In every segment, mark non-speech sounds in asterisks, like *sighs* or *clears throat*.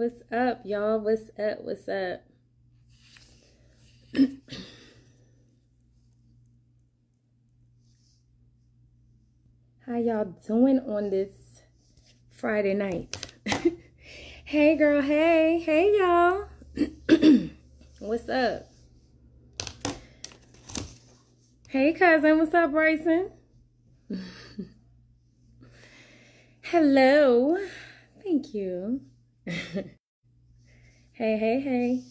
What's up, y'all? What's up? What's up? *clears throat* How y'all doing on this Friday night? *laughs* hey, girl. Hey, hey, y'all. *clears throat* what's up? Hey, cousin. What's up, Bryson? *laughs* Hello. Thank you. *laughs* hey, hey, hey.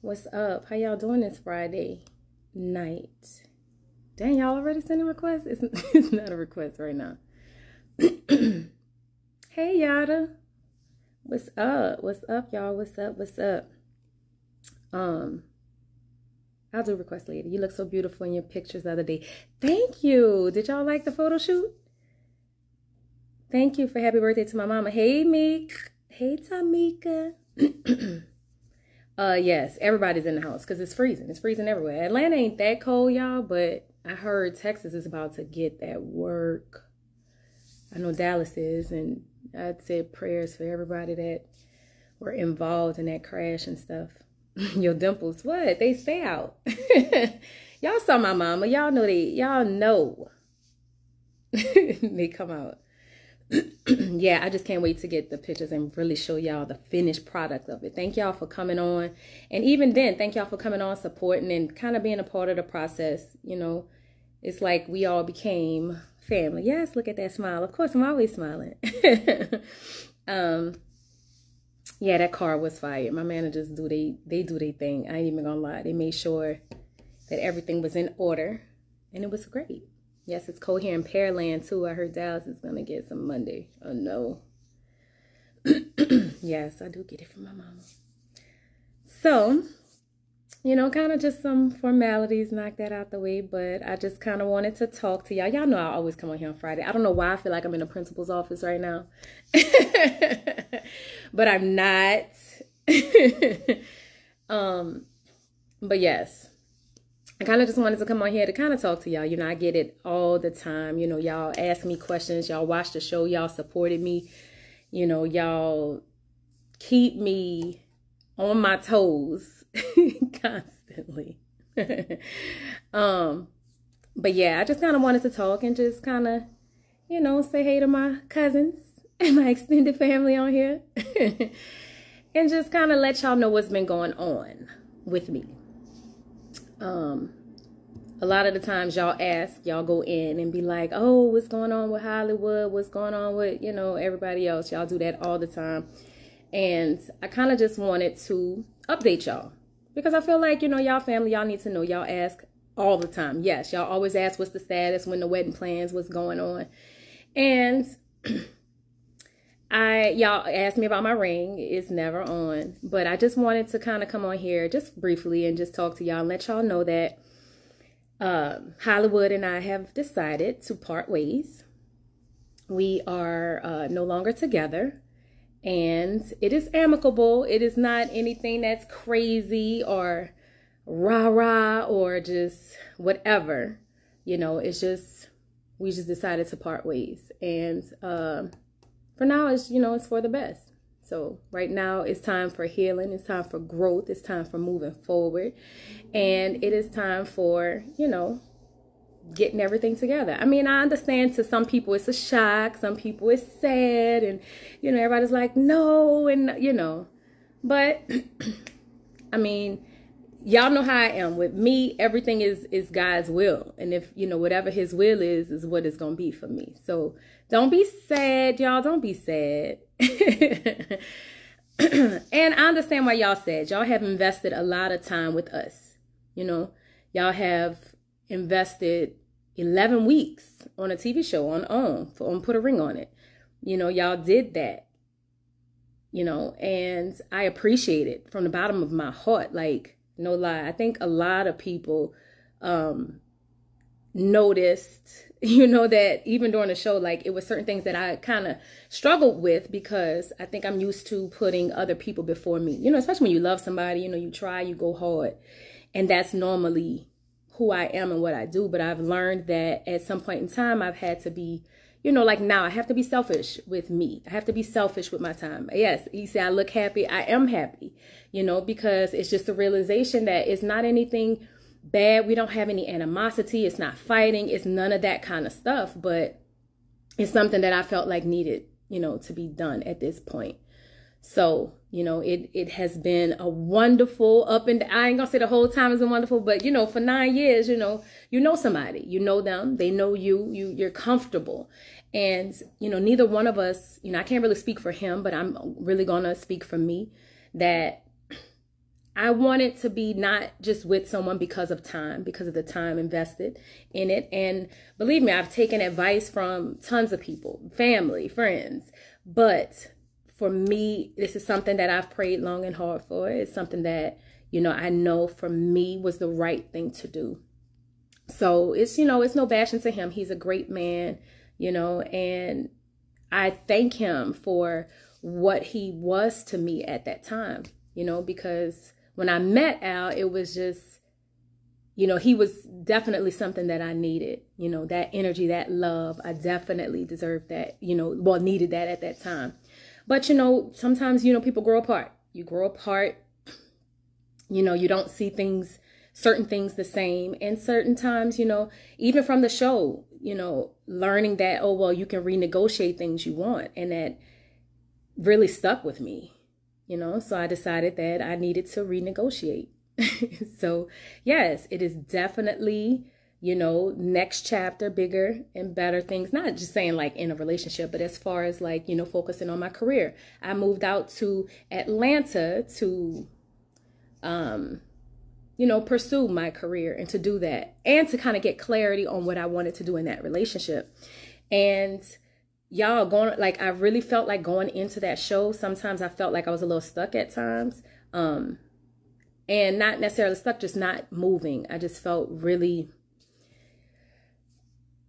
What's up? How y'all doing this Friday night? Dang, y'all already sending requests? It's, *laughs* it's not a request right now. *clears throat* hey, Yada. What's up? What's up, y'all? What's up? What's up? Um, I'll do request later. You look so beautiful in your pictures the other day. Thank you. Did y'all like the photo shoot? Thank you for happy birthday to my mama. Hey, Meek. Hey, Tamika. *clears throat* uh, yes, everybody's in the house because it's freezing. It's freezing everywhere. Atlanta ain't that cold, y'all, but I heard Texas is about to get that work. I know Dallas is, and I'd say prayers for everybody that were involved in that crash and stuff. *laughs* Your dimples, what? They stay out. *laughs* y'all saw my mama. Y'all know they, y'all know *laughs* they come out. *clears throat* yeah, I just can't wait to get the pictures and really show y'all the finished product of it. Thank y'all for coming on. And even then, thank y'all for coming on, supporting, and kind of being a part of the process. You know, it's like we all became family. Yes, look at that smile. Of course, I'm always smiling. *laughs* um, yeah, that car was fired. My managers do they they do their thing. I ain't even gonna lie. They made sure that everything was in order, and it was great. Yes, it's cold here in Pearland too. I heard Dallas is gonna get some Monday. Oh no. *clears throat* yes, I do get it from my mama. So, you know, kind of just some formalities, knock that out the way. But I just kind of wanted to talk to y'all. Y'all know I always come on here on Friday. I don't know why I feel like I'm in the principal's office right now, *laughs* but I'm not. *laughs* um, but yes, I kind of just wanted to come on here to kind of talk to y'all. You know, I get it all the time. You know, y'all ask me questions. Y'all watch the show. Y'all supported me. You know, y'all keep me on my toes *laughs* constantly. *laughs* um, but yeah, I just kind of wanted to talk and just kind of, you know, say hey to my cousins *laughs* and my extended family on here. and just kind of let y'all know what's been going on with me um a lot of the times y'all ask y'all go in and be like oh what's going on with hollywood? What's going on with you know everybody else? Y'all do that all the time. And i kind of just wanted to update y'all because i feel like you know y'all family y'all need to know y'all ask all the time. Yes y'all always ask what's the status when the wedding plans what's going on. And *clears throat* I y'all asked me about my ring. It's never on, but I just wanted to kind of come on here just briefly and just talk to y'all and let y'all know that um, Hollywood and I have decided to part ways. We are uh, no longer together, and it is amicable. It is not anything that's crazy or rah rah or just whatever. You know, it's just we just decided to part ways, and. Uh, for now it's you know it's for the best. So right now it's time for healing. It's time for growth. It's time for moving forward. And it is time for you know getting everything together. I mean i understand to some people it's a shock some people it's sad and you know everybody's like no and you know. But *clears throat* i mean y'all know how I am. With me, everything is is God's will, and if you know whatever His will is, is what it's gonna be for me. So don't be sad, y'all. Don't be sad. *laughs* and I understand why y'all sad. Y'all have invested a lot of time with us. You know, y'all have invested 11 weeks on a TV show on OWN for on Put a Ring on It. You know, y'all did that. You know, and I appreciate it from the bottom of my heart. Like, no lie. I think a lot of people um noticed *laughs* you know that even during the show like it was certain things that i kind of struggled with because i think i'm used to putting other people before me you know especially when you love somebody you know you try you go hard and that's normally who i am and what i do but i've learned that at some point in time i've had to be you know, like now I have to be selfish with me. I have to be selfish with my time. Yes, you said I look happy. I am happy, you know, because it's just a realization that it's not anything bad. We don't have any animosity. It's not fighting. It's none of that kind of stuff. But it's something that I felt like needed, you know, to be done at this point. So, you know, it it has been a wonderful up and I ain't gonna say the whole time has been wonderful, but you know, for nine years, you know, you know somebody, you know them, they know you, you you're comfortable. And, you know, neither one of us, you know, I can't really speak for him, but I'm really gonna speak for me that I wanted to be not just with someone because of time, because of the time invested in it. And believe me, I've taken advice from tons of people, family, friends. But for me, this is something that I've prayed long and hard for. It's something that, you know, I know for me was the right thing to do. So it's, you know, it's no bashing to him. He's a great man, you know, and I thank him for what he was to me at that time, you know, because when I met Al, it was just, you know, he was definitely something that I needed. You know, that energy, that love, I definitely deserved that, you know, well, needed that at that time. But, you know, sometimes, you know, people grow apart. You grow apart, you know, you don't see things, certain things the same. And certain times, you know, even from the show, you know, learning that, oh, well, you can renegotiate things you want. And that really stuck with me you know, so I decided that I needed to renegotiate. *laughs* so, yes, it is definitely, you know, next chapter, bigger and better things. Not just saying like in a relationship, but as far as like, you know, focusing on my career. I moved out to Atlanta to, um, you know, pursue my career and to do that and to kind of get clarity on what I wanted to do in that relationship. And, y'all going like I really felt like going into that show. Sometimes I felt like I was a little stuck at times. Um and not necessarily stuck, just not moving. I just felt really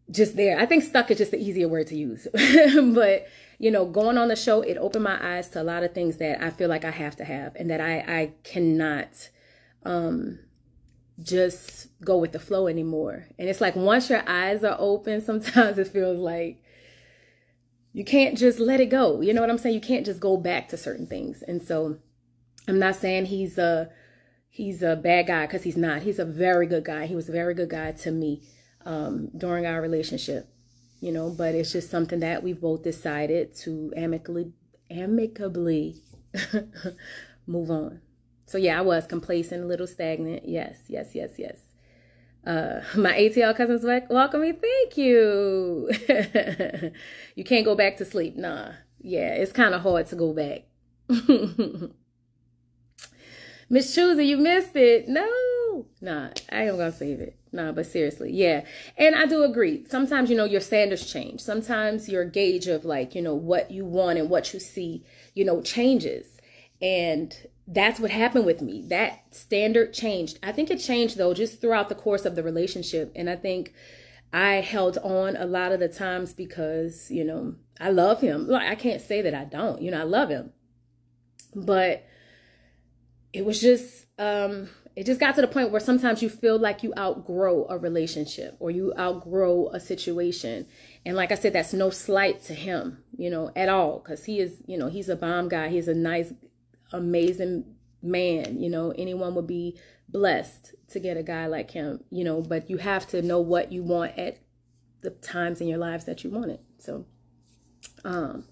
just there. I think stuck is just the easier word to use. *laughs* but, you know, going on the show, it opened my eyes to a lot of things that I feel like I have to have and that I, I cannot um just go with the flow anymore. And it's like once your eyes are open, *laughs* sometimes it feels like you can't just let it go. You know what I'm saying? You can't just go back to certain things. And so I'm not saying he's a he's a bad guy because he's not. He's a very good guy. He was a very good guy to me um, during our relationship. You know, but it's just something that we've both decided to amicably amicably *laughs* move on. So yeah, I was complacent, a little stagnant. Yes, yes, yes, yes. Uh, *laughs* my ATL cousins like, welcome me. Thank you. *laughs* you can't go back to sleep. Nah. Yeah, it's kind of hard to go back. *laughs* Miss Chooser, you missed it. No. Nah, I am to save it. Nah, but seriously, yeah. And I do agree. Sometimes, you know, your standards change. Sometimes your gauge of like, you know, what you want and what you see, you know, changes. And that's what happened with me. That standard changed. I think it changed though, just throughout the course of the relationship. And I think I held on a lot of the times because, you know, I love him. Like, I can't say that I don't, you know, I love him. But it was just, um, it just got to the point where sometimes you feel like you outgrow a relationship or you outgrow a situation. And like I said, that's no slight to him, you know, at all. Cause he is, you know, he's a bomb guy. He's a nice amazing man. You know, anyone would be blessed to get a guy like him, you know, but you have to know what you want at the times in your lives that you want it. So, um,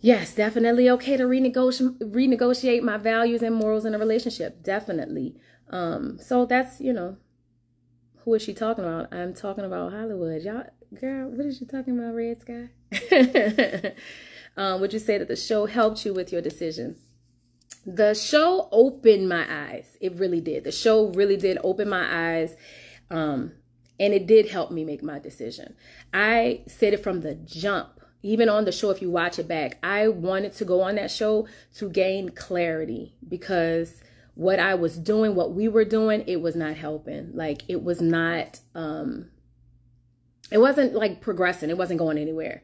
yes, definitely okay to renegotiate renegotiate my values and morals in a relationship. Definitely. Um, so that's, you know, who is she talking about? I'm talking about Hollywood. Y'all, girl, what is she talking about, Red Sky? *laughs* um, would you say that the show helped you with your decision? The show opened my eyes. It really did. The show really did open my eyes. Um, and it did help me make my decision. I said it from the jump. Even on the show, if you watch it back, I wanted to go on that show to gain clarity because what I was doing, what we were doing, it was not helping. Like it was not, um, it wasn't like progressing. It wasn't going anywhere.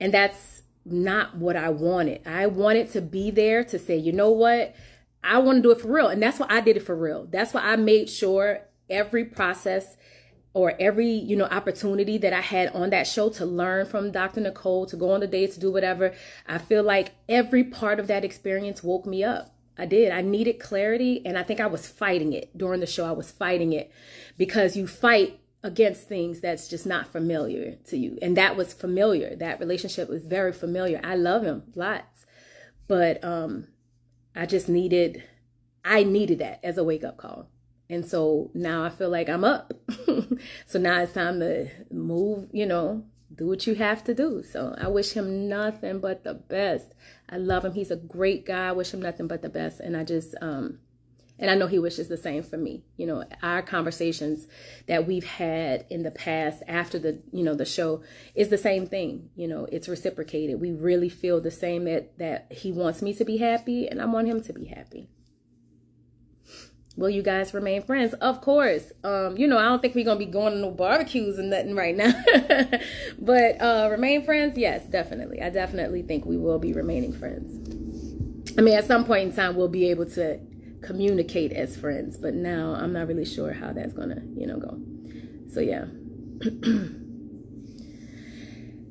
And that's not what I wanted. I wanted to be there to say, you know what? I want to do it for real. And that's why I did it for real. That's why I made sure every process or every you know opportunity that I had on that show to learn from Dr. Nicole to go on the dates to do whatever I feel like every part of that experience woke me up I did I needed clarity and I think I was fighting it during the show I was fighting it because you fight against things that's just not familiar to you and that was familiar that relationship was very familiar I love him lots but um I just needed I needed that as a wake up call and so now I feel like I'm up. *laughs* so now it's time to move, you know, do what you have to do. So I wish him nothing but the best. I love him. He's a great guy. I wish him nothing but the best. And I just, um, and I know he wishes the same for me. You know, our conversations that we've had in the past after the, you know, the show is the same thing. You know, it's reciprocated. We really feel the same that that he wants me to be happy and I want him to be happy. Will you guys remain friends? Of course. Um, you know, I don't think we're gonna be going to no barbecues and nothing right now. *laughs* but uh remain friends, yes, definitely. I definitely think we will be remaining friends. I mean, at some point in time we'll be able to communicate as friends, but now I'm not really sure how that's gonna, you know, go. So yeah. *clears throat*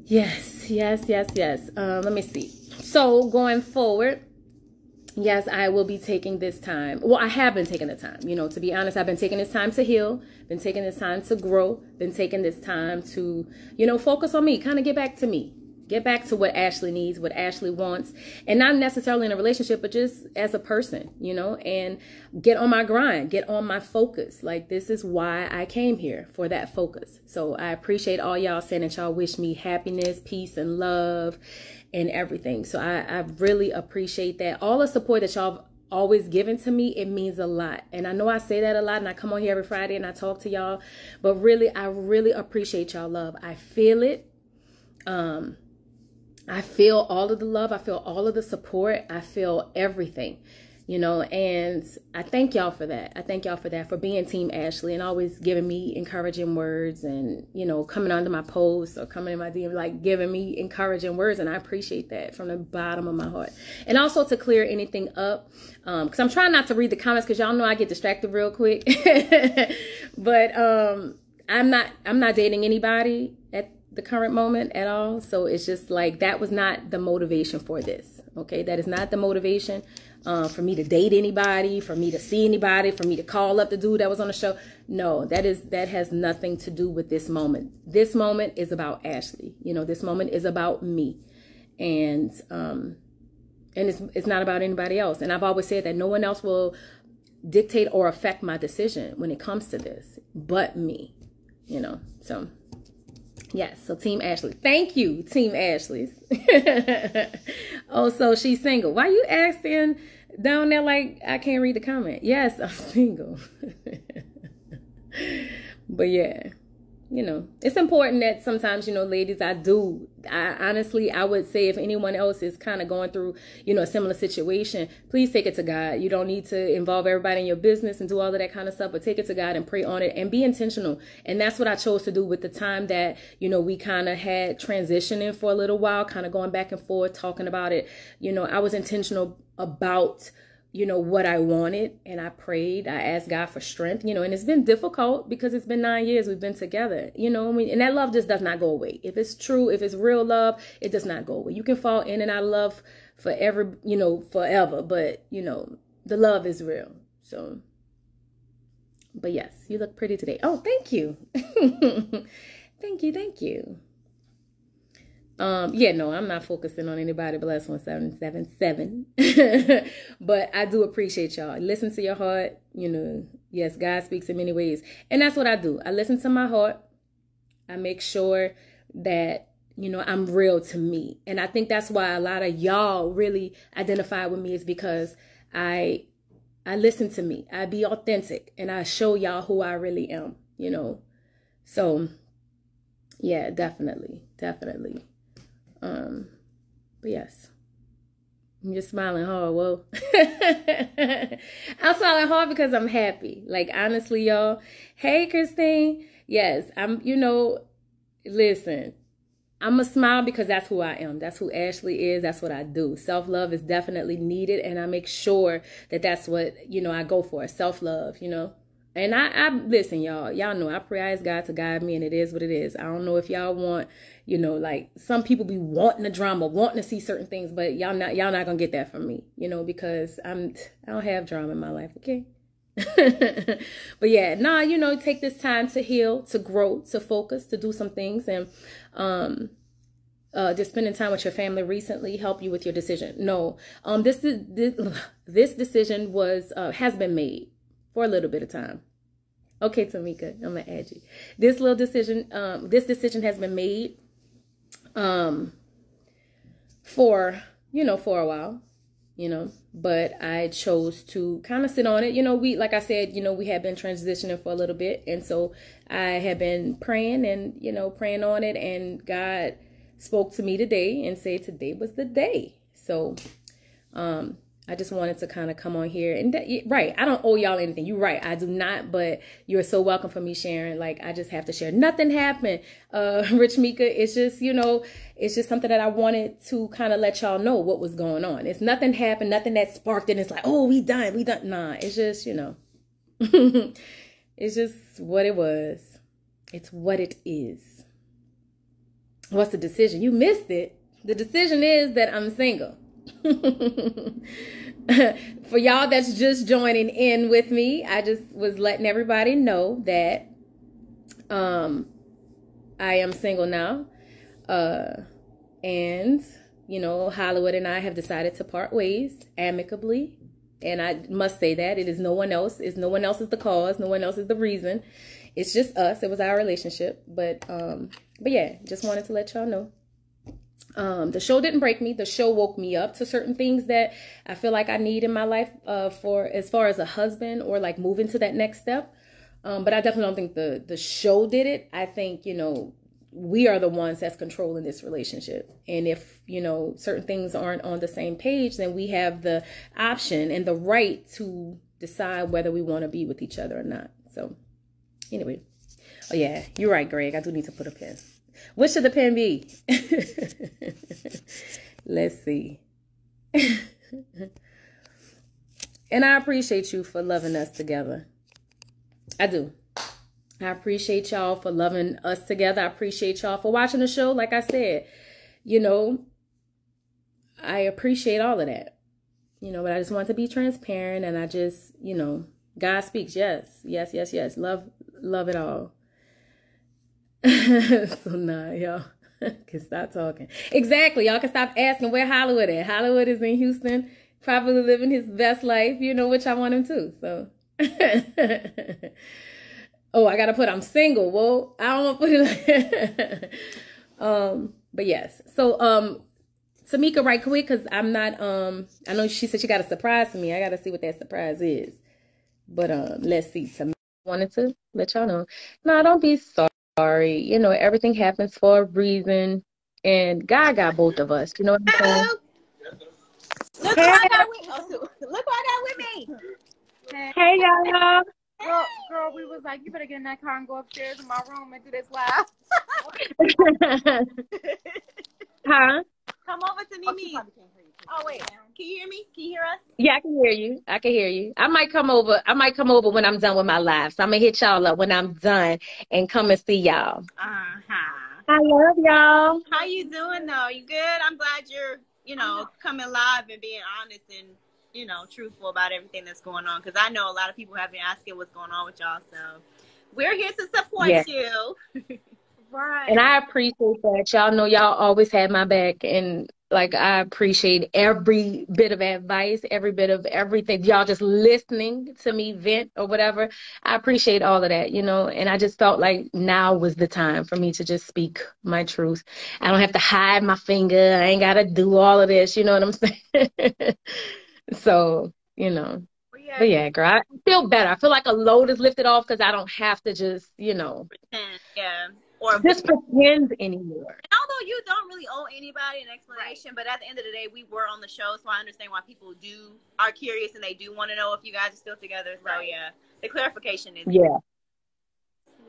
yes, yes, yes, yes. Um, let me see. So going forward, yes, I will be taking this time. Well, I have been taking the time. You know, to be honest, I've been taking this time to heal, been taking this time to grow, been taking this time to, you know, focus on me, kind of get back to me. Get back to what Ashley needs, what Ashley wants, and not necessarily in a relationship, but just as a person, you know, and get on my grind, get on my focus. Like, this is why I came here for that focus. So, I appreciate all y'all saying that y'all wish me happiness, peace, and love and everything. So I, I really appreciate that. All the support that y'all always given to me, it means a lot. And I know I say that a lot and I come on here every Friday and I talk to y'all, but really, I really appreciate y'all love. I feel it. Um, I feel all of the love. I feel all of the support. I feel everything you know, and I thank y'all for that. I thank y'all for that, for being Team Ashley and always giving me encouraging words and, you know, coming onto my posts or coming in my DM, like giving me encouraging words. And I appreciate that from the bottom of my heart. And also to clear anything up, because um, I'm trying not to read the comments because y'all know I get distracted real quick. *laughs* but um, I'm not, I'm not dating anybody the current moment at all. So it's just like that was not the motivation for this. Okay, that is not the motivation uh, for me to date anybody, for me to see anybody, for me to call up the dude that was on the show. No, that is that has nothing to do with this moment. This moment is about Ashley. You know, this moment is about me, and um, and it's it's not about anybody else. And I've always said that no one else will dictate or affect my decision when it comes to this, but me. You know, so. Yes, so Team Ashley. Thank you, Team Ashley's. *laughs* oh, so she's single. Why you asking down there like I can't read the comment. Yes, I'm *laughs* single. but yeah, you know, it's important that sometimes, you know, ladies, I do. I honestly, I would say if anyone else is kind of going through, you know, a similar situation, please take it to God. You don't need to involve everybody in your business and do all of that kind of stuff, but take it to God and pray on it and be intentional. And that's what I chose to do with the time that, you know, we kind of had transitioning for a little while, kind of going back and forth, talking about it. You know, I was intentional about you know what I wanted and I prayed. I asked God for strength, you know, and it's been difficult because it's been 9 years we've been together. You know, mean, and that love just does not go away. If it's true, if it's real love, it does not go away. You can fall in and out of love forever, you know, forever, but you know, the love is real. So but yes, you look pretty today. Oh, thank you. *laughs* thank you, thank you. Um, yeah, no, I'm not focusing on anybody but bless 1777. *laughs* but I do appreciate y'all. Listen to your heart. You know, yes, God speaks in many ways. And that's what I do. I listen to my heart. I make sure that, you know, I'm real to me. And I think that's why a lot of y'all really identify with me is because I I listen to me. I be authentic and I show y'all who I really am, you know. So yeah, definitely. Definitely. Um, but yes. I'm just smiling hard. Whoa. *laughs* I'm smiling hard because I'm happy. Like, honestly, y'all. Hey, Christine. Yes, I'm, you know, listen, I'm a smile because that's who I am. That's who Ashley is. That's what I do. Self love is definitely needed. And I make sure that that's what, you know, I go for self love, you know. And I, I listen, y'all. Y'all know I pray I ask God to guide me, and it is what it is. I don't know if y'all want, you know, like some people be wanting the drama, wanting to see certain things, but y'all not y'all not gonna get that from me, you know, because I'm I don't have drama in my life, okay. *laughs* but yeah, nah, you know, take this time to heal, to grow, to focus, to do some things, and um, uh, just spending time with your family recently help you with your decision. No, um, this is this, this decision was uh, has been made for a little bit of time. Okay, Tamika, I'm gonna add you. This little decision, um, this decision has been made, um, for you know for a while, you know, but I chose to kind of sit on it. You know, we like I said, you know, we had been transitioning for a little bit, and so I have been praying and you know praying on it, and God spoke to me today and said today was the day. So, um, I just wanted to kind of come on here and that, right. I don't owe y'all anything. You're right. I do not, but you're so welcome for me sharing. Like I just have to share. Nothing happened. Uh, *laughs* Rich Mika, it's just, you know, it's just something that I wanted to kind of let y'all know what was going on. It's nothing happened, nothing that sparked it. It's like, oh, we done, we done. Nah, it's just, you know, *laughs* it's just what it was. It's what it is. What's the decision? You missed it. The decision is that I'm single. *laughs* For y'all that's just joining in with me, I just was letting everybody know that um I am single now. Uh and you know, Hollywood and I have decided to part ways amicably. And I must say that it is no one else. It's no one else is the cause. No one else is the reason. It's just us. It was our relationship. But um, but yeah, just wanted to let y'all know. Um, the show didn't break me. The show woke me up to certain things that I feel like I need in my life uh, for as far as a husband or like moving to that next step. Um, but I definitely don't think the the show did it. I think you know we are the ones that's controlling this relationship. And if you know certain things aren't on the same page, then we have the option and the right to decide whether we want to be with each other or not. So anyway, oh yeah, you're right, Greg. I do need to put a pin. What should the pen be? *laughs* Let's see. *laughs* and I appreciate you for loving us together. I do. I appreciate y'all for loving us together. I appreciate y'all for watching the show. Like I said, you know, I appreciate all of that. You know, but I just want to be transparent and I just, you know, God speaks. Yes, yes, yes, yes. Love, love it all. *laughs* so nah, y'all *laughs* can stop talking. Exactly. Y'all can stop asking where Hollywood at. Hollywood is in Houston, probably living his best life, you know, which I want him to. So *laughs* Oh, I gotta put I'm single. Well, I don't want to put it like um, but yes. So um Tamika, right quick, because I'm not um I know she said she got a surprise for me. I gotta see what that surprise is. But um let's see. Tamika wanted to let y'all know. No, don't be sorry sorry. You know, everything happens for a reason. And God got both of us. You know what I'm saying? Look hey. what I got with oh, Look what I got with me. Hey, hey y'all. Girl, girl, we was like, you better get in that car and go upstairs in my room and do this live. *laughs* *laughs* huh? Come over to Mimi. Oh, oh wait, can you hear me? Can you hear us? Yeah, I can hear you. I can hear you. I might come over. I might come over when I'm done with my live. So I'm gonna hit y'all up when I'm done and come and see y'all. Uh huh. I love y'all. How you doing though? You good? I'm glad you're, you know, coming live and being honest and you know truthful about everything that's going on because I know a lot of people have been asking what's going on with y'all. So we're here to support yes. you. *laughs* Right. And I appreciate that. Y'all know y'all always had my back and like I appreciate every bit of advice, every bit of everything. Y'all just listening to me vent or whatever. I appreciate all of that, you know, and I just felt like now was the time for me to just speak my truth. I don't have to hide my finger. I ain't gotta do all of this, you know what I'm *laughs* saying? so, you know. Yeah. But yeah, girl, I feel better. I feel like a load is lifted off because I don't have to just, you know. Yeah or just pretend anymore. And although you don't really owe anybody an explanation, right. but at the end of the day, we were on the show, so I understand why people do are curious and they do want to know if you guys are still together. So right. yeah, the clarification is yeah.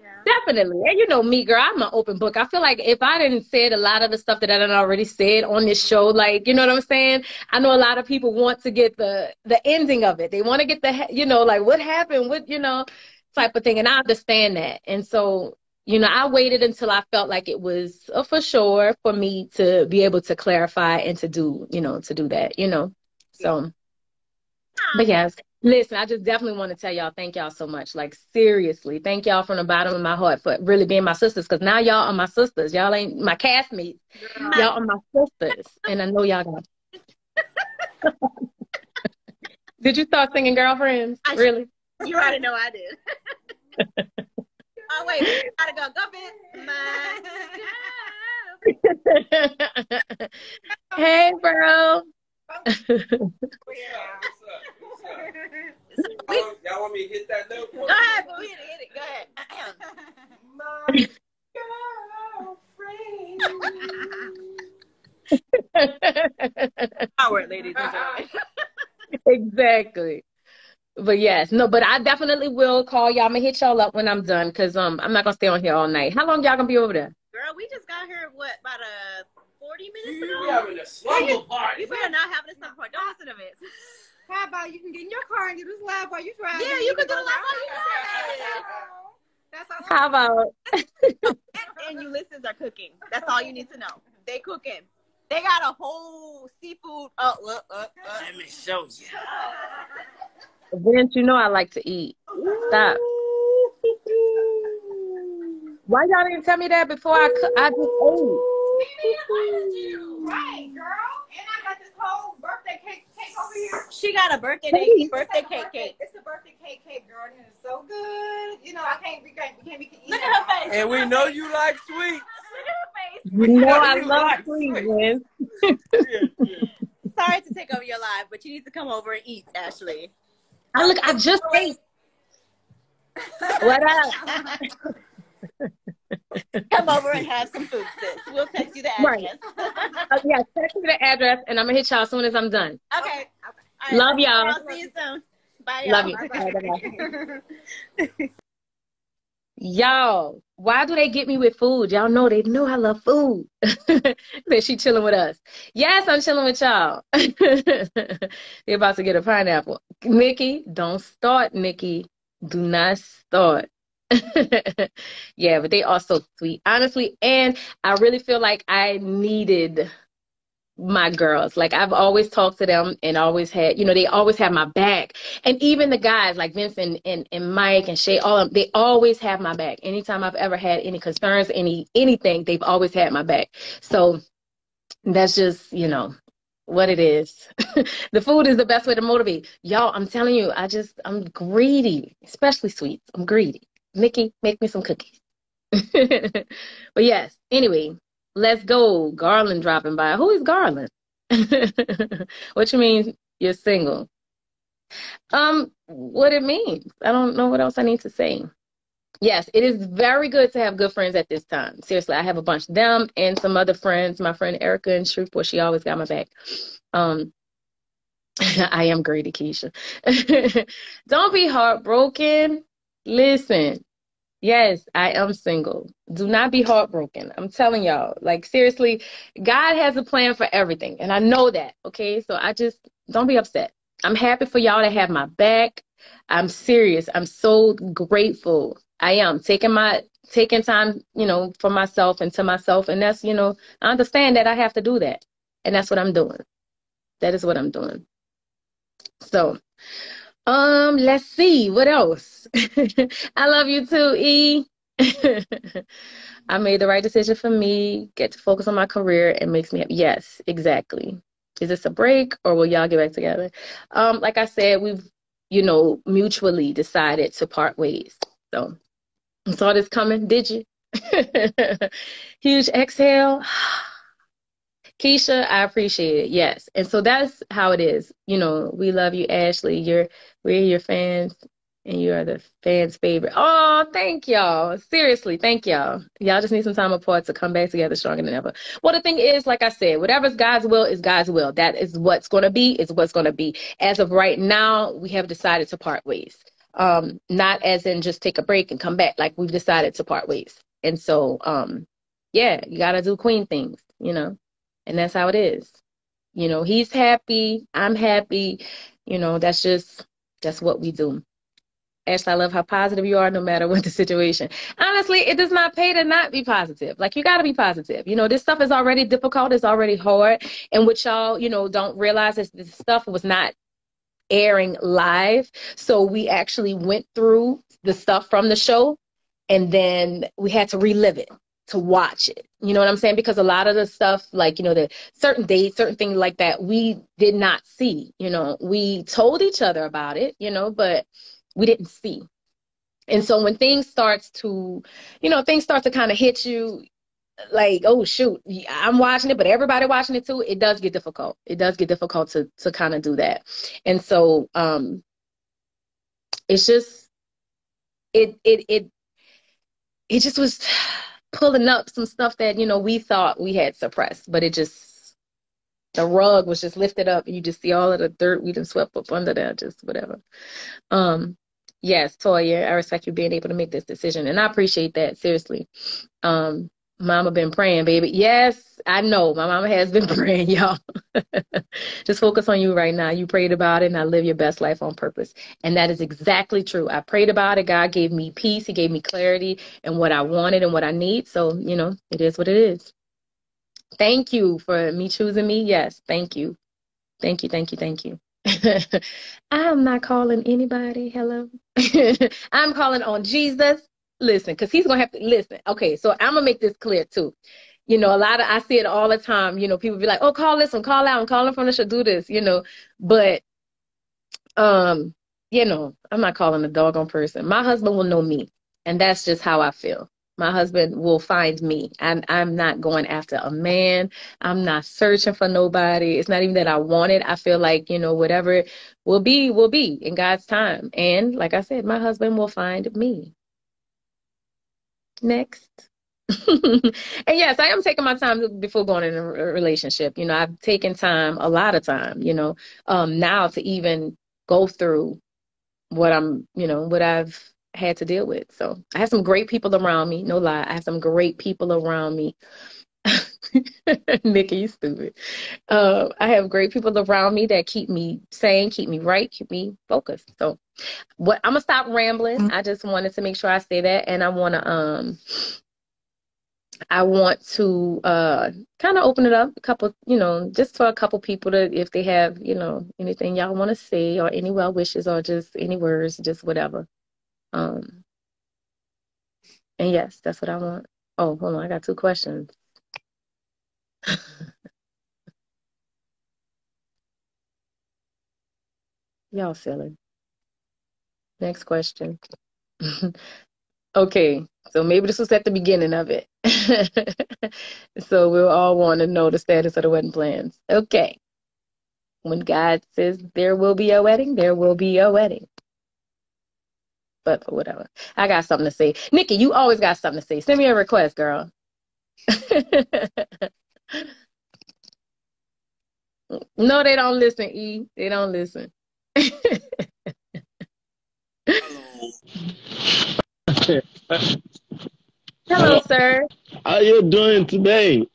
Yeah. Definitely. And you know me, girl, I'm an open book. I feel like if I didn't said a lot of the stuff that I done already said on this show, like, you know what I'm saying? I know a lot of people want to get the the ending of it. They want to get the you know, like what happened, what you know. type of thing. And I understand that. And so, you know, I waited until I felt like it was for sure for me to be able to clarify and to do, you know, to do that, you know. So, but yes, listen, I just definitely want to tell y'all, thank y'all so much. Like, seriously, thank y'all from the bottom of my heart for really being my sisters. Because now y'all are my sisters. Y'all ain't my castmates. Y'all are my sisters. And I know y'all got. *laughs* Did you start singing Girlfriends? I really? *laughs* You already know I did. *laughs* oh wait, we gotta go. Go, bitch. hey, bro. Y'all want me to hit that note? Go ahead, boo. Hit it, hit it. Go ahead. Howard, ladies and gentlemen. *laughs* exactly. But yes, no, but I definitely will call y'all. I'm gonna hit y'all up when I'm done because um I'm not gonna stay on here all night. How long y'all gonna be over there? Girl, we just got here, what, about a 40 minutes We ago? having a slumber party. We are not having a summer party. Don't listen to this. *laughs* How about you can get in your car and do this live while you drive? Yeah, you can do the live while you drive. That's all. How about *laughs* And you listeners are cooking. That's all you need to know. They cooking. They got a whole seafood. Uh, uh, uh, uh. Let me show you. *laughs* Vince? You know I like to eat. Stop. Why y'all didn't tell me that before I cook? I just ate? Right, girl. And I got this whole birthday cake cake over here. She got a birthday cake, birthday It's a cake cake. It's a birthday cake cake, girl. And it's so good. You know, I can't. We can't. We can't be eating. Look at her face. And we know you like sweet. Look at her face. You know I You love like sweet, sweet. Sorry to take over your life, but you need to come over and eat, Ashley. I look. I just ate. What up? *laughs* Come over and have some food, sis. We'll text you the Right. address. Uh, yeah, text me the address and I'm gonna hit y'all as soon as I'm done. okay. okay. All right. Love y'all. I'll see you soon. Bye, y'all. Love you. Bye-bye. *laughs* Y'all, why do they get me with food? Y'all know they know I love food. *laughs* that she chilling with us. Yes, I'm chilling with y'all. *laughs* They're about to get a pineapple. Nikki, don't start, Nikki. Do not start. *laughs* yeah, but they are so sweet, honestly. And I really feel like I needed my girls. Like I've always talked to them and always had, you know, they always have my back. And even the guys like Vince and, and, Mike and Shay, all of them, they always have my back. Anytime I've ever had any concerns, any anything, they've always had my back. So that's just, you know, what it is. *laughs* the food is the best way to motivate. Y'all, I'm telling you, I just I'm greedy, especially sweets. I'm greedy. Nikki, make me some cookies. *laughs* but yes, anyway, let's go. Garland dropping by. Who is Garland? *laughs* what you mean you're single? Um, what it means. I don't know what else I need to say. Yes, it is very good to have good friends at this time. Seriously, I have a bunch of them and some other friends. My friend Erica in Shreveport, she always got my back. Um, *laughs* I am greedy, Keisha. *laughs* don't be heartbroken. Listen, yes, I am single. Do not be heartbroken. I'm telling y'all, like seriously, God has a plan for everything, and I know that. Okay, so I just don't be upset. I'm happy for y'all to have my back. I'm serious. I'm so grateful. I am taking my taking time, you know, for myself and to myself, and that's you know, I understand that I have to do that, and that's what I'm doing. That is what I'm doing. So, um, let's see what else. *laughs* I love you too, E. *laughs* I made the right decision for me. Get to focus on my career. It makes me happy. Yes, exactly. Is this a break or will y'all get back together? Um, like I said, we've you know mutually decided to part ways. So, saw this coming, did you? *laughs* Huge exhale. *sighs* Keisha, I appreciate it. Yes. And so that's how it is. You know, we love you, Ashley. You're we're your fans and you are the fans' favorite. Oh, thank y'all. Seriously, thank y'all. Y'all just need some time apart to come back together stronger than ever. Well, the thing is, like I said, whatever's God's will is God's will. That is what's gonna be, is what's gonna be. As of right now, we have decided to part ways. Um, not as in just take a break and come back. Like we've decided to part ways. And so um yeah, you gotta do queen things, you know. And that's how it is. You know, he's happy, I'm happy. You know, that's just that's what we do. Ashley, I love how positive you are no matter what the situation. Honestly, it does not pay to not be positive. Like, you got to be positive. You know, this stuff is already difficult, it's already hard. And what y'all, you know, don't realize is this stuff was not airing live. So we actually went through the stuff from the show and then we had to relive it to watch it. You know what I'm saying? Because a lot of the stuff, like, you know, the certain dates, certain things like that, we did not see. You know, we told each other about it, you know, but we didn't see. And so when things starts to, you know, things start to kind of hit you, like, oh shoot, I'm watching it, but everybody watching it too, it does get difficult. It does get difficult to to kind of do that. And so um it's just it it it it just was pulling up some stuff that, you know, we thought we had suppressed, but it just the rug was just lifted up and you just see all of the dirt we just swept up under there, just whatever. Um yes, Toya, I respect you being able to make this decision. And I appreciate that, seriously. Um Mama been praying, baby. Yes, I know. My mama has been *laughs* praying, y'all. *laughs* Just focus on you right now. You prayed about it and I live your best life on purpose. And that is exactly true. I prayed about it. God gave me peace. He gave me clarity and what I wanted and what I need. So, you know, it is what it is. Thank you for me choosing me. Yes, thank you. Thank you, thank you, thank you. *laughs* I'm not calling anybody. Hello. I'm calling on Jesus listen, because he's gonna have to listen. Okay, so I'm gonna make this clear too. You know, a lot of I see it all the time. You know, people be like, "Oh, call this one, call out, I'm calling from the show, do this." You know, but um, you know, I'm not calling a doggone person. My husband will know me, and that's just how I feel. My husband will find me. I'm I'm not going after a man. I'm not searching for nobody. It's not even that I want it. I feel like, you know, whatever will be, will be in God's time. And like I said, my husband will find me next. *laughs* and yes, I am taking my time before going in a relationship. You know, I've taken time, a lot of time, you know, um, now to even go through what I'm, you know, what I've had to deal with. So I have some great people around me. No lie. I have some great people around me. *laughs* Nikki, you stupid. Uh, I have great people around me that keep me sane, keep me right, keep me focused. So what I'm gonna stop rambling. Mm-hmm. I just wanted to make sure I say that, and I want to um, I want to uh kind of open it up a couple, you know, just for a couple people to if they have, you know, anything y'all want to say or any well wishes or just any words, just whatever. Um, and yes, that's what I want. Oh, hold on, I got two questions. *laughs* Y'all silly. Next question. *laughs* okay, so maybe this was at the beginning of it. *laughs* so we'll all want to know the status of the wedding plans. Okay. When God says there will be a wedding, there will be a wedding. But for whatever. I got something to say. Nikki, you always got something to say. Send me a request, girl. *laughs* no, they don't listen, E. They don't listen. Hello, Hello, sir. How you doing today?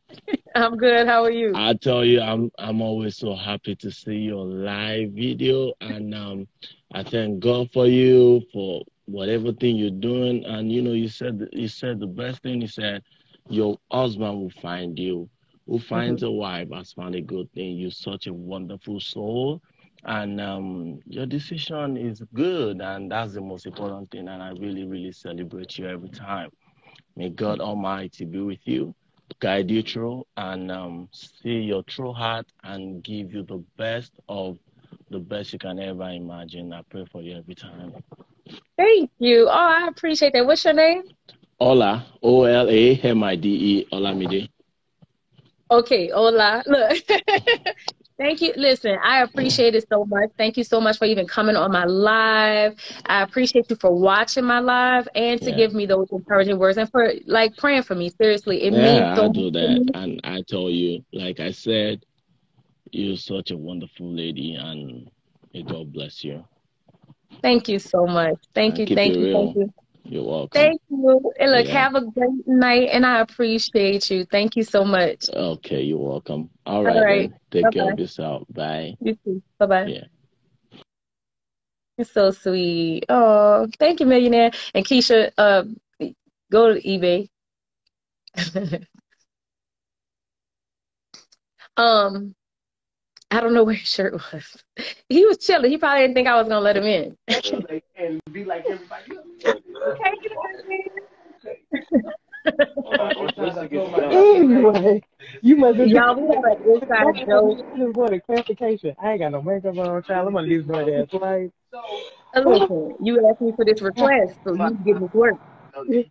*laughs* I'm good. How are you? I tell you, I'm I'm always so happy to see your live video, and um, I thank God for you for whatever thing you're doing. And you know, you said you said the best thing. You said your husband will find you. Who finds mm-hmm. a wife has found a good thing. You're such a wonderful soul, and um, your decision is good and that's the most important thing and i really really celebrate you every time. May god almighty be with you guide you through and um, see your true heart and give you the best of the best you can ever imagine. I pray for you every time. Thank you. Oh i appreciate that. What's your name? Ola. O-l-a-m-i-d-e Ola olamide. Okay ola. Look *laughs* Thank you. Listen, I appreciate it so much. Thank you so much for even coming on my live. I appreciate you for watching my live and to yeah. give me those encouraging words and for like praying for me. Seriously, it yeah, means so I do that. And I tell you, like I said, you're such a wonderful lady, and may God bless you. Thank you so much. Thank you. Thank you. Thank you. You're welcome. Thank you. And look, yeah. have a great night, and I appreciate you. Thank you so much. Okay, you're welcome. All right. All right. Take Bye-bye. care of yourself. Bye. You too. Bye bye. Yeah. You're so sweet. Oh, thank you, millionaire. And Keisha, uh, go to eBay. *laughs* um, I don't know where his shirt was. He was chilling. He probably didn't think I was gonna let him in. And be like everybody anyway, you must have Y'all, we have an inside joke. I just wanted clarification. I ain't got no makeup on, child. I'm gonna leave my ass like. Uh, Listen, you asked me for this request, so you get this work.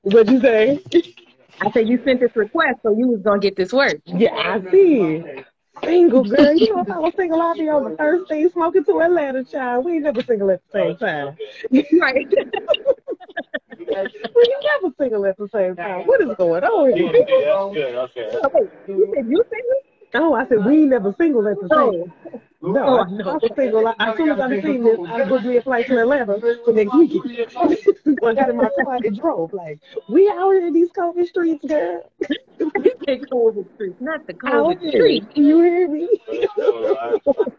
What'd you say? I said you sent this request, so you was gonna get this work. Yeah, I see. Single *laughs* girl, you know if I was single, I'd be on the first thing smoking to Atlanta, child. We ain't never single at the same time. Right. *laughs* we ain't never single at the same time. What is going on here? okay. You said you single? Oh, I said we ain't never single at the same. No, Oh, I, no. I was single. I, as soon as I seen this, I booked me a flight to Atlanta for next weekend. I got in my car and drove. Like, we out here in these COVID streets, girl. *laughs* You said COVID streets, not the Out COVID here. streets. You hear me? *laughs* *laughs*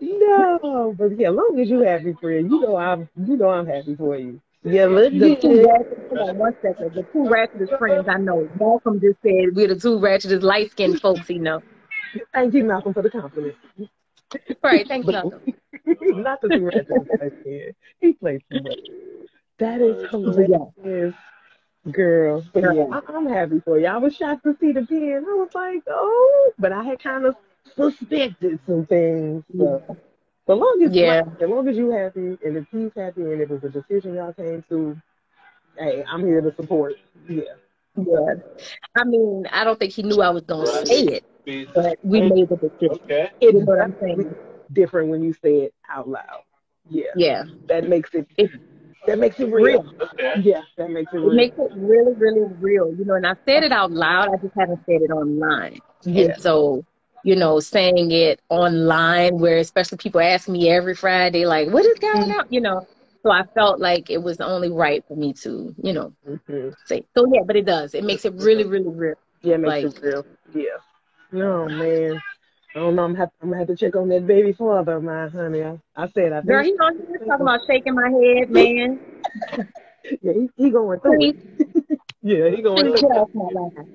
no, but yeah, as long as you happy, friend, you know I'm, you know I'm happy for you. Yeah, look The two ratchet, hold on one second. The two ratchetest friends I know. Malcolm just said we're the two ratchetest light skinned folks he know. Thank you, Malcolm, for the compliment. Right, thanks, But- Malcolm. *laughs* Not the two ratchets. He plays too much. That is hilarious, girl. But yeah, I, I'm happy for you. I was shocked to see the pin. I was like, oh, but I had kind of suspected some things. So. As long as Yeah. as long as you happy and if he's happy and it was a decision y'all came to, hey, I'm here to support. Yeah. Yeah. I mean, I don't think he knew I was gonna say it, but we made the decision. Okay. You know what I'm saying? Different when you say it out loud. Yeah. Yeah. That makes it It- that makes it real. Yeah, that makes it It makes it really, really real. You know, and I said it out loud, I just haven't said it online. yeah. And so, you know, saying it online where especially people ask me every Friday, like, what is going on? You know. So I felt like it was only right for me to, you know, Mhm. say. So yeah, but it does. It makes it really, really real. Yeah, it makes it real. Yeah. No man. I don't know. I'm have I'm gonna have to check on that baby father, my honey. I, I said I Girl, he on here talking about shaking my head, *laughs* man. yeah, he, he going through it. *laughs* Yeah, he going through get it. off my line.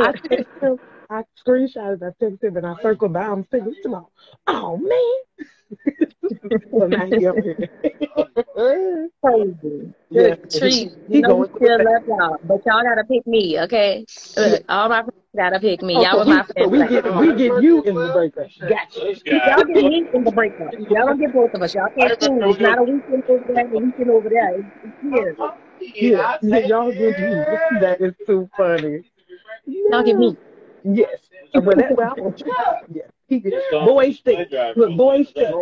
I Look, him. I screenshotted. I texted him, and I circled back. I'm thinking, tomorrow. Oh man. *laughs* so now he up here. *laughs* crazy. Yeah, Good treat. he You know, we going still it. love y'all, but y'all gotta pick me, okay? Look, all my friends gotta pick me. Y'all was so my we, so we friends. get we get you in the breakup. Gotcha. Y'all get me in the breakup. Y'all don't get both of us. Y'all can't choose. It's not a weekend over there and a weekend over there. It's, it's here. Yeah, yeah, y'all get you. That is too funny. Y'all get me. Yes. Well, that, *laughs* well, I want. *laughs* Yeah. He, boy stick. Look, boy stick.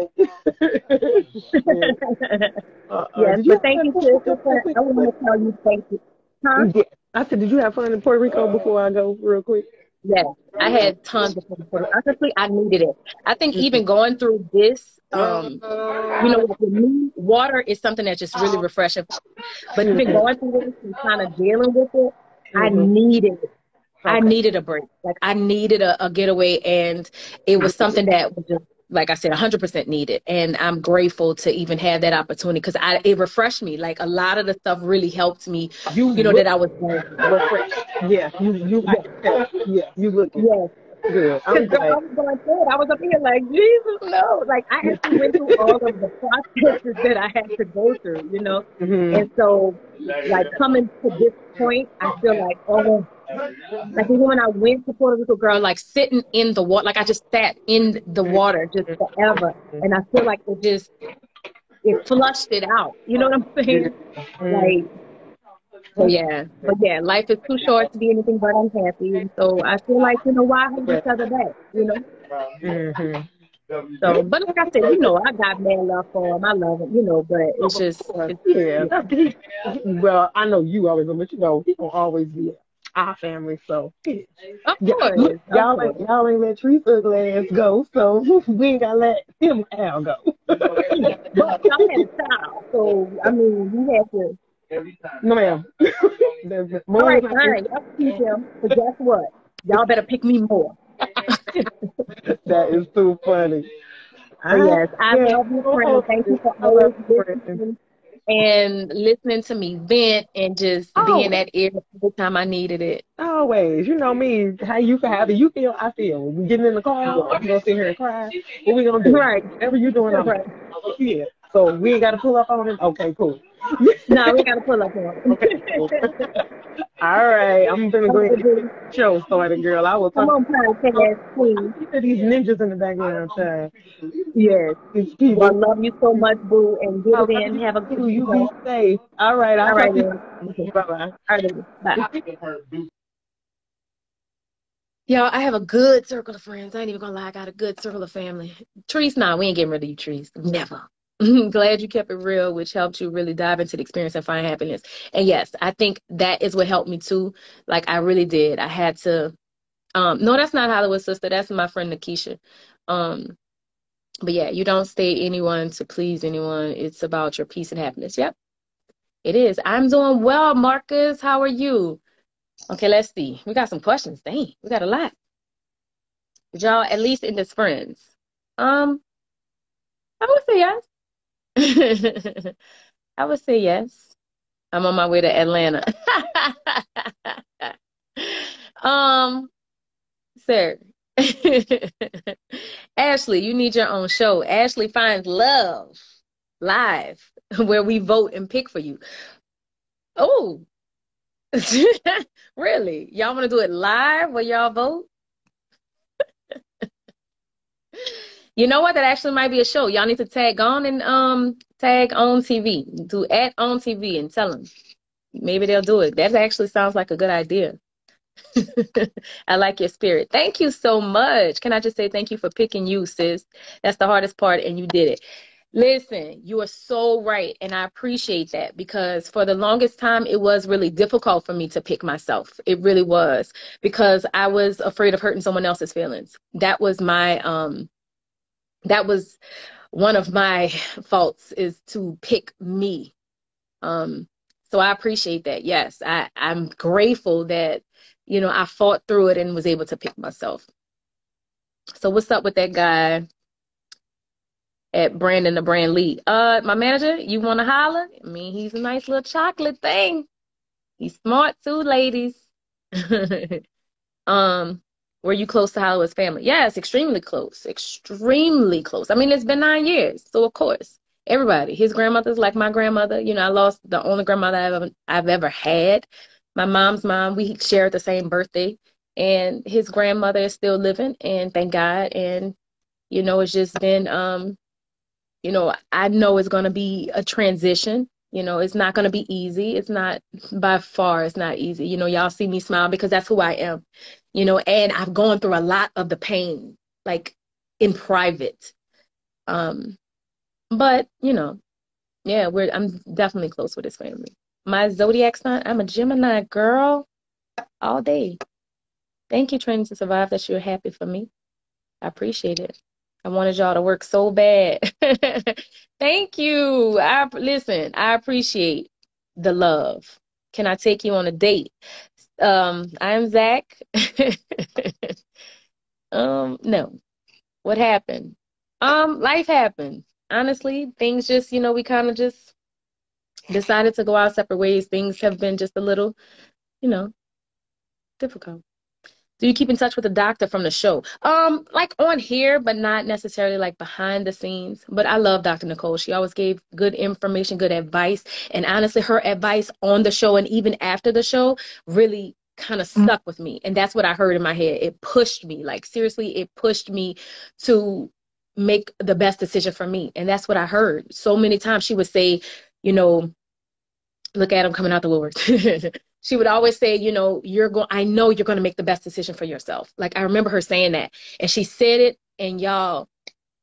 Uh, yes, but thank you, have sis. fun in Puerto I want to tell you thank you. Huh? Yeah. I said, did you have fun in Puerto Rico before I go, real quick? Yes, I had tons of fun. Honestly, I needed it. I think even going through this, um, you know, for me, water is something that's just really refreshing. But even going through this and kind of dealing with it, I Mhm. needed it. I needed a break. Like I needed a, a getaway, and it was something that was just, like I said, 100% needed. And I'm grateful to even have that opportunity because I it refreshed me. Like a lot of the stuff really helped me. You, You know look that I was refreshed. Yeah, you, you, I tell. yeah, you look Yes. good. I'm Because I was going through it. I was up here like, Jesus, no. Like, I actually went through all of the processes that I had to go through, you know? Mhm. And so, like, coming to this point, I feel like, oh, like, even when I went to Puerto Rico, girl, like, sitting in the water, like, I just sat in the water just forever. And I feel like it just, it flushed it out. You know what I'm *laughs* saying? Like, so yeah, but yeah, life is too short to be anything but unhappy. So I feel like, you know, why hold each other back, you know? So, but like I said, you know, I got mad love for him. I love him, you know, but it's just, it's, Yeah. *laughs* Well, I know you always, but you know, he gonna always be our family. So of course. look, of y'all, course. y'all ain't let Teresa ugly ass go, so *laughs* we ain't gotta let him Al go. But y'all had a child, so I mean, we had to. no, ma'am. *laughs* There's- All more right, than all right, y'all keep him. But guess what? Y'all better pick me more. *laughs* That is too funny. I, yes, I yeah, love you, friend. Thank you for I love always you, friend. listening and listening to me vent and just Oh. being that ear every time I needed it. Always, you know me, how you feel, how you feel, I feel. We getting in the car, you gonna sit here and cry. What we gonna do? Right. Whatever you doing, I'm Right. yeah. So we ain't gotta pull up on him. Okay, cool. *laughs* No, we gotta pull up on it. Okay, cool. *laughs* All right, I'm gonna go ahead and show started, girl. I will Come on, podcast queen. to these ninjas in the background, child. Yes. These people. Well, I love you so much, boo, and get I it in. you Have a too. good You day. be safe. All right, I'll All right, talk to then. you. Bye bye. All right, bye. Y'all, I have a good circle of friends. I ain't even gonna lie, I got a good circle of family. Trees, nah, we ain't getting rid of you, trees. Never. *laughs* Glad you kept it real, which helped you really dive into the experience and find happiness. And yes, I think that is what helped me too. Like I really did. I had to um no, that's not Hollywood sister, that's my friend Nakisha. Um but yeah, you don't stay anyone to please anyone. It's about your peace and happiness. Yep. It is. I'm doing well, Marcus. How are you? Okay, let's see. We got some questions. Dang, we got a lot. Y'all at least in this friends? Um, I would say yes. *laughs* I would say yes. I'm on my way to Atlanta. *laughs* um, sir. *laughs* Ashley, you need your own show. Ashley finds love live where we vote and pick for you. Oh, really? Y'all want to do it live where y'all vote? You know what? That actually might be a show. Y'all need to tag on and um tag on TV. Do at on TV and tell them. Maybe they'll do it. That actually sounds like a good idea. *laughs* I like your spirit. Thank you so much. Can I just say thank you for picking you, sis? That's the hardest part, and you did it. Listen, you are so right, and I appreciate that because for the longest time, it was really difficult for me to pick myself. It really was because I was afraid of hurting someone else's feelings. That was my um, that was one of my faults is to pick me. Um, so I appreciate that. Yes, I I'm grateful that you know I fought through it and was able to pick myself. So what's up with that guy? at Brandon the Brand Lead. Uh, my manager, you want to holler? I mean, he's a nice little chocolate thing. He's smart too, ladies. *laughs* um, were you close to Hollywood's family? Yes, extremely close, extremely close. I mean, it's been nine years, so of course, everybody. His grandmother's like my grandmother. You know, I lost the only grandmother I've ever, I've ever had. My mom's mom. We shared the same birthday, and his grandmother is still living, and thank God. And you know, it's just been um you know, I know it's going to be a transition. You know, it's not going to be easy. It's not by far, it's not easy. You know, y'all see me smile because that's who I am, you know, and I've gone through a lot of the pain, like in private. Um, but, you know, yeah, we're, I'm definitely close with his family. My zodiac sign, I'm a Gemini girl all day. Thank you, Training to Survive, that you're happy for me. I appreciate it. I wanted y'all to work so bad. *laughs* Thank you. I listen, I appreciate the love. Can I take you on a date? Um, I'm Zach. *laughs* um, no. What happened? Um, life happened. Honestly, things just, you know, we kind of just decided to go our separate ways. Things have been just a little, you know, difficult. Do you keep in touch with the doctor from the show? Um, like on here, but not necessarily like behind the scenes. But I love Dr. Nicole. She always gave good information, good advice. And honestly, her advice on the show and even after the show really kind of stuck with me. And that's what I heard in my head. It pushed me. Like seriously, it pushed me to make the best decision for me. And that's what I heard. So many times she would say, you know, look at him coming out the woodworks. *laughs* she would always say, you know, you're going, I know you're going to make the best decision for yourself. Like I remember her saying that and she said it and y'all,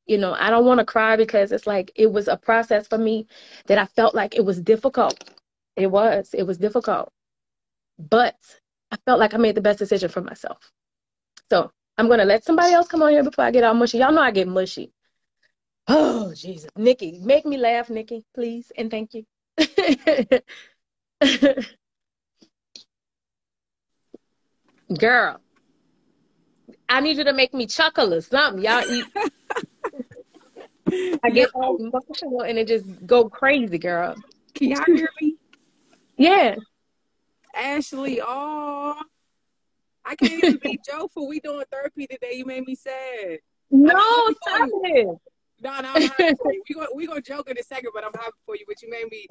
you know, I don't want to cry because it's like, it was a process for me that I felt like it was difficult. It was, it was difficult, but I felt like I made the best decision for myself. So I'm going to let somebody else come on here before I get all mushy. Y'all know I get mushy. Oh, Jesus. Nikki, make me laugh, Nikki, please. And thank you. *laughs* Girl, I need you to make me chuckle or something. Y'all eat. I get *laughs* all emotional and it just go crazy, girl. Can y'all hear me? Yeah. Ashley, oh, I can't even be *laughs* joyful. We doing therapy today. You made me sad. No, stop it. No, no, I'm happy for you. We gonna we gonna joke in a second, but I'm happy for you. But you made me.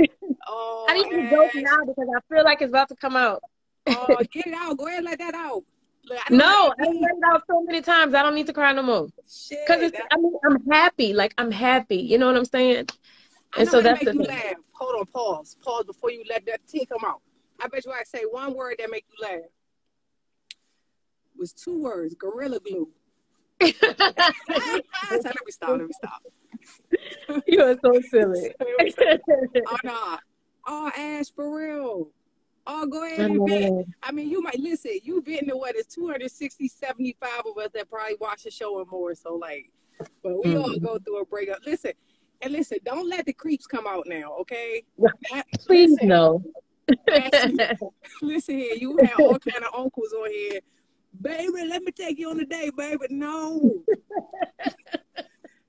Oh, I need to oh, joke now because I feel like it's about to come out. Oh, get it out. Go ahead, and let that out. Look, I no, I to done be- let it out so many times. I don't need to cry no more. Cause I mean, I'm happy. Like I'm happy. You know what I'm saying? And so that's make the you thing. laugh. Hold on, pause, pause before you let that tea come out. I bet you I say one word that make you laugh. It was two words, gorilla glue. *laughs* so let me stop. Let me stop. you are so silly. *laughs* Let me stop. Oh no. Oh Ash, for real. Oh, go ahead I and vent. I mean, you might listen. You been to what is 260, 75 of us that probably watch the show and more. So like, but we all Mhm. go through a breakup. Listen, and listen. Don't let the creeps come out now, okay? Please listen, no. *laughs* Listen here, you have all *laughs* kind of uncles on here. Baby, let me take you on a date, baby. No. *laughs*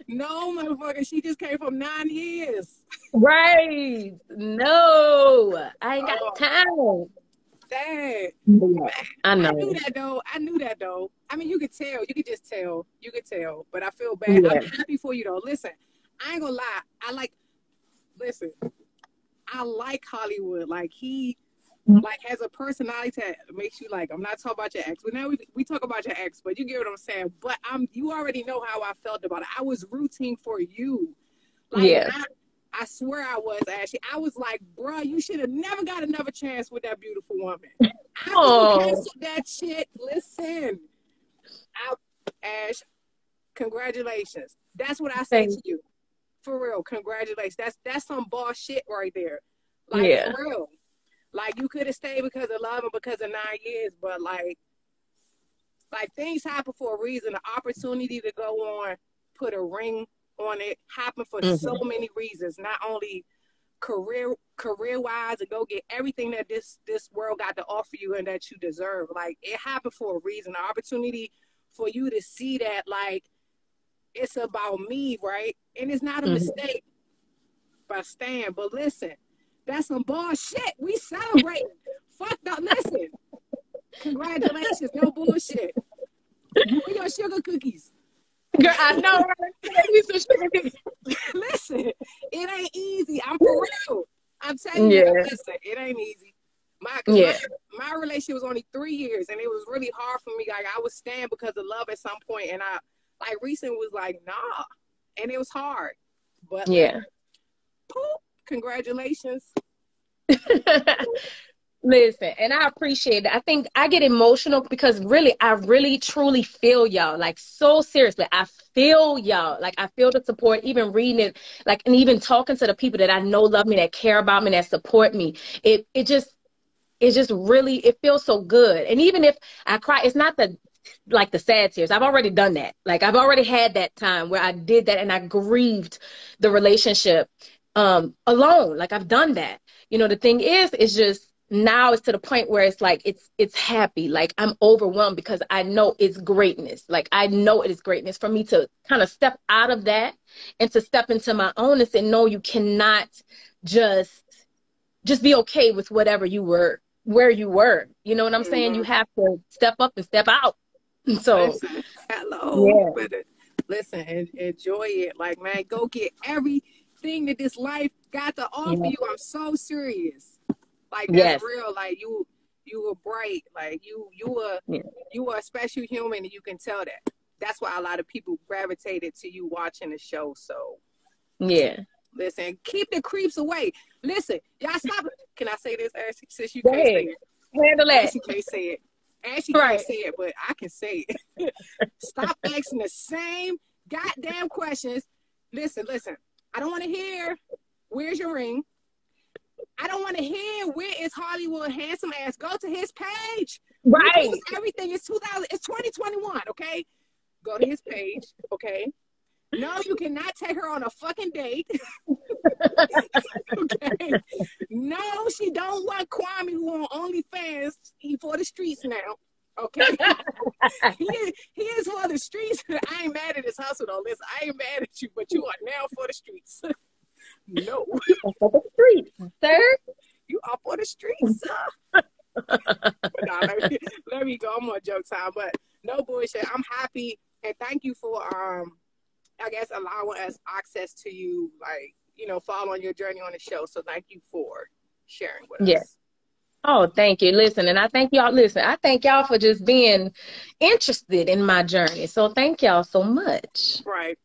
no, motherfucker. She just came from nine years. right. No. I ain't got Oh. time. Dang. I I know. knew that though. I knew that though. I mean, you could tell. You could just tell. You could tell. But I feel bad. Yeah. I'm happy for you though. Listen, I ain't gonna lie. I like. Listen, I like Hollywood. Like he, Mm-hmm. like has a personality that makes you like. I'm not talking about your ex. But now we we talk about your ex. But you get what I'm saying. But I'm. You already know how I felt about it. I was rooting for you. Like, Yeah. I, I swear I was, Ashley. I was like, bruh, you should have never got another chance with that beautiful woman. I Aw. would oh. cancel that shit. Listen, I, Ash, congratulations. That's what I say to you. For real, congratulations. That's that's some boss shit right there. Like Yeah. for real. Like you could have stayed because of love and because of nine years, but like, like things happen for a reason. The opportunity to go on, put a ring on it, happened for Mhm. so many reasons. Not only career career wise and go get everything that this this world got to offer you and that you deserve. Like it happened for a reason. The opportunity for you to see that like it's about me, right? And it's not a Mhm. mistake by staying. But listen, that's some bullshit. We celebrate. Fuck that. Listen. Congratulations. No bullshit. Where your sugar cookies? Girl, I know. right? Some sugar. cookies. listen, it ain't easy. I'm for real. I'm telling you, listen, it ain't easy. My, Yeah. my my relationship was only three years, and it was really hard for me. Like I was staying because of love at some point, and I like recent was like nah, and it was hard. But Yeah. poop, congratulations. *laughs* Listen, and I appreciate it. I think I get emotional because really, I really truly feel y'all. Like so seriously, I feel y'all. Like I feel the support, even reading it, like and even talking to the people that I know love me, that care about me, that support me. It it just it just really it feels so good. And even if I cry, it's not the like the sad tears. I've already done that. Like I've already had that time where I did that and I grieved the relationship um alone. Like I've done that. You know, the thing is, it's just now it's to the point where it's like it's it's happy. Like I'm overwhelmed because I know it's greatness. Like I know it is greatness for me to kind of step out of that and to step into my own and say, no, you cannot just just be okay with whatever you were where you were. You know what I'm saying? You have to step up and step out. *laughs* So Listen, hello. Yeah. Uh, Listen and enjoy it. Like, man, go get everything that this life got to offer Yeah. you. I'm so serious. Like that's Yes. real. Like you you were bright. Like you you were Yeah. you were a special human and you can tell that. That's why a lot of people gravitated to you watching the show. So yeah. listen, keep the creeps away. Listen, y'all stop. Can I say this, Ashley? Since you Go can't ahead. say it. Handle that. Ashley can't say it. Ashley Right. can't say it, but I can say it. *laughs* Stop asking the same goddamn questions. Listen, listen. I don't want to hear where's your ring. I don't want to hear where is Hollywood handsome ass. Go to his page. Right. Everything is 2000. It's 2021. Okay. Go to his page. Okay. No, you cannot take her on a fucking date. *laughs* okay. No, she don't want Kwame who on OnlyFans. He for the streets now. Okay. *laughs* he, is, he is for the streets. *laughs* I ain't mad at his hustle though. Listen, I ain't mad at you, but you are now for the streets. *laughs* no. For the streets, sir. You are for the streets, sir. nah, let, me, let me go. I'm on joke time, but no bullshit. I'm happy and thank you for um I guess allowing us access to you, like, you know, following your journey on the show. So thank you for sharing with Yes. us. Oh, thank you. Listen, and I thank y'all. Listen, I thank y'all for just being interested in my journey. So thank y'all so much. Right.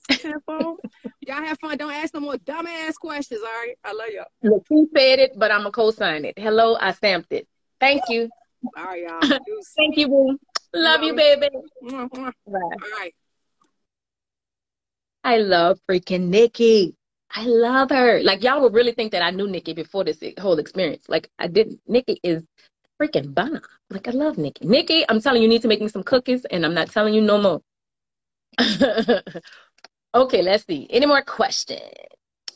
Y'all have fun. Don't ask no more dumbass questions, all right? I love y'all. Look, he said it, but I'm gonna co-sign it. Hello, I stamped it. Thank you. All right, y'all. *laughs* Thank you, boo. Love you, baby. Mwah, mwah. Bye. All right. I love freaking Nikki. I love her. Like y'all would really think that I knew Nikki before this whole experience. Like I didn't. Nikki is freaking bomb. Like I love Nikki. Nikki, I'm telling you, you need to make me some cookies, and I'm not telling you no more. *laughs* okay, let's see. Any more questions?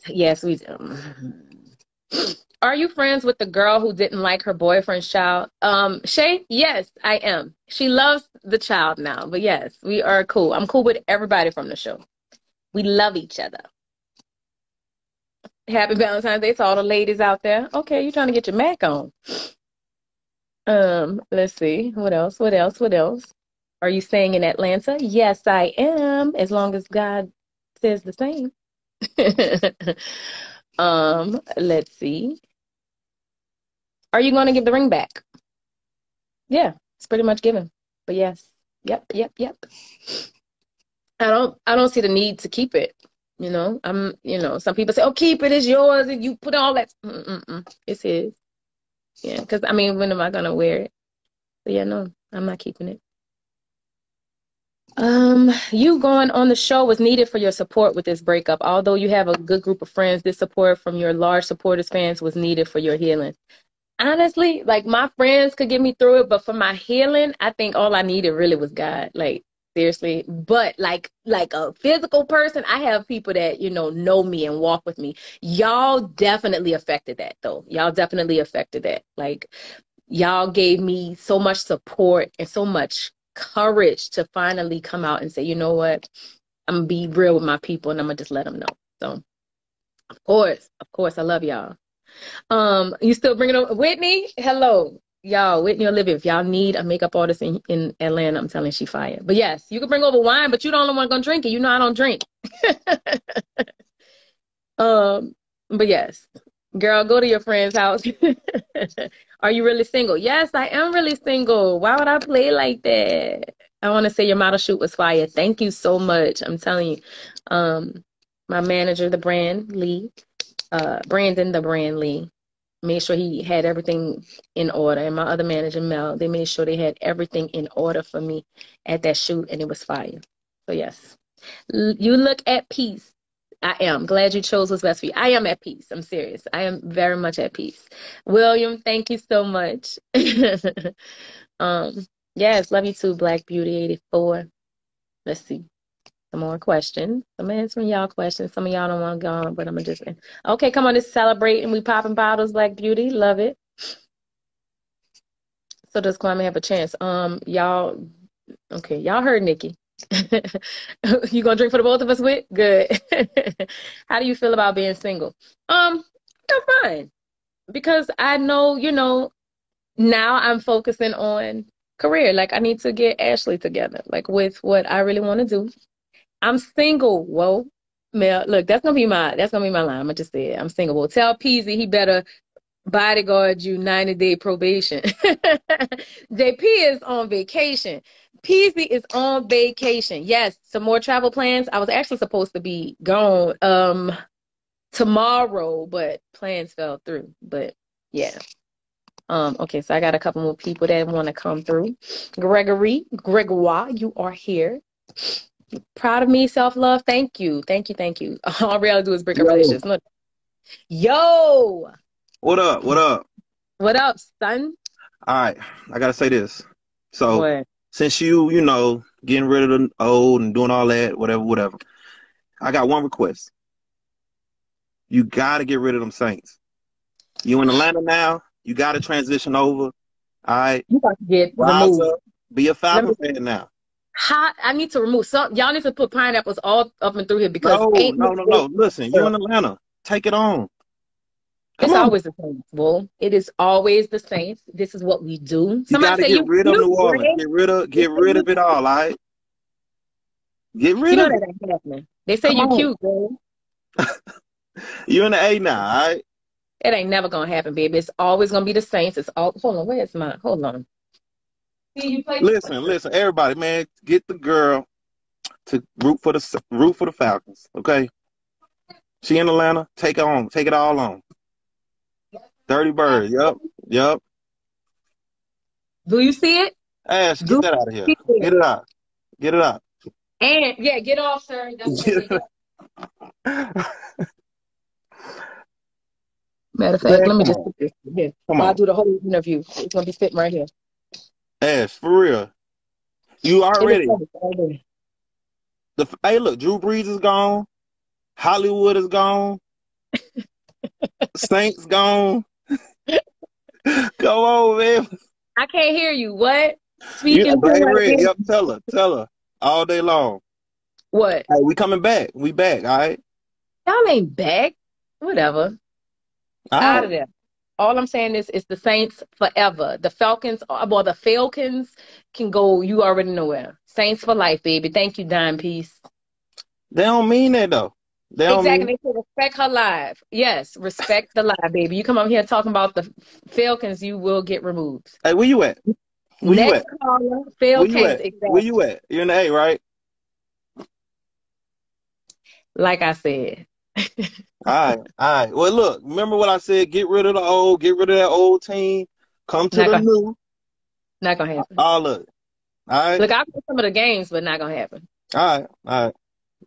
Yes, we do. Are you friends with the girl who didn't like her boyfriend's child? Um, Shay, yes, I am. She loves the child now, but yes, we are cool. I'm cool with everybody from the show. We love each other. Happy Valentine's Day to all the ladies out there. Okay, you're trying to get your Mac on. Um, let's see. What else? What else? What else? Are you staying in Atlanta? Yes, I am, as long as God says the same. *laughs* um, let's see. Are you going to give the ring back? Yeah, it's pretty much given. But yes. Yep, yep, yep. I don't I don't see the need to keep it. You know, I'm you know, some people say, "Oh, keep it, it's yours," and you put all that. Mm-mm-mm. It's his. Yeah, because I mean, when am I gonna wear it? Yeah, no, I'm not keeping it. Um, you going on the show was needed for your support with this breakup. Although you have a good group of friends, this support from your large supporters fans was needed for your healing. Honestly, like my friends could get me through it, but for my healing, I think all I needed really was God. Like seriously. But like like a physical person, I have people that, you know, know me and walk with me. Y'all definitely affected that though. Y'all definitely affected that. Like y'all gave me so much support and so much courage to finally come out and say, you know what, I'm gonna be real with my people and I'm gonna just let them know. So, of course, of course, I love y'all. Um, you still bringing up Whitney? Hello, y'all. Whitney Olivia. If y'all need a makeup artist in, in Atlanta, I'm telling she fire. But yes, you can bring over wine, but you only one gonna drink it. You know I don't drink. *laughs* um, but yes, girl, go to your friend's house. *laughs* Are you really single? Yes, I am really single. Why would I play like that? I want to say your model shoot was fire. Thank you so much. I'm telling you. Um, my manager, the brand Lee, uh, Brandon, the brand Lee, made sure he had everything in order. And my other manager, Mel, they made sure they had everything in order for me at that shoot, and it was fire. So yes, you look at peace. I am glad you chose what's best for you. I am at peace. I'm serious. I am very much at peace. William, thank you so much. *laughs* um, yes, love you too, Black Beauty 84. Let's see. Some more questions. I'm answering y'all questions. Some of y'all don't want to go on, but I'm gonna just okay. Come on, let's celebrate and we popping bottles, Black Beauty. Love it. So does Kwame have a chance? Um, y'all, okay, y'all heard Nikki. *laughs* you gonna drink for the both of us with? Good. *laughs* How do you feel about being single? Um, I'm fine because I know, you know, now I'm focusing on career. Like I need to get Ashley together, like with what I really want to do. I'm single. Whoa. Mel, look, that's gonna be my that's gonna be my line. I'm gonna just say it. I'm single. Well, tell Peasy he better bodyguard you 90 day probation. *laughs* JP is on vacation. Peasy is on vacation. Yes, some more travel plans. I was actually supposed to be gone um tomorrow, but plans fell through. But yeah. Um, okay, so I got a couple more people that want to come through. Gregory, Gregoire, you are here. Proud of me, self love. Thank you, thank you, thank you. *laughs* All we gotta do is break up Yo. relationships. Look, yo, What up? What up? what up, son? All right, I gotta say this. So What? since you, you know, getting rid of the old and doing all that, whatever, whatever, I got one request. You gotta get rid of them Saints. You in Atlanta now? You gotta transition over. All right, You about to get rise removed? up, Be a Let Falcon fan now. Hot. I need to remove some. Y'all need to put pineapples all up and through here because No, ain't no, no, no. Listen, you in Atlanta. Take it on. Come It's on. always the Saints. Well, it is always the Saints. This is what we do. You Somebody gotta say get you rid of New Orleans. Get rid of get rid of it all, all right? Get rid know of it. that ain't happening. They say you on. cute, girl. *laughs* You in the A now, all right? It ain't never gonna happen, baby. It's always gonna be the Saints. It's all. Hold on, where's mine? Hold on. See. Listen, listen, everybody, man, get the girl to root for the root for the Falcons, okay? She in Atlanta. Take it on. Take it all on. Dirty Bird. Yep. Yep. Do you see it? Ash, get Do that out of here. Get it? out. Get it out. And yeah, get off, sir. That's Get what it out. *laughs* Matter of fact, let me just put this here. Come on. do the whole interview. It's gonna be sitting right here. Ash, for real. You already. The, hey, look, Drew Brees is gone. Hollywood is gone. Saints gone. *laughs* Come on, man. I can't hear you. What? You, Speaking to hey, what Red, yep, tell her. Tell her. All day long. What? Hey, we coming back. We back, all right? Y'all ain't back. Whatever. All Out of there. All I'm saying is, it's the Saints forever. The Falcons, well, the Falcons can go. You already know where. Saints for life, baby. Thank you, Dime Piece. They don't mean that, though. They don't Exactly. mean They say respect her live. Yes, respect the live, baby. You come up here talking about the Falcons, you will get removed. Hey, where you at? Where you at? caller, Where Falcons. you at? Exactly. Where you at? You're in the A, right? Like I said. All right, all right. Well, look, remember what I said? Get rid of the old, get rid of that old team, come to Not the gonna, new, not gonna happen. all of it. All right, Look, I've played some of the games, but not gonna happen. all right, all right,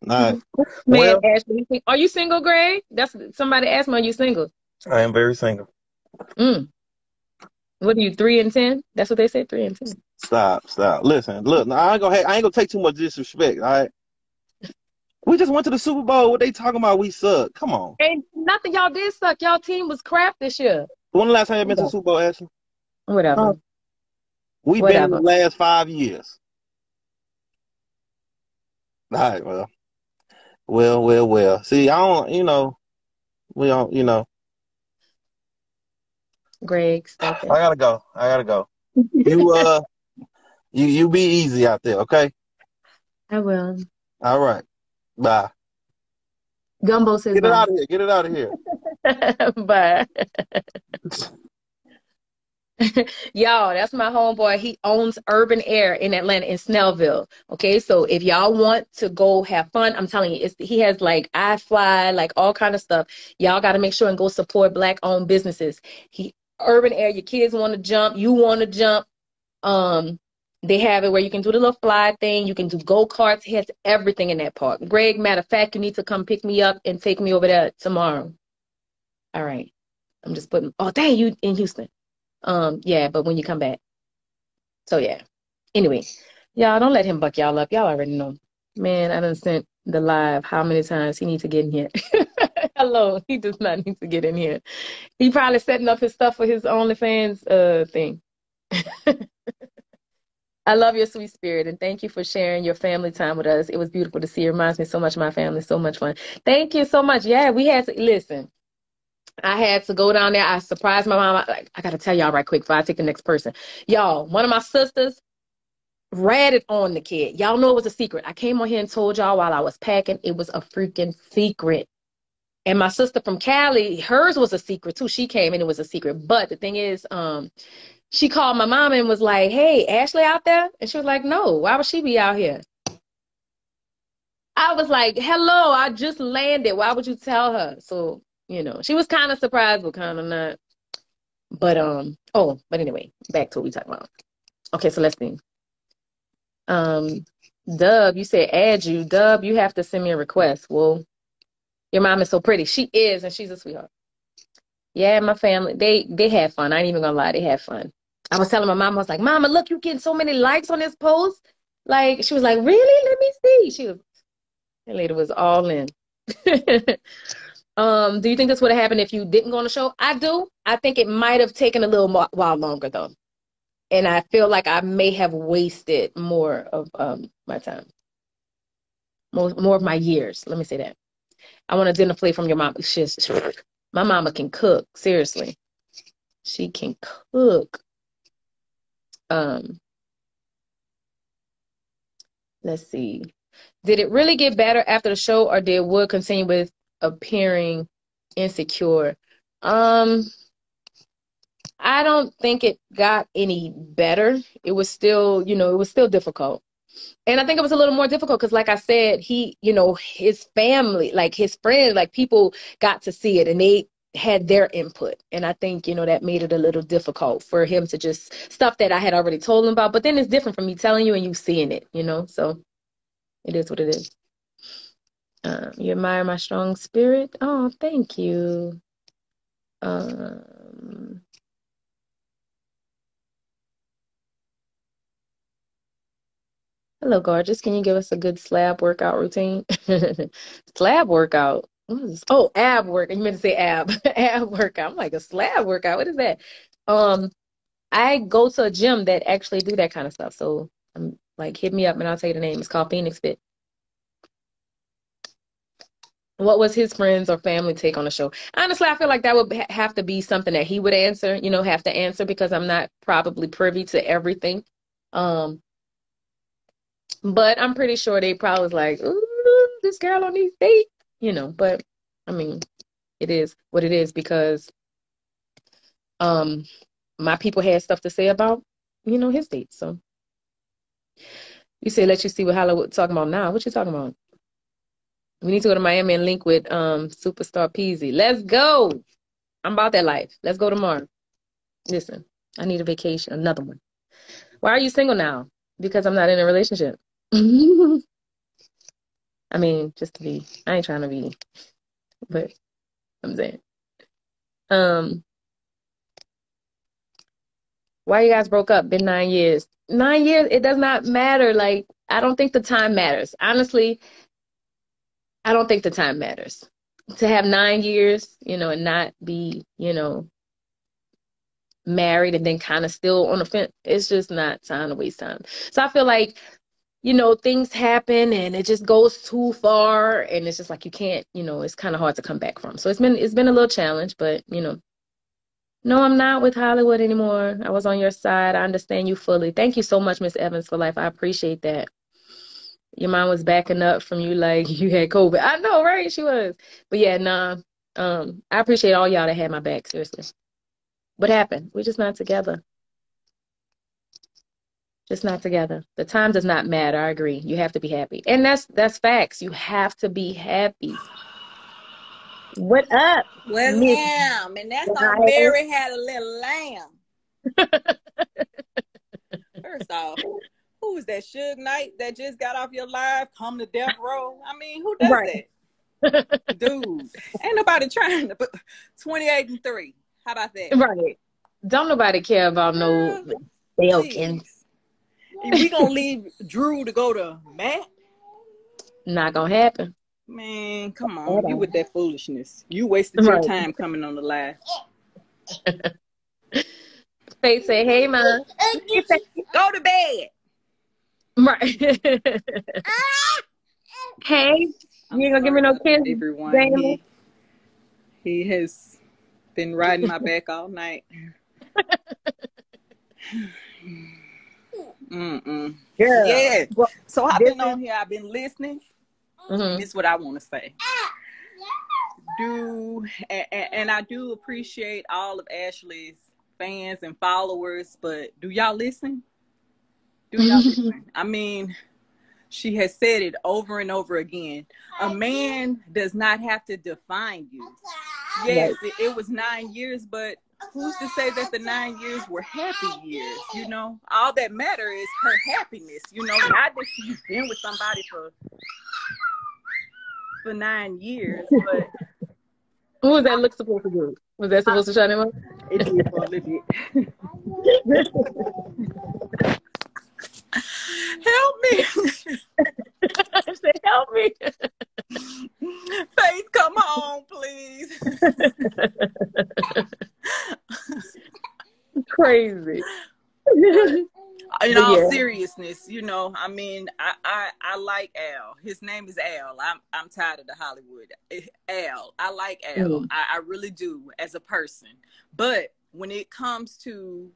all right. Man, Well, Ashley, are you single, Greg? That's somebody asked me, are you single? I am very single. Mm. What are you, three and ten? That's what they said, three and ten. Stop, stop. Listen, look, I ain't gonna, I ain't gonna take too much disrespect. All right, we just went to the Super Bowl. What they talking about? We suck. Come on. And nothing y'all did suck. Y'all team was crap this year. When the last time you been to the Super Bowl, Ashley? Whatever. We've been in the last five years. All right, well, well, well, well. See, I don't, you know, we don't, you know. Greg, stop I gotta go. I gotta go. You uh, *laughs* you you be easy out there, okay? I will. All right. Bye. Gumbo says Get it bye. out of here. Get it out of here. *laughs* bye. *laughs* Y'all, that's my homeboy. He owns Urban Air in Atlanta, in Snellville. Okay, so if y'all want to go have fun, I'm telling you, it's, he has like I fly, like all kind of stuff. Y'all got to make sure and go support black-owned businesses. He Urban Air, your kids want to jump, you want to jump. Um, they have it where you can do the little fly thing. You can do go karts. He has everything in that park. Greg, matter of fact, you need to come pick me up and take me over there tomorrow. All right. I'm just putting. Oh, dang, you in Houston. Um, yeah, but when you come back. So yeah. Anyway, y'all don't let him buck y'all up. Y'all already know. Man, I done sent the live how many times he needs to get in here. *laughs* Hello, he does not need to get in here. He probably setting up his stuff for his OnlyFans uh thing. *laughs* I love your sweet spirit and thank you for sharing your family time with us. It was beautiful to see. It reminds me so much of my family. So much fun. Thank you so much. Yeah, we had to listen. I had to go down there. I surprised my mom. I, I got to tell y'all right quick before I take the next person. Y'all, one of my sisters ratted on the kid. Y'all know it was a secret. I came on here and told y'all while I was packing, it was a freaking secret. And my sister from Cali, hers was a secret too. She came and it was a secret. But the thing is, um, she called my mom and was like, Hey, Ashley out there? And she was like, No, why would she be out here? I was like, Hello, I just landed. Why would you tell her? So, you know, she was kind of surprised, but kind of not. But um, oh, but anyway, back to what we talking about. Okay, so let's see. Um, Dub, you said add you. Dub, you have to send me a request. Well, your mom is so pretty. She is, and she's a sweetheart. Yeah, my family, they they had fun. I ain't even gonna lie, they had fun. I was telling my mom, I was like, Mama, look, you getting so many likes on this post. Like, she was like, Really? Let me see. She was that lady was all in. *laughs* um, do you think this would have happened if you didn't go on the show? I do. I think it might have taken a little while longer though. and I feel like I may have wasted more of um my time, more more of my years. Let me say that. I want a dinner plate from your mom. She's, my mama can cook. Seriously, she can cook. Um, let's see. Did it really get better after the show, or did Wood continue with appearing insecure? Um, I don't think it got any better. It was still, you know, it was still difficult. And I think it was a little more difficult because, like I said, he, you know, his family, like his friends, like people got to see it and they had their input. And I think, you know, that made it a little difficult for him to just stuff that I had already told him about. But then it's different from me telling you and you seeing it, you know? So it is what it is. Um, you admire my strong spirit? Oh, thank you. Um, hello, gorgeous. Can you give us a good slab workout routine? *laughs* slab workout. Oh, ab work. You meant to say ab. *laughs* ab workout. I'm like a slab workout. What is that? Um, I go to a gym that actually do that kind of stuff. So I'm like, hit me up and I'll tell you the name. It's called Phoenix Fit. What was his friends or family take on the show? Honestly, I feel like that would ha- have to be something that he would answer, you know, have to answer because I'm not probably privy to everything. Um, but I'm pretty sure they probably was like, ooh, this girl on these dates, you know, but I mean, it is what it is because um my people had stuff to say about, you know, his date. So you say let you see what Hollywood talking about now. What you talking about? We need to go to Miami and link with um superstar Peasy. Let's go. I'm about that life. Let's go tomorrow. Listen, I need a vacation, another one. Why are you single now? Because I'm not in a relationship. *laughs* I mean, just to be, I ain't trying to be, but I'm saying. Um, why you guys broke up? Been nine years. Nine years, it does not matter. Like, I don't think the time matters. Honestly, I don't think the time matters. To have nine years, you know, and not be, you know, married and then kind of still on the fence, it's just not time to waste time. So I feel like, you know, things happen and it just goes too far and it's just like you can't, you know, it's kind of hard to come back from. So it's been it's been a little challenge, but you know, no, I'm not with Hollywood anymore. I was on your side. I understand you fully. Thank you so much, Miss Evans, for life. I appreciate that. Your mom was backing up from you like *laughs* you had COVID. I know, right? She was. But yeah, nah. Um, I appreciate all y'all that had my back, seriously. What happened? We're just not together. Just not together. The time does not matter. I agree. You have to be happy. And that's that's facts. You have to be happy. What up? Well, Miss lamb, and that's on Diane? Mary had a little lamb. *laughs* First off, who was that Suge Knight that just got off your live? Come to death row. I mean, who does Right. that, dude? Ain't nobody trying to put twenty-eight and three. How about that? Right. Don't nobody care about no Girl, Belkin. please. If we gonna leave Drew to go to Matt? Not gonna happen. Man, come At on. You all. with that foolishness. You wasted your time coming on the live. *laughs* Faith say, hey ma. Go to bed. Right. *laughs* hey, I'm you ain't gonna give me no about kiss, everyone. He, he has been riding my back all night. *laughs* Mm-mm. Girl. Yeah. Well, So I've been on here. I've been listening. mhm. This is what I want to say. Do and, and I do appreciate all of Ashley's fans and followers, but do y'all listen? Do y'all listen? I mean, she has said it over and over again. A man does not have to define you. Yes, it, it was nine years, but who's to say that the nine years were happy years? You know, all that matter is her happiness. You know, not that she's been with somebody for for nine years, but What was that look supposed to do? Was that supposed to shut him up? it did for a little bit. Help me. *laughs* Say, help me. Faith, come on, please. *laughs* Crazy. *laughs* In all yeah. seriousness, you know, I mean, I, I, I like Al. His name is Al. I'm I'm tired of the Hollywood. Al. I like Al. Mm. I, I really do as a person. But when it comes to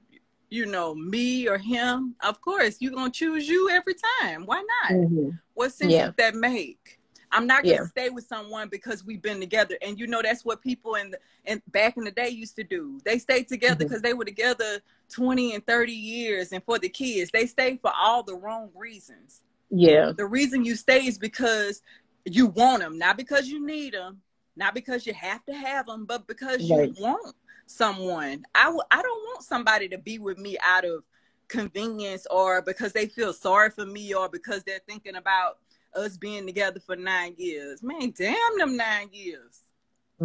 you know me or him, of course you're gonna choose you every time. Why not? Mhm. What sense Yeah. does that make? I'm not gonna Yeah. stay with someone because we've been together, and you know that's what people in the and back in the day used to do. They stayed together because they were together 20 and 30 years, and for the kids, they stayed for all the wrong reasons. Yeah. The reason you stay is because you want them, not because you need them, not because you have to have them, but because you Right. want someone. I w- I don't want somebody to be with me out of convenience or because they feel sorry for me or because they're thinking about us being together for nine years. Man, damn them nine years.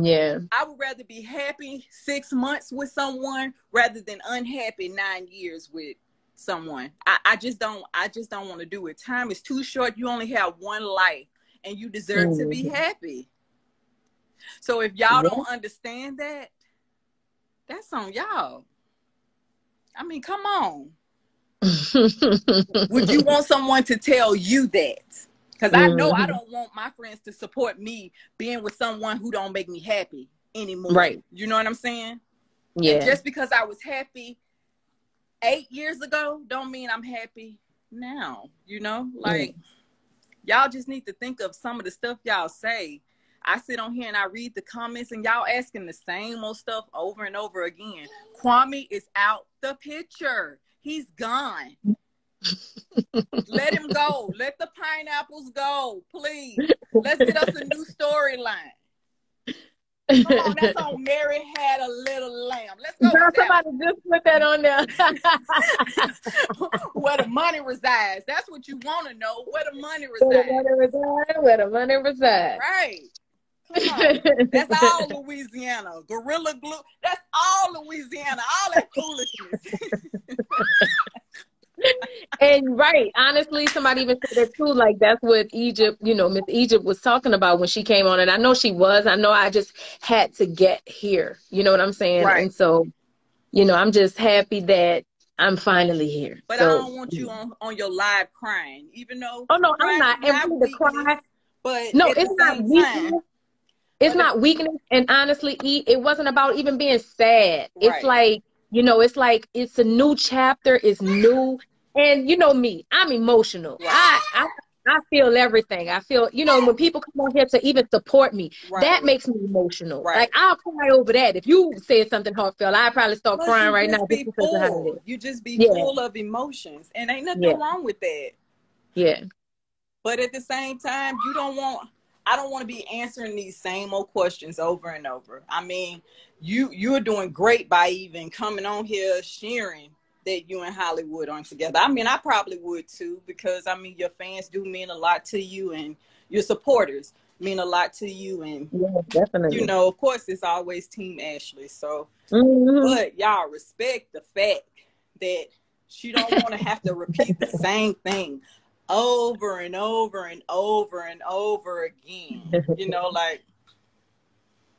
Yeah. I would rather be happy six months with someone rather than unhappy nine years with someone. I, I just don't I just don't want to do it. Time is too short. You only have one life and you deserve to be Mhm. happy. So if y'all Yeah. don't understand that, that's on y'all. I mean, come on. *laughs* Would you want someone to tell you that? Because I know I Mhm. don't want my friends to support me being with someone who don't make me happy anymore. Right. You know what I'm saying? And Yeah. just because I was happy eight years ago, don't mean I'm happy now. You know, like y'all just need to think of some of the stuff y'all say. I sit on here and I read the comments, and y'all asking the same old stuff over and over again. Kwame is out the picture. He's gone. *laughs* Let him go. Let the pineapples go, please. Let's get us a new storyline. Come on, that's on Mary had a little lamb. Let's go. Girl, somebody just put that on there. *laughs* where the money resides. That's what you want to know. Where the money Where the resides. money reside, where the money resides. Right. That's all *laughs* Louisiana. Gorilla glue. That's all Louisiana. All that foolishness. *laughs* and right, honestly, somebody even said that too. Like that's what Egypt, you know, Miss Egypt was talking about when she came on, and I know she was. I know I just had to get here. You know what I'm saying? Right. And so, you know, I'm just happy that I'm finally here. But so, I don't want you on, on your live crying, even though Oh no, I'm not. And for the cry, But no, it's not weakness. It's not weakness. And honestly, E, it wasn't about even being sad. It's like, you know, it's like it's a new chapter, it's new. And you know me, I'm emotional. I, I I feel everything. I feel, you know, when people come on here to even support me, Right. that makes me emotional. Right. Like I'll cry over that. If you said something heartfelt, I'd probably start crying right now be just because of how it full. You just be Yeah. full of emotions, and ain't nothing Yeah. wrong with that. Yeah. But at the same time, you don't want. I don't want to be answering these same old questions over and over. I mean, you you're doing great by even coming on here sharing that you and Hollywood aren't together. I mean, I probably would too because I mean, your fans do mean a lot to you, and your supporters mean a lot to you, and Yeah, definitely. you know, of course, it's always Team Ashley. So Mhm. but y'all respect the fact that she don't want to have to repeat the same thing over and over and over and over again. You know, *laughs* like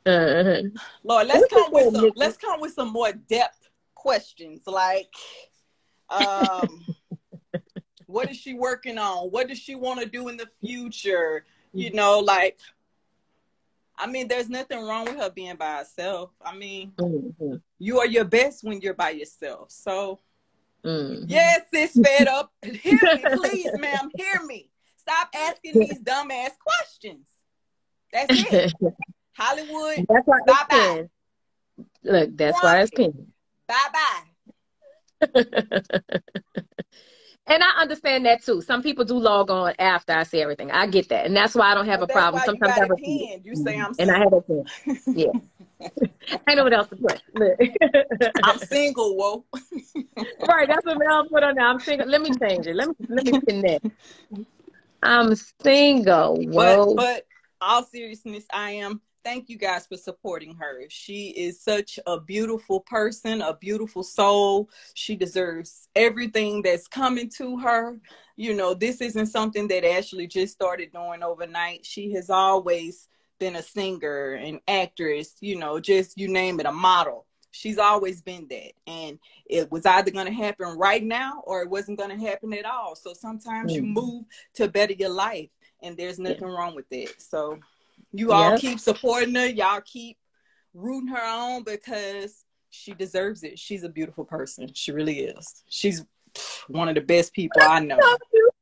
Uh-huh. Lord, let's come with some let's come with some more depth questions. Like, um, *laughs* what is she working on? What does she want to do in the future? You know, like I mean, there's nothing wrong with her being by herself. I mean, Mhm. you are your best when you're by yourself. So Mhm. Yes, sis, fed up. *laughs* Hear me, please, ma'am. Hear me. Stop asking these dumbass questions. That's it. *laughs* Hollywood, That's why Bye-bye. it's. Look, that's why it's pinned. bye bye. *laughs* And I understand that too. Some people do log on after I say everything. I get that. And that's why I don't have But a problem. Sometimes I repeat it. pinned. You say I'm And I have a pin. Yeah. I know what else to put. Look. I'm single, whoa. *laughs* right, that's what Mel put on there. I'm single. Let me change it. Let me let me that. I'm single. Whoa. But but all seriousness, I am. Thank you guys for supporting her. She is such a beautiful person, a beautiful soul. She deserves everything that's coming to her. You know, this isn't something that Ashley just started doing overnight. She has always been a singer, an actress, you know, just you name it, a model. she's always been that. And it was either going to happen right now or it wasn't going to happen at all. So sometimes you Mm. move to better your life, and there's nothing wrong with it. So you all Yep. keep supporting her. Y'all keep rooting her on because she deserves it. She's a beautiful person. She really is. She's one of the best people I know. *laughs*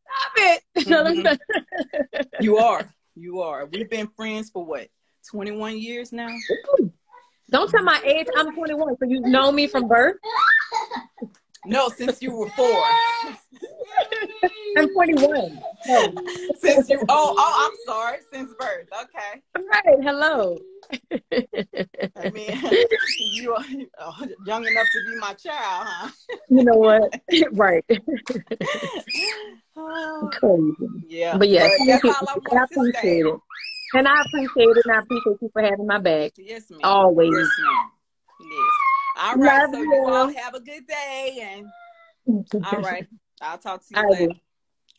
Stop it. *laughs* Mhm. You are. You are. We've been friends for what? 21 years now? Don't tell my age. I'm 21. So you know me from birth. No, since you were four. I'm 21. No. Since you oh oh I'm sorry, since birth. Okay. Right. Hello. I mean *laughs* you are uh, young enough to be my child, huh? You know what? *laughs* right. Oh, Crazy. yeah. But yeah, But thank all I. I want to say. appreciate it. And I appreciate it. And I appreciate you for having my back. Yes, ma'am. Always. Yes, ma'am. Yes. All right. Love so you. you all have a good day and *laughs* all right. I'll talk to you I later. will.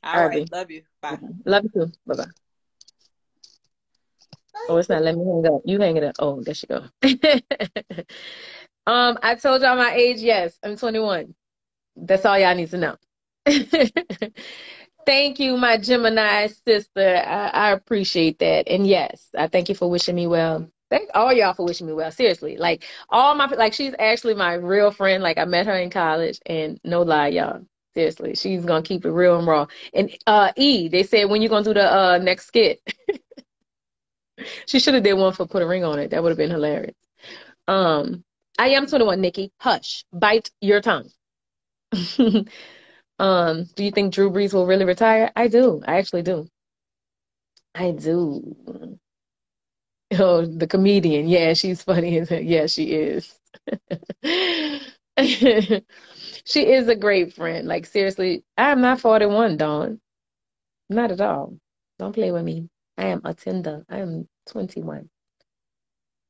All I right. will. Love you. Bye. Love you too. Bye bye. Oh, it's not letting me hang up. You hang it up. Oh, there she go. *laughs* um, I told y'all my age. Yes, I'm 21. That's all y'all need to know. *laughs* Thank you, my Gemini sister. I, I appreciate that. And yes, I thank you for wishing me well. Thank all y'all for wishing me well. Seriously, like all my like she's actually my real friend. Like I met her in college, and no lie, y'all. Seriously, she's gonna keep it real and raw. And uh, E, they said when you gonna do the uh next skit? *laughs* she should have did one for put a ring on it. That would have been hilarious. Um, I am 21, Nikki. Hush, bite your tongue. *laughs* um, do you think Drew Brees will really retire? I do. I actually do. I do. *laughs* Oh, the comedian. Yeah, she's funny. Yeah, she is. *laughs* she is a great friend. Like seriously, I'm not 41, Dawn. Not at all. Don't play with me. I am a tender. I am 21.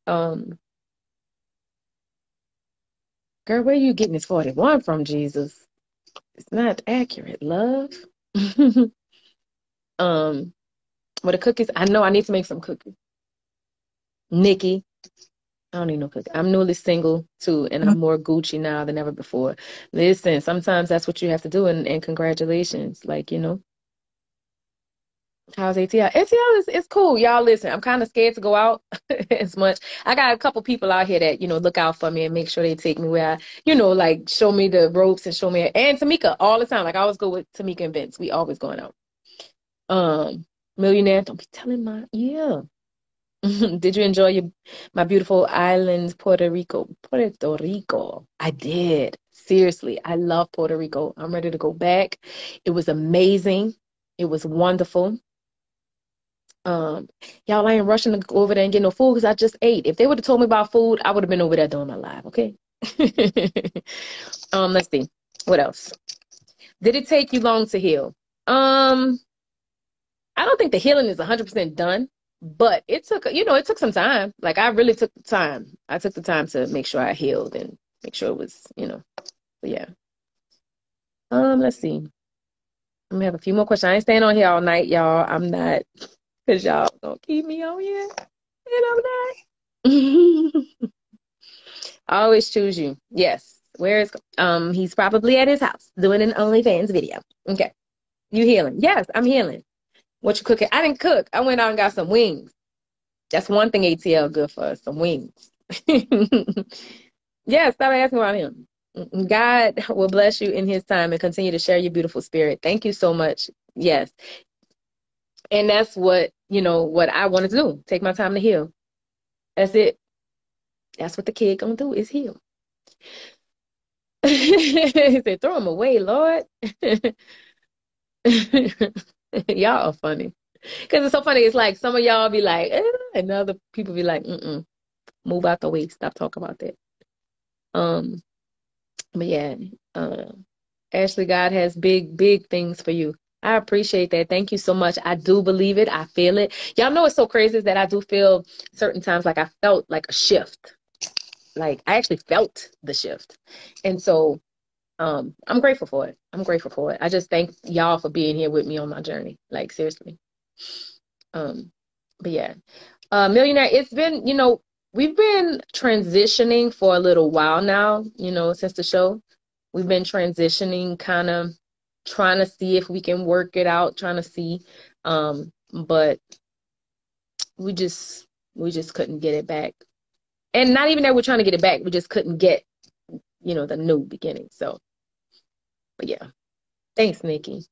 Um, girl, where you getting this 41 from, Jesus? It's not accurate, love. *laughs* um, what the cookies? I know I need to make some cookies. Nikki, I don't need no cookie. I'm newly single too, and I'm more Gucci now than ever before. Listen, sometimes that's what you have to do, and, and congratulations. Like, you know. How's ATL? ATL is it's cool. Y'all listen, I'm kind of scared to go out *laughs* as much. I got a couple people out here that, you know, look out for me and make sure they take me where I, you know, like show me the ropes and show me and Tamika all the time. Like I always go with Tamika and Vince. We always going out. Um, millionaire, don't be telling my yeah. *laughs* Did you enjoy your my beautiful island, Puerto Rico? Puerto Rico. I did. Seriously, I love Puerto Rico. I'm ready to go back. It was amazing. It was wonderful. Um, y'all, I ain't rushing to go over there and get no food because I just ate. If they would have told me about food, I would have been over there doing my live, okay? *laughs* um, let's see. What else? Did it take you long to heal? Um, I don't think the healing is 100% done, but it took, you know, it took some time. Like I really took the time. I took the time to make sure I healed and make sure it was, you know, yeah. Um, let's see. I'm gonna have a few more questions. I ain't staying on here all night, y'all. I'm not, cause y'all gonna keep me on here, and I'm not. *laughs* I always choose you. Yes. Where is um? He's probably at his house doing an OnlyFans video. Okay. You healing? Yes, I'm healing. What you cooking? I didn't cook. I went out and got some wings. That's one thing ATL good for some wings. *laughs* yeah, stop asking about him. God will bless you in his time and continue to share your beautiful spirit. Thank you so much. Yes. And that's what, you know, what I wanted to do. Take my time to heal. That's it. That's what the kid gonna do is heal. *laughs* he said, throw him away, Lord. *laughs* *laughs* y'all are funny. Because it's so funny. It's like some of y'all be like, eh, and other people be like, mm-mm, move out the way. Stop talking about that. Um, but yeah, uh, Ashley, God has big, big things for you. I appreciate that. Thank you so much. I do believe it. I feel it. Y'all know it's so crazy that I do feel certain times like I felt like a shift. Like I actually felt the shift. And so um, I'm grateful for it. I'm grateful for it. I just thank y'all for being here with me on my journey. Like seriously. Um, but yeah. Uh, millionaire, it's been, you know, we've been transitioning for a little while now, you know, since the show. We've been transitioning, kind of trying to see if we can work it out, trying to see. Um, but we just we just couldn't get it back. And not even that we're trying to get it back, we just couldn't get, you know, the new beginning. So but yeah. Thanks, Nikki.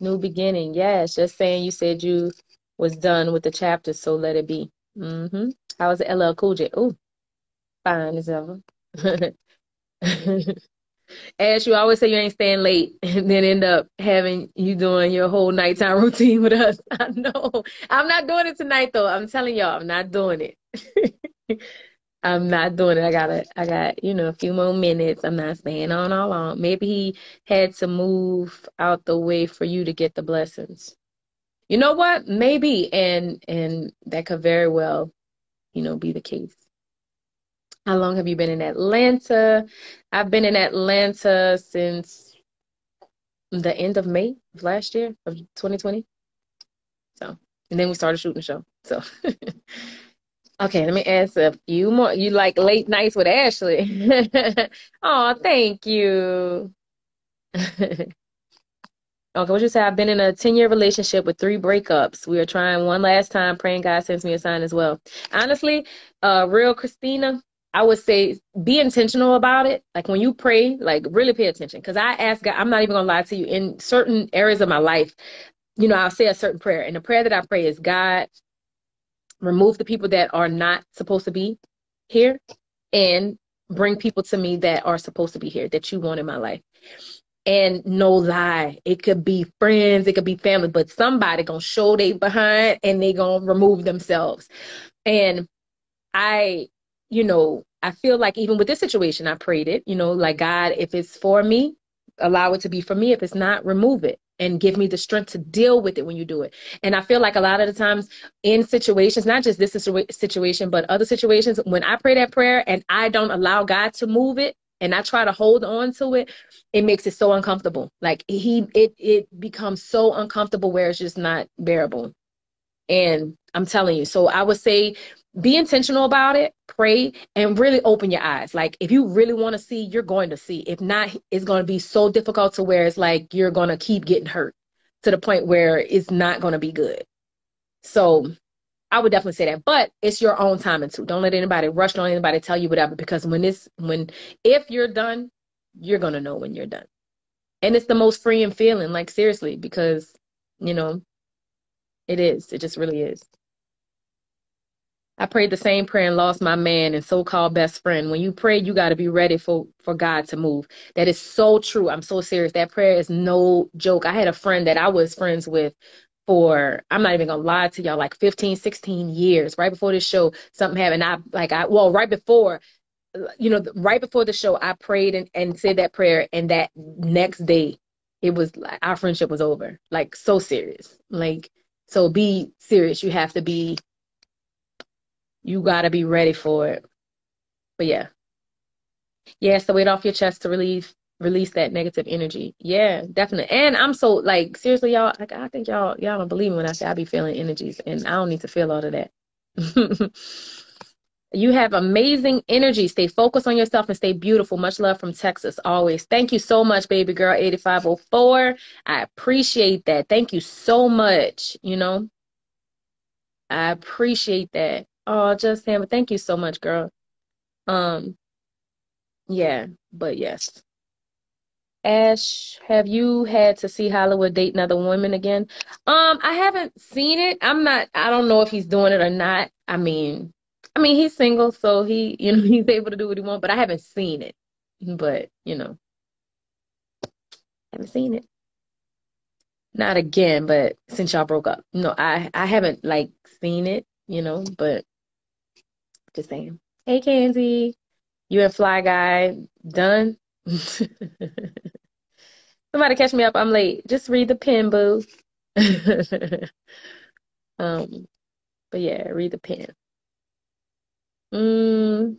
New beginning. Yes, just saying you said you was done with the chapter, so let it be. Mm-hmm. How was it LL Cool J? Ooh, fine as ever. *laughs* As you always say you ain't staying late *laughs* and then end up having you doing your whole nighttime *laughs* routine with us. I know. I'm not doing it tonight though. I'm telling y'all, I'm not doing it. I'm not doing it. I gotta I got, you know, a few more minutes. I'm not staying on all long. Maybe he had to move out the way for you to get the blessings. You know what? Maybe and and that could very well, you know, be the case. How long have you been in Atlanta? I've been in Atlanta since the end of May of last year of 2020. So, and then we started shooting the show. So, *laughs* okay, let me ask a few more. You like late nights with Ashley? *laughs* oh, thank you. *laughs* Okay, what you say? I've been in a 10 year relationship with three breakups. We are trying one last time, praying God sends me a sign as well. Honestly, uh, real Christina, I would say be intentional about it. Like when you pray, like really pay attention. Because I ask God, I'm not even gonna lie to you. In certain areas of my life, you know, I'll say a certain prayer, and the prayer that I pray is God, remove the people that are not supposed to be here, and bring people to me that are supposed to be here that you want in my life. And no lie, it could be friends, it could be family, but somebody gonna show they behind and they gonna remove themselves. And I you know, I feel like even with this situation, I prayed it, you know, like God, if it's for me, allow it to be for me. If it's not, remove it and give me the strength to deal with it when you do it. And I feel like a lot of the times in situations, not just this situation, but other situations, when I pray that prayer and I don't allow God to move it and I try to hold on to it, it makes it so uncomfortable. Like he, it, it becomes so uncomfortable where it's just not bearable. And I'm telling you, so I would say be intentional about it, pray, and really open your eyes. Like, if you really want to see, you're going to see. If not, it's going to be so difficult to where it's like you're going to keep getting hurt to the point where it's not going to be good. So, I would definitely say that, but it's your own timing too. Don't let anybody rush. Don't let anybody tell you whatever because when this, when if you're done, you're gonna know when you're done, and it's the most freeing feeling. Like seriously, because you know, it is. It just really is. I prayed the same prayer and lost my man and so-called best friend. When you pray, you got to be ready for for God to move. That is so true. I'm so serious. That prayer is no joke. I had a friend that I was friends with for I'm not even gonna lie to y'all, like 15, 16 years. Right before this show, something happened. I like I well, right before, you know, right before the show, I prayed and, and said that prayer, and that next day, it was like our friendship was over. Like so serious. Like so, be serious. You have to be you got to be ready for it. But yeah. Yeah, so weight off your chest to relieve release that negative energy. Yeah, definitely. And I'm so like seriously, y'all. Like I think y'all y'all don't believe me when I say I be feeling energies, and I don't need to feel all of that. *laughs* you have amazing energy. Stay focused on yourself and stay beautiful. Much love from Texas, always. Thank you so much, baby girl. Eighty five oh four. I appreciate that. Thank you so much. You know, I appreciate that. Oh, just Sam, thank you so much, girl. Um, yeah, but yes. Ash, have you had to see Hollywood dating other women again? Um, I haven't seen it. I'm not. I don't know if he's doing it or not. I mean, I mean he's single, so he, *laughs* you know, he's able to do what he wants. But I haven't seen it. But you know, haven't seen it. Not again. But since y'all broke up, no, I I haven't like seen it. You know, but just saying. Hey, Kenzie. You and Fly Guy done? *laughs* Somebody catch me up. I'm late. Just read the pen, boo. *laughs* um, but yeah, read the pen. Mm.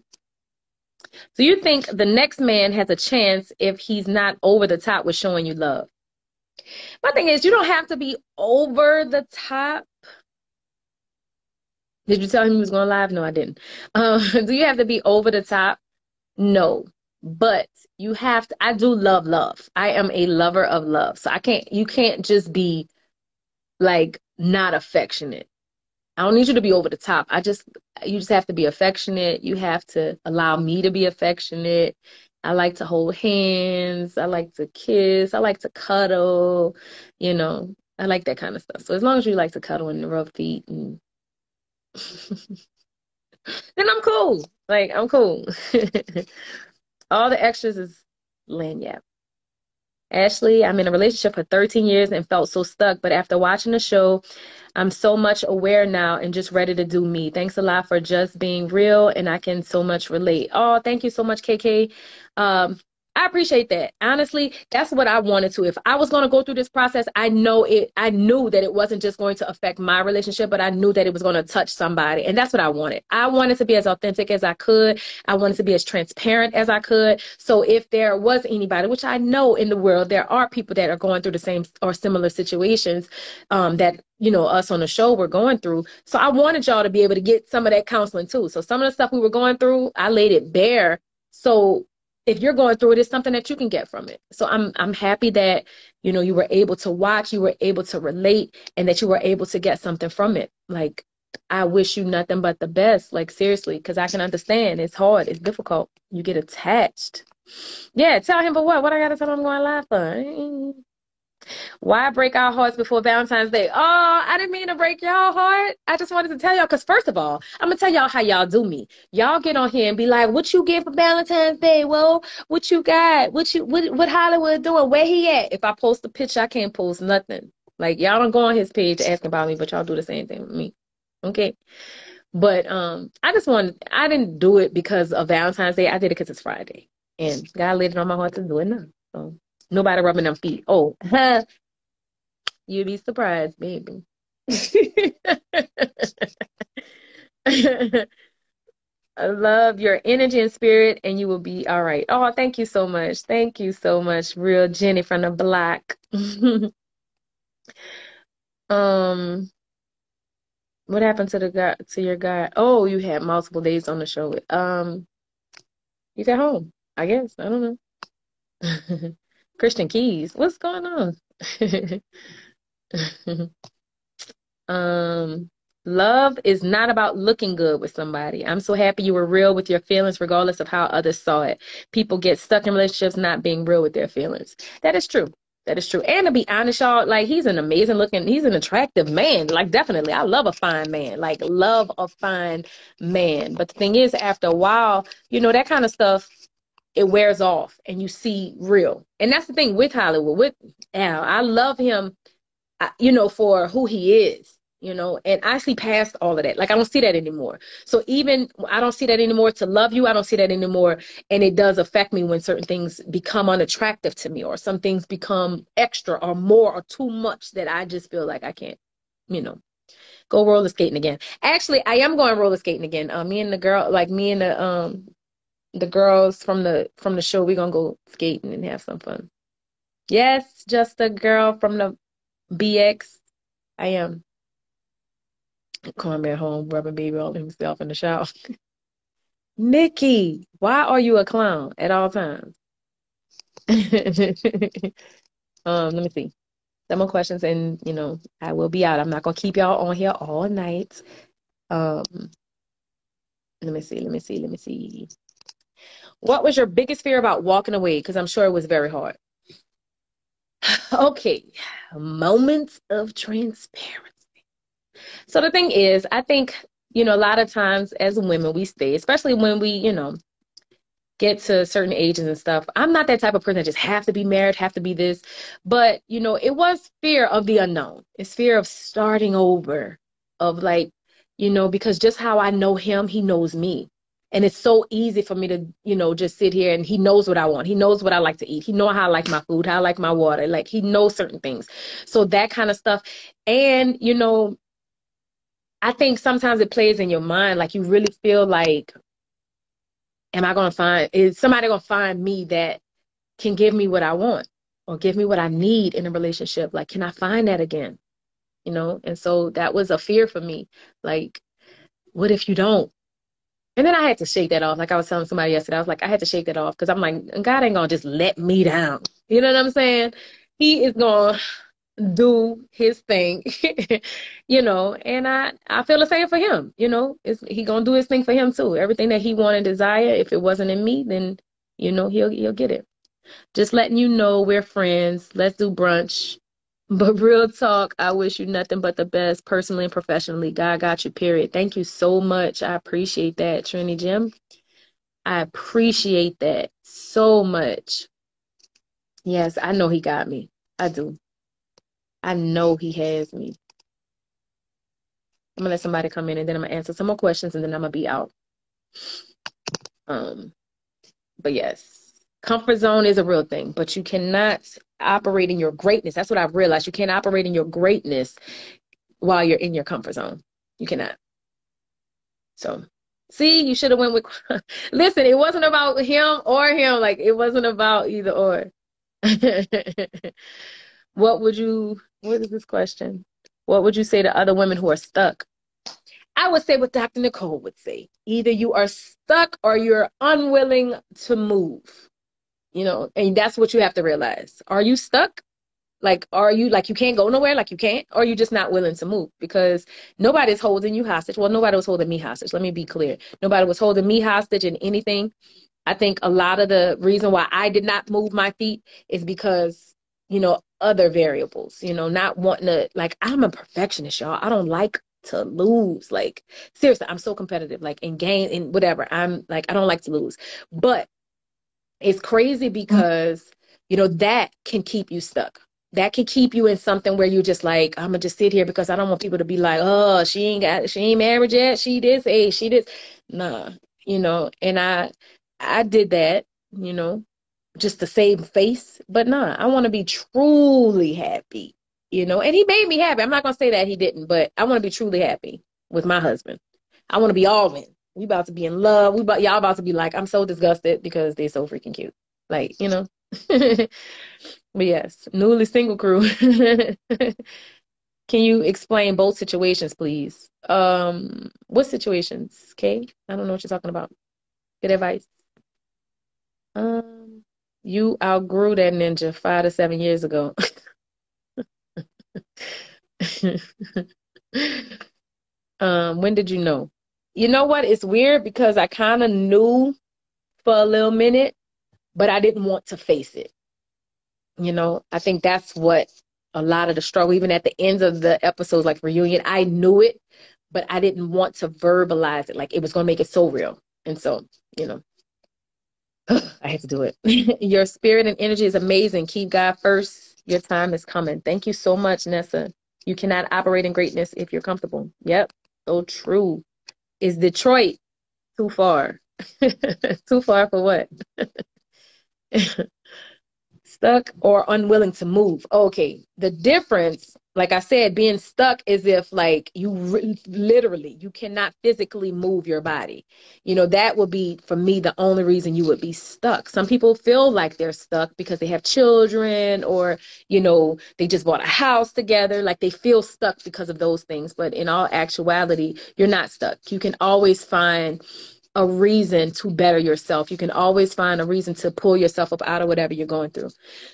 So you think the next man has a chance if he's not over the top with showing you love? My thing is, you don't have to be over the top Did you tell him he was going live? No, I didn't. Um, *laughs* do you have to be over the top? No, but you have to. I do love love. I am a lover of love, so I can't. You can't just be like not affectionate. I don't need you to be over the top. I just you just have to be affectionate. You have to allow me to be affectionate. I like to hold hands. I like to kiss. I like to cuddle. You know, I like that kind of stuff. So as long as you like to cuddle and rub feet and *laughs* then I'm cool. Like I'm cool. *laughs* All the extras is lanyard. Ashley, I'm in a relationship for 13 years and felt so stuck, but after watching the show, I'm so much aware now and just ready to do me. Thanks a lot for just being real, and I can so much relate. Oh, thank you so much, KK. Um, I appreciate that. Honestly, that's what I wanted to. If I was going to go through this process, I know it I knew that it wasn't just going to affect my relationship, but I knew that it was going to touch somebody. And that's what I wanted. I wanted to be as authentic as I could. I wanted to be as transparent as I could. So if there was anybody, which I know in the world there are people that are going through the same or similar situations um, that you know us on the show were going through. So I wanted y'all to be able to get some of that counseling too. So some of the stuff we were going through, I laid it bare so if you're going through it, it's something that you can get from it. So I'm I'm happy that you know you were able to watch, you were able to relate, and that you were able to get something from it. Like I wish you nothing but the best. Like seriously, because I can understand it's hard, it's difficult. You get attached. Yeah, tell him, but what? What I gotta tell him I'm going live for? Why break our hearts before Valentine's Day? Oh, I didn't mean to break y'all heart. I just wanted to tell y'all because first of all, I'm gonna tell y'all how y'all do me. Y'all get on here and be like, "What you get for Valentine's Day? Well, what you got? What you what what Hollywood doing? Where he at?" If I post a picture, I can't post nothing. Like y'all don't go on his page asking about me, but y'all do the same thing with me. Okay. But um, I just want I didn't do it because of Valentine's Day. I did it because it's Friday, and God laid it on my heart to do it now. So Nobody rubbing them feet. Oh, huh. *laughs* you'd be surprised, baby. *laughs* I love your energy and spirit, and you will be all right. Oh, thank you so much. Thank you so much, real Jenny from the block. *laughs* um, what happened to the guy to your guy? Oh, you had multiple days on the show. Um, he's at home. I guess I don't know. Christian Keys. What's going on? *laughs* um, love is not about looking good with somebody. I'm so happy you were real with your feelings, regardless of how others saw it. People get stuck in relationships not being real with their feelings. That is true. That is true. And to be honest, y'all, like he's an amazing looking, he's an attractive man. Like definitely, I love a fine man. Like love a fine man. But the thing is, after a while, you know that kind of stuff it wears off and you see real. And that's the thing with Hollywood. With Al, I love him, you know, for who he is, you know, and I see past all of that. Like I don't see that anymore. So even I don't see that anymore to love you. I don't see that anymore. And it does affect me when certain things become unattractive to me or some things become extra or more or too much that I just feel like I can't, you know, go roller skating again. Actually, I am going roller skating again. Uh, me and the girl, like me and the um the girls from the from the show, we're gonna go skating and have some fun. Yes, just a girl from the BX. I am. At home rubbing baby all himself in the shower. *laughs* Nikki, why are you a clown at all times? *laughs* um, let me see. Some more questions, and you know, I will be out. I'm not gonna keep y'all on here all night. Um, let me see. Let me see. Let me see. What was your biggest fear about walking away? Because I'm sure it was very hard. *sighs* okay, moments of transparency. So the thing is, I think, you know, a lot of times as women, we stay, especially when we, you know, get to certain ages and stuff. I'm not that type of person that just have to be married, have to be this. But, you know, it was fear of the unknown. It's fear of starting over, of like, you know, because just how I know him, he knows me and it's so easy for me to you know just sit here and he knows what i want. He knows what i like to eat. He know how i like my food how i like my water. Like he knows certain things. So that kind of stuff. And you know i think sometimes it plays in your mind. Like you really feel like am i going to find is somebody going to find me that can give me what i want or give me what i need in a relationship? Like can i find that again? You know? And so that was a fear for me. Like What if you don't? And then I had to shake that off. Like I was telling somebody yesterday, I was like, I had to shake that off because I'm like, God ain't gonna just let me down. You know what I'm saying? He is gonna do his thing, *laughs* you know, and I I feel the same for him. You know, it's, he gonna do his thing for him too. Everything that he want and desire, if it wasn't in me, then you know he'll he'll get it. Just letting you know we're friends. Let's do brunch. But real talk, I wish you nothing but the best personally and professionally. God got you, period. Thank you so much. I appreciate that, Trini Jim. I appreciate that so much. Yes, I know he got me. I do. I know he has me. I'm gonna let somebody come in and then I'm gonna answer some more questions and then I'm gonna be out. Um, but yes, comfort zone is a real thing, but you cannot operate in your greatness. That's what I've realized. You can't operate in your greatness while you're in your comfort zone. You cannot. So, see, you should have went with. *laughs* Listen, it wasn't about him or him. Like it wasn't about either or. *laughs* what would you? What is this question? What would you say to other women who are stuck? I would say what Dr. Nicole would say. Either you are stuck or you're unwilling to move you know and that's what you have to realize. Are you stuck? Like are you like you can't go nowhere? Like you can't? Or you just not willing to move? Because nobody's holding you hostage. Well nobody was holding me hostage. Let me be clear. Nobody was holding me hostage in anything. I think a lot of the reason why i did not move my feet is because you know other variables you know not wanting to like i'm a perfectionist y'all. I don't like to lose. Like seriously i'm so competitive. Like in game in whatever. I'm like i don't like to lose. But it's crazy mm. because, you know, that can keep you stuck. That can keep you in something where you're just like, I'm gonna just sit here because I don't want people to be like, oh, she ain't got, she ain't married yet. She did, hey, she did. Nah, you know, and I, I did that, you know, just to save face. But nah, I want to be truly happy, you know. And he made me happy. I'm not gonna say that he didn't, but I want to be truly happy with my husband. I want to be all in. We about to be in love. We about y'all about to be like, I'm so disgusted because they're so freaking cute. Like, you know. *laughs* but yes, newly single crew. *laughs* Can you explain both situations, please? Um, what situations, Kay? I don't know what you're talking about. Good advice. Um, you outgrew that ninja five to seven years ago. *laughs* um, when did you know? You know what? It's weird because I kind of knew for a little minute, but I didn't want to face it. You know, I think that's what a lot of the struggle, even at the ends of the episodes, like reunion, I knew it, but I didn't want to verbalize it. Like it was going to make it so real. And so, you know, *sighs* I had to do it. *laughs* Your spirit and energy is amazing. Keep God first. Your time is coming. Thank you so much, Nessa. You cannot operate in greatness if you're comfortable. Yep. So true. Is Detroit too far? *laughs* too far for what? *laughs* stuck or unwilling to move. Okay. The difference like I said, being stuck is if like you literally you cannot physically move your body. You know, that would be for me the only reason you would be stuck. Some people feel like they're stuck because they have children or, you know, they just bought a house together, like they feel stuck because of those things, but in all actuality, you're not stuck. You can always find a reason to better yourself. You can always find a reason to pull yourself up out of whatever you're going through.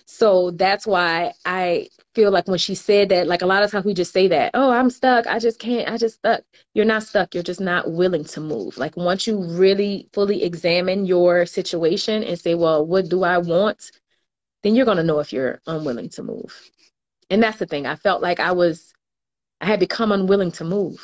So that's why I feel like when she said that, like a lot of times we just say that, oh, I'm stuck. I just can't. I just stuck. You're not stuck. You're just not willing to move. Like once you really fully examine your situation and say, well, what do I want? Then you're going to know if you're unwilling to move. And that's the thing. I felt like I was, I had become unwilling to move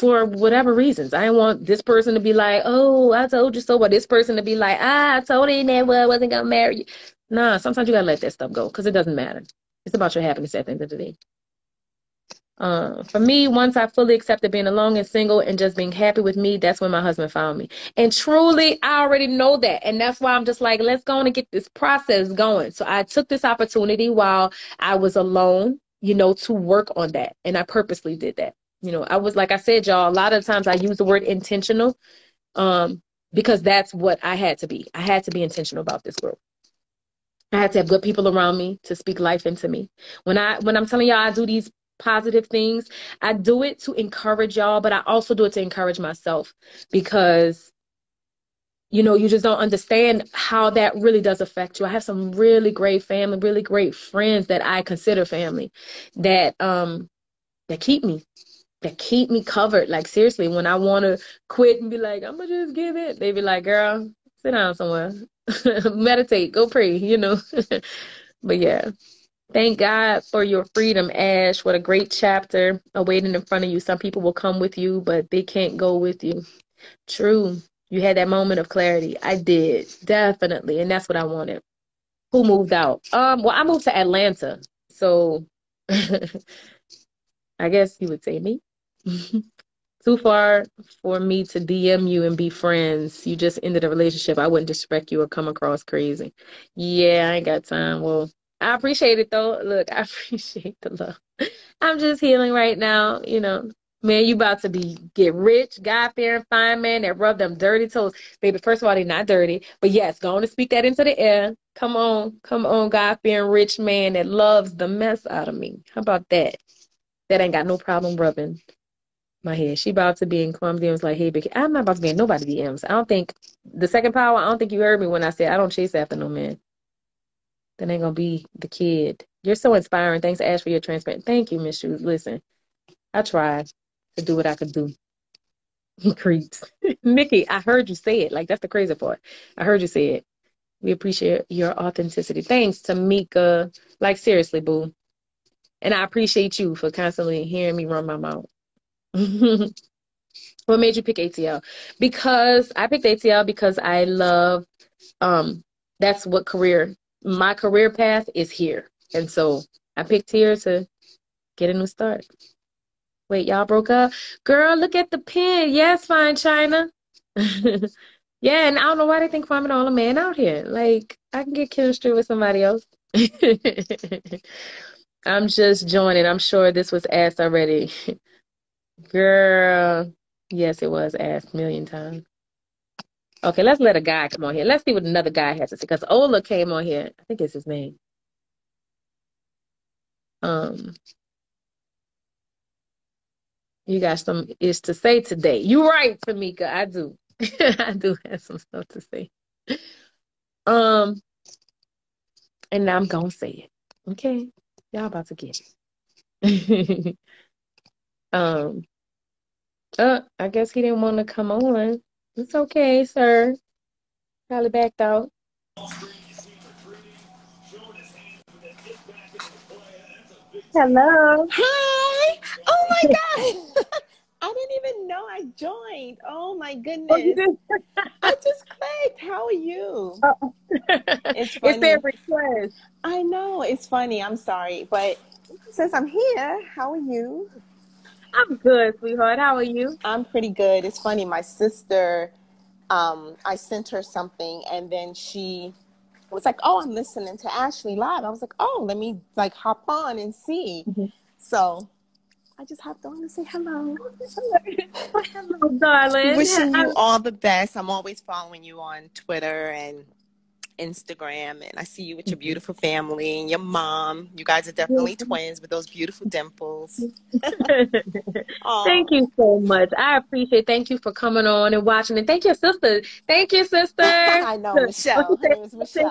for whatever reasons. I want this person to be like, oh, I told you so, but this person to be like, ah, I told you that well, I wasn't gonna marry you. Nah, sometimes you gotta let that stuff go because it doesn't matter. It's about your happiness at the end of the day. Uh, for me, once I fully accepted being alone and single and just being happy with me, that's when my husband found me. And truly, I already know that. And that's why I'm just like, let's go on and get this process going. So I took this opportunity while I was alone, you know, to work on that. And I purposely did that. You know, I was like I said, y'all, a lot of times I use the word intentional um, because that's what I had to be. I had to be intentional about this growth. I had to have good people around me to speak life into me. When I when I'm telling y'all I do these positive things. I do it to encourage y'all, but I also do it to encourage myself because you know, you just don't understand how that really does affect you. I have some really great family, really great friends that I consider family that um that keep me that keep me covered. Like seriously, when I want to quit and be like, I'm gonna just give it, they be like, girl, sit down somewhere, *laughs* meditate, go pray, you know. *laughs* but yeah, thank God for your freedom, Ash. What a great chapter awaiting in front of you. Some people will come with you, but they can't go with you. True. You had that moment of clarity. I did definitely, and that's what I wanted. Who moved out? Um, well, I moved to Atlanta, so *laughs* I guess you would say me. Too far for me to DM you and be friends. You just ended a relationship. I wouldn't disrespect you or come across crazy. Yeah, I ain't got time. Well, I appreciate it though. Look, I *laughs* appreciate the love. I'm just healing right now, you know. Man, you about to be get rich, God fearing, fine man that rub them dirty toes. Baby, first of all, they're not dirty. But yes, go on and speak that into the air. Come on, come on, God fearing rich man that loves the mess out of me. How about that? That ain't got no problem rubbing my head. She about to be in Kwam DMs like, hey, I'm not about to be in nobody DMs. I don't think the second power, I don't think you heard me when I said I don't chase after no man. That ain't gonna be the kid. You're so inspiring. Thanks, Ash, for your transparent. Thank you, Miss Shoes. Listen, I tried to do what I could do. *laughs* Creeps. *laughs* Nikki, I heard you say it. Like that's the crazy part. I heard you say it. We appreciate your authenticity. Thanks, Tamika. Like seriously, boo. And I appreciate you for constantly hearing me run my mouth. *laughs* what made you pick ATL? Because I picked ATL because I love um that's what career my career path is here. And so I picked here to get a new start. Wait, y'all broke up? Girl, look at the pin. Yes, fine China. *laughs* yeah, and I don't know why they think an all a man out here. Like I can get chemistry with somebody else. *laughs* I'm just joining. I'm sure this was asked already. Girl, yes, it was asked million times. Okay, let's let a guy come on here. Let's see what another guy has to say. Because Ola came on here. I think it's his name. Um, you got some is to say today. You're right, Tamika. I do. *laughs* I do have some stuff to say. Um, and I'm gonna say it. Okay, y'all about to get it. *laughs* um, uh, I guess he didn't want to come on. It's okay, sir. Probably backed out. Hello. Hi. Oh my *laughs* God. *laughs* I didn't even know I joined. Oh my goodness. *laughs* I just clicked. How are you? Oh. It's funny. It's their request. I know. It's funny. I'm sorry. But since I'm here, how are you? I'm good, sweetheart. How are you? I'm pretty good. It's funny. My sister, um, I sent her something and then she was like, "Oh, I'm listening to Ashley live." I was like, "Oh, let me like hop on and see." Mm-hmm. So I just hopped on to say hello. *laughs* Hello, darling. Wishing you all the best. I'm always following you on Twitter and Instagram, and I see you with your mm-hmm. beautiful family and your mom. You guys are definitely twins with those beautiful dimples. *laughs* Thank you so much. I appreciate. it. Thank you for coming on and watching, and thank your sister. Thank you, sister. *laughs* I know, Michelle. Her name is Michelle.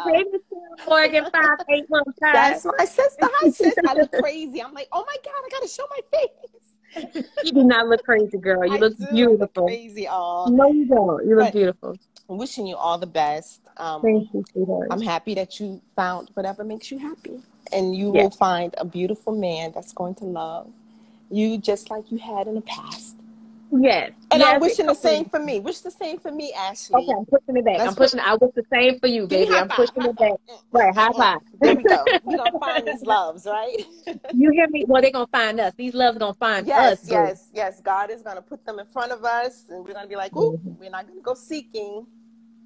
Morgan, five eight one five. That's my sister. Hi, sis. I look *laughs* crazy. I'm like, oh my god, I gotta show my face. You do not look crazy, girl. You I look. I look beautiful. crazy. All No, you don't. You look But- beautiful. wishing you all the best. Um, Thank you, sweetheart. I'm happy that you found whatever makes you happy, and you Yes. will find a beautiful man that's going to love you just like you had in the past. Yes. And I'm wishing the same for me. Wish the same for me, Ashley. Okay, I'm pushing it back. Let's I'm pushing. I wish the same for you, baby. I'm pushing it back. Right, high five. There we go. *laughs* We're gonna find these loves, right? You hear me? Well, they're gonna find us. These loves gonna find yes, us. boo. yes, yes. God is gonna put them in front of us, and we're gonna be like, "Ooh, mm-hmm. we're not gonna go seeking."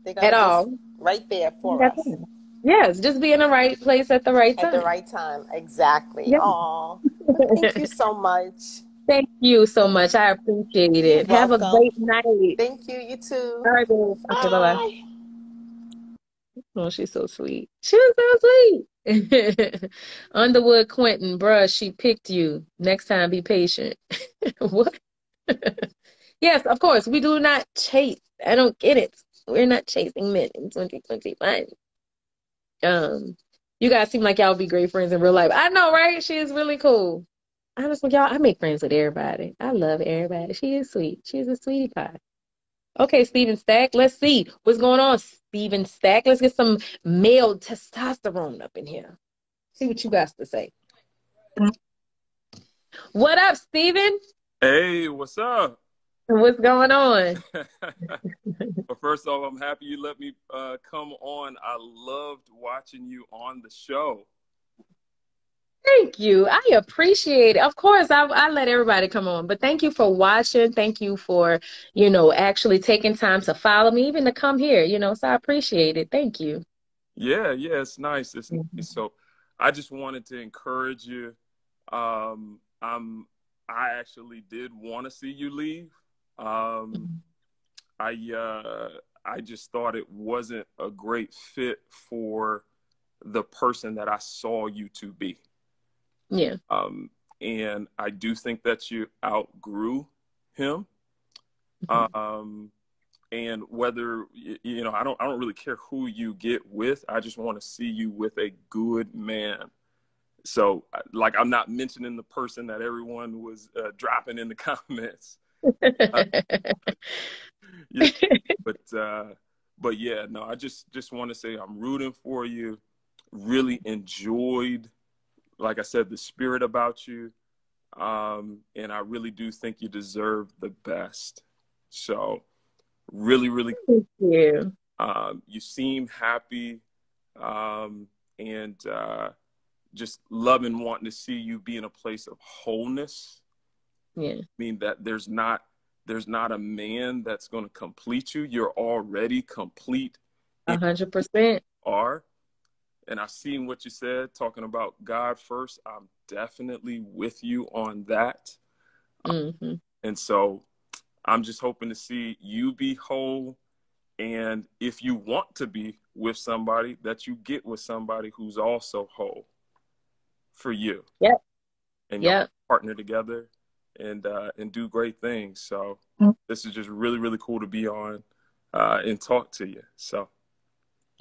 They're gonna At all. right there for That's us it. Yes, just be in the right place at the right time. at the right time. Exactly. Yeah. Aw. Thank you so much. *laughs* Thank you so much. I appreciate it. You're Have a great night. Thank you. You too. All right. Okay, bye bye. Oh, she's so sweet. She's so sweet. *laughs* Underwood Quentin, bruh, she picked you. Next time, be patient. *laughs* what? *laughs* yes, of course, we do not chase. I don't get it. We're not chasing men in 2021. Um, you guys seem like y'all would be great friends in real life. I know, right? She is really cool. Honestly, y'all, I make friends with everybody. I love everybody. She is sweet. She is a sweetie pie. Okay, Steven Stack. Let's see what's going on, Steven Stack. Let's get some male testosterone up in here. See what you got to say. What up, Steven? Hey, what's up? What's going on? *laughs* *laughs* well, first off, I'm happy you let me uh, come on. I loved watching you on the show. Thank you. I appreciate it. Of course, I, I let everybody come on, but thank you for watching. Thank you for, you know, actually taking time to follow me, even to come here, you know, so I appreciate it. Thank you. Yeah, yeah, it's nice. It's Mm-hmm. nice. So I just wanted to encourage you. Um, I'm, I actually did want to see you leave. Um, I, uh, I just thought it wasn't a great fit for the person that I saw you to be. Yeah. Um, and I do think that you outgrew him. Mm-hmm. Um, and whether you know, I don't, I don't really care who you get with. I just want to see you with a good man. So, like, I'm not mentioning the person that everyone was uh, dropping in the *laughs* comments. *laughs* yeah, but uh, but yeah, no, I just just want to say I'm rooting for you. Really enjoyed, like I said, the spirit about you, um, and I really do think you deserve the best. So, really, really, Thank you. um, you seem happy, um, and uh, just loving, wanting to see you be in a place of wholeness. Yeah. I mean that there's not there's not a man that's going to complete you. You're already complete. A hundred percent. Are and I seen what you said talking about God first. I'm definitely with you on that. Mm-hmm. And so I'm just hoping to see you be whole. And if you want to be with somebody, that you get with somebody who's also whole for you. Yep. And Yep. partner together and uh, and do great things. So this is just really, really cool to be on uh, and talk to you. So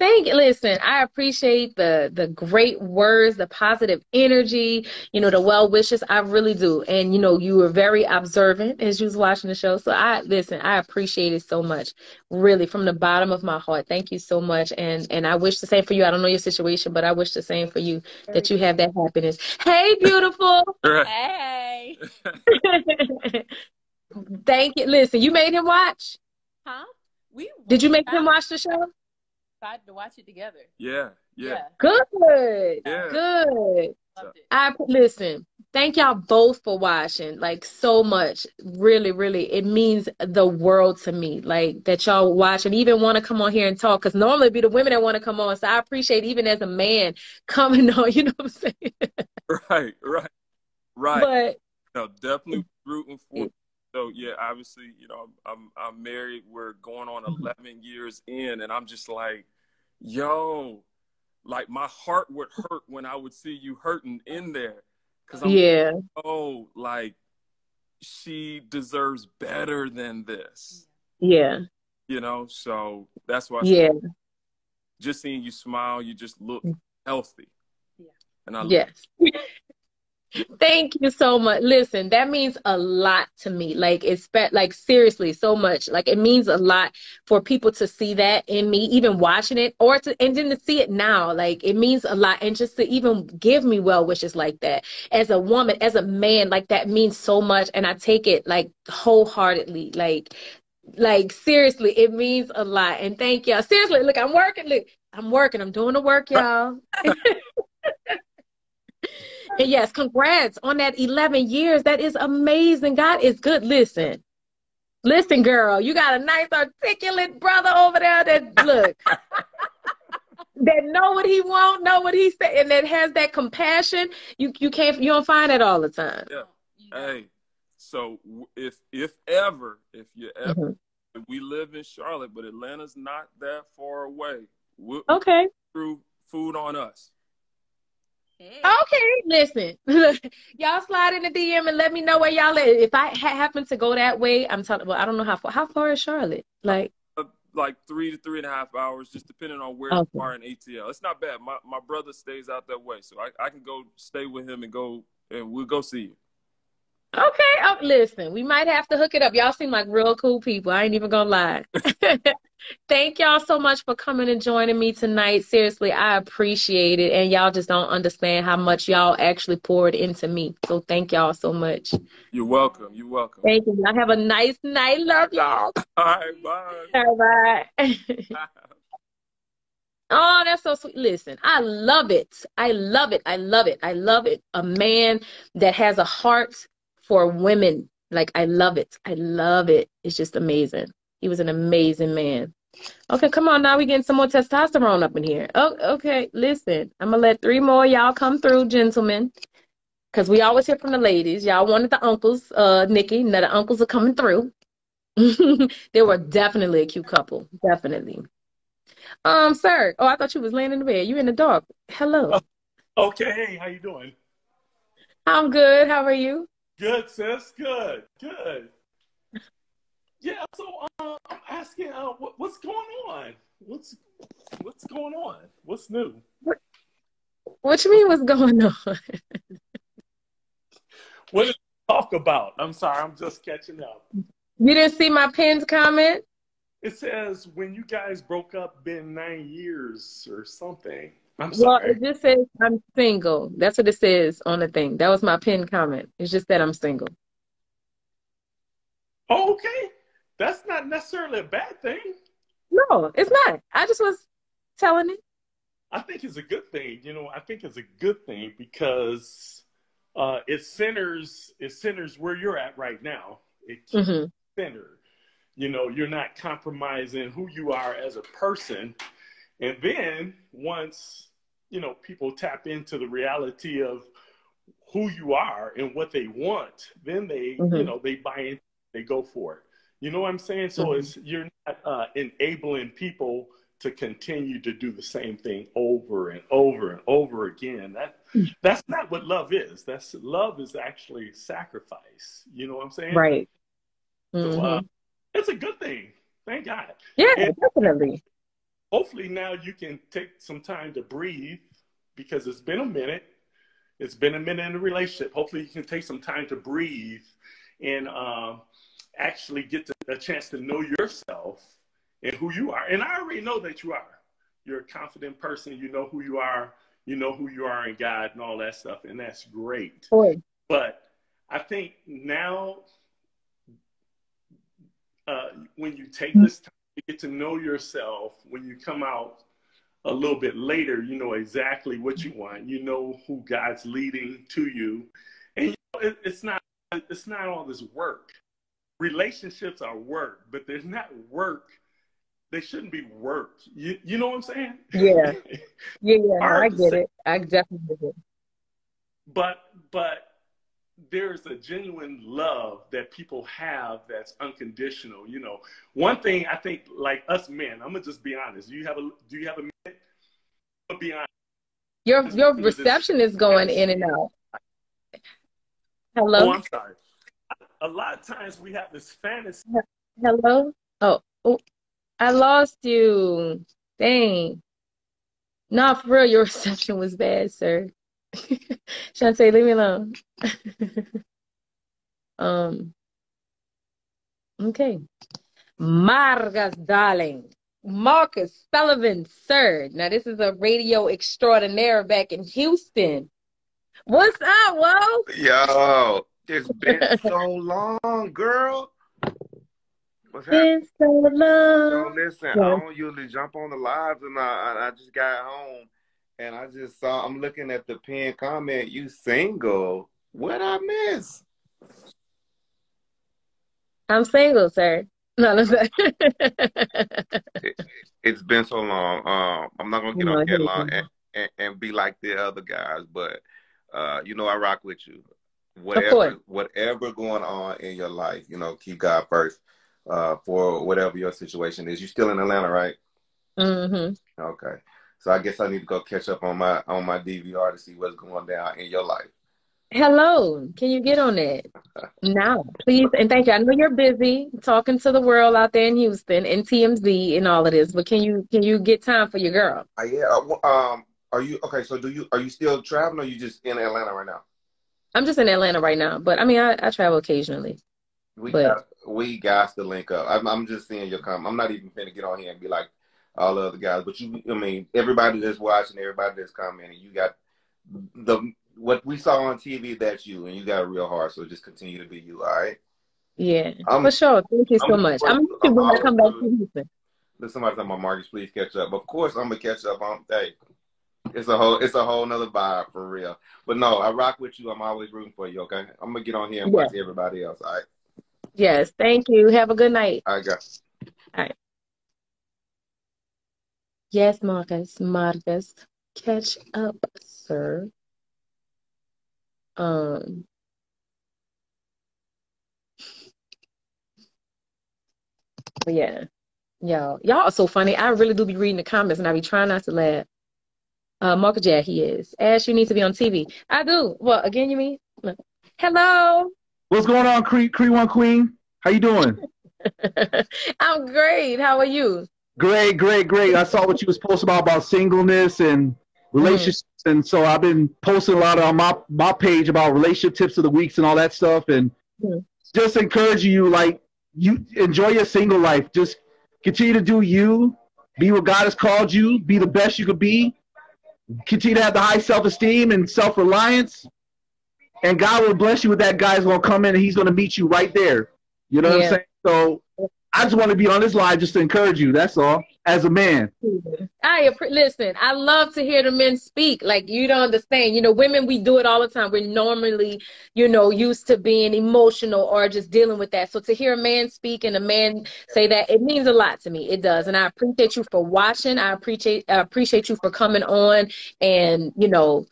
Thank you. Listen, I appreciate the the great words, the positive energy, you know, the well wishes. I really do. And you know, you were very observant as you was watching the show. So I listen, I appreciate it so much. Really, from the bottom of my heart. Thank you so much. And and I wish the same for you. I don't know your situation, but I wish the same for you that you have that happiness. Hey, beautiful. *laughs* Hey. *laughs* Thank you. Listen, you made him watch? Huh? We Did you make him watch the show? Decided to watch it together. yeah, yeah, Good. Yeah. Good. I listen. Thank y'all both for watching. Like so much. Really, really, it means the world to me. Like that y'all watch and even want to come on here and talk. Because normally it'd be the women that want to come on. So I appreciate even as a man *laughs* coming on. You know what I'm saying? *laughs* right, right, right. But no, definitely rooting for. So yeah, obviously, you know, I'm I'm, I'm married. We're going on Mm-hmm. 11 years in, and I'm just like, yo, like my heart would hurt when I would see you hurting in there, because I'm Yeah. oh, like she deserves better than this, yeah. you know. So that's why. I Yeah. said, just seeing you smile, you just look mm. healthy. Yeah. And I Yes. Thank you so much. Listen, that means a lot to me. Like it's like seriously so much. Like it means a lot for people to see that in me, even watching it, or to and then to see it now. Like it means a lot, and just to even give me well wishes like that as a woman, as a man, like that means so much, and I take it like wholeheartedly. Like like seriously, it means a lot. And thank y'all. Seriously, look, I'm working. Look, I'm working. I'm doing the work, y'all. *laughs* And yes, congrats on that 11 years. That is amazing. God is good. Listen, listen, girl, you got a nice, articulate brother over there that look, *laughs* that know what he want, know what he say, and that has that compassion. You you can't you don't find that all the time. Yeah. Hey, so if if ever, if you ever, Mhm. if we live in Charlotte, but Atlanta's not that far away. We'll, Okay. Through food on us. Okay, listen. *laughs* y'all slide in the DM and let me know where y'all at. If I ha- happen to go that way, I'm telling. Well, I don't know how far. How far is Charlotte? Like, Uh, like three to three and a half hours, just depending on where Okay. you are in ATL. It's not bad. My my brother stays out that way, so I, I can go stay with him and go and we'll go see you. okay, oh, listen. We might have to hook it up. Y'all seem like real cool people. I ain't even gonna lie. *laughs* *laughs* Thank y'all so much for coming and joining me tonight. Seriously, I appreciate it, and y'all just don't understand how much y'all actually poured into me. So thank y'all so much. You're welcome. You're welcome. Thank you. Y'all have a nice night. Love y'all. *laughs* All right, bye. All right. *laughs* *laughs* Oh, that's so sweet. Listen, I love it. I love it. I love it. I love it. A man that has a heart for women. Like, I love it. I love it. It's just amazing. He was an amazing man. Okay, come on now. We getting some more testosterone up in here. Oh, okay. Listen, I'm gonna let three more of y'all come through, gentlemen. Cause we always hear from the ladies. Y'all wanted the uncles, uh, Nikki. Now the uncles are coming through. *laughs* they were definitely a cute couple. Definitely. Um, sir. Oh, I thought you was laying in the bed. You in the dark. Hello. Okay, hey, how you doing? I'm good. How are you? Good, sis. Good, good. Yeah. So uh, I'm asking, uh, what, what's going on? What's what's going on? What's new? What you mean? What's going on? *laughs* What did you talk about? I'm sorry, I'm just catching up. You didn't see my pinned comment? It says when you guys broke up, been nine years or something. I'm Well, sorry. it just says I'm single. That's what it says on the thing. That was my pinned comment. It's just that I'm single. Oh, okay, that's not necessarily a bad thing. No, it's not. I just was telling it. I think it's a good thing. You know, I think it's a good thing because uh, it centers it centers where you're at right now. It keeps Mhm. you centered. You know, you're not compromising who you are as a person. And then once you know people tap into the reality of who you are and what they want, then they you Mhm. know they buy in, they go for it. You know what I'm saying? So Mhm. it's you're not uh, enabling people to continue to do the same thing over and over and over again. That that's not what love is. That's love is actually sacrifice. You know what I'm saying? Right. So uh, Mhm. it's a good thing. Thank God. Yeah, And definitely. hopefully now you can take some time to breathe because it's been a minute. It's been a minute in a relationship. Hopefully you can take some time to breathe and um, actually get to, a chance to know yourself and who you are. And I already know that you are. You're a confident person. You know who you are. You know who you are in God and all that stuff. And that's great. Boy. But I think now, uh, when you take this time to get to know yourself, when you come out a little bit later, you know exactly what you want. You know who God's leading to you, and you know, it, it's not it's not all this work. Relationships are work, but they're not work. They shouldn't be work. You you know what I'm saying? Yeah. *laughs* Yeah, yeah. I get it. I definitely get it. but but there's a genuine love that people have that's unconditional you know one thing i think like us men i'm gonna just be honest do you have a do you have a minute i'm gonna be honest Your your reception is going in and out. Hello? oh i'm sorry a lot of times we have this fantasy Hello? Oh, oh, I lost you. Dang. No, for real, your *laughs* reception was bad, sir. *laughs* Shantae, leave me alone. *laughs* um, okay. Marcus, darling. Marcus Sullivan, sir. Now, this is a radio extraordinaire back in Houston. What's up, whoa? Yo, it's been *laughs* so long, girl. What's happening? Been so long. Yo, listen, I don't usually jump on the lives, and I, I just got home, and I just saw. I'm looking at the pinned comment. You single? What I miss? I'm single, sir. No, no, sir. It's been so long. Um, I'm not gonna get No, on I here long and, and, and be like the other guys, but uh, you know I rock with you. Whatever, whatever going on in your life, you know, keep God first. Uh, for whatever your situation is. You're still in Atlanta, right? Mm-hmm. Okay. So I guess I need to go catch up on my on my DVR to see what's going down in your life. Hello, can you get on that *laughs* now, please? And thank you. I know you're busy talking to the world out there in Houston and TMZ and all of this, but can you can you get time for your girl? Uh, yeah. uh, Um. Are you okay? So do you are you still traveling? or you just in Atlanta right now? I'm just in Atlanta right now, but I mean, I, I travel occasionally. We But- got we got to link up. I'm, I'm just seeing your comment. I'm not even finna get on here and be like all the other guys, but you. I mean, everybody that's watching, everybody that's commenting, you got the what we saw on TV. That's you, and you got a real heart. So just continue to be you. All right. Yeah, I'm- for sure. Thank you so I'm- much. I'm when I come back to Houston. There's somebody talking about Marcus, please catch up. Of course, I'm gonna catch up on. Hey, it's a whole, it's a whole nother vibe for real. But no, I rock with you. I'm always rooting for you. Okay, I'm gonna get on here and watch everybody else. All right, Yes, thank you. Have a good night. I got. All right. Yes, Marcus. Marcus, catch up, sir. Um. But yeah, y'all, y'all are so funny. I really do be reading the comments, and I be trying not to laugh. Uh, Jack, he is. Ash, you need to be on TV. I do. Well, again, you mean? Hello. What's going on, Cree, Cree One Queen? How you doing? *laughs* I'm great. How are you? Great, great, great. I saw what you was posting about about singleness and relationships, and so I've been posting a lot on my my page about relationship tips of the weeks and all that stuff, and Mhm. just encouraging you, like you enjoy your single life. Just continue to do you, be what God has called you, be the best you could be. Continue to have the high self esteem and self reliance, and God will bless you with that guy's gonna come in and he's gonna meet you right there. You know what I'm saying? So I just want to be on this line just to encourage you. That's all. As a man. I listen. I love to hear the men speak. Like you don't understand. You know, women we do it all the time. We're normally, you know, used to being emotional or just dealing with that. So to hear a man speak and a man say that, it means a lot to me. It does, and I appreciate you for watching. I appreciate I appreciate you for coming on and you know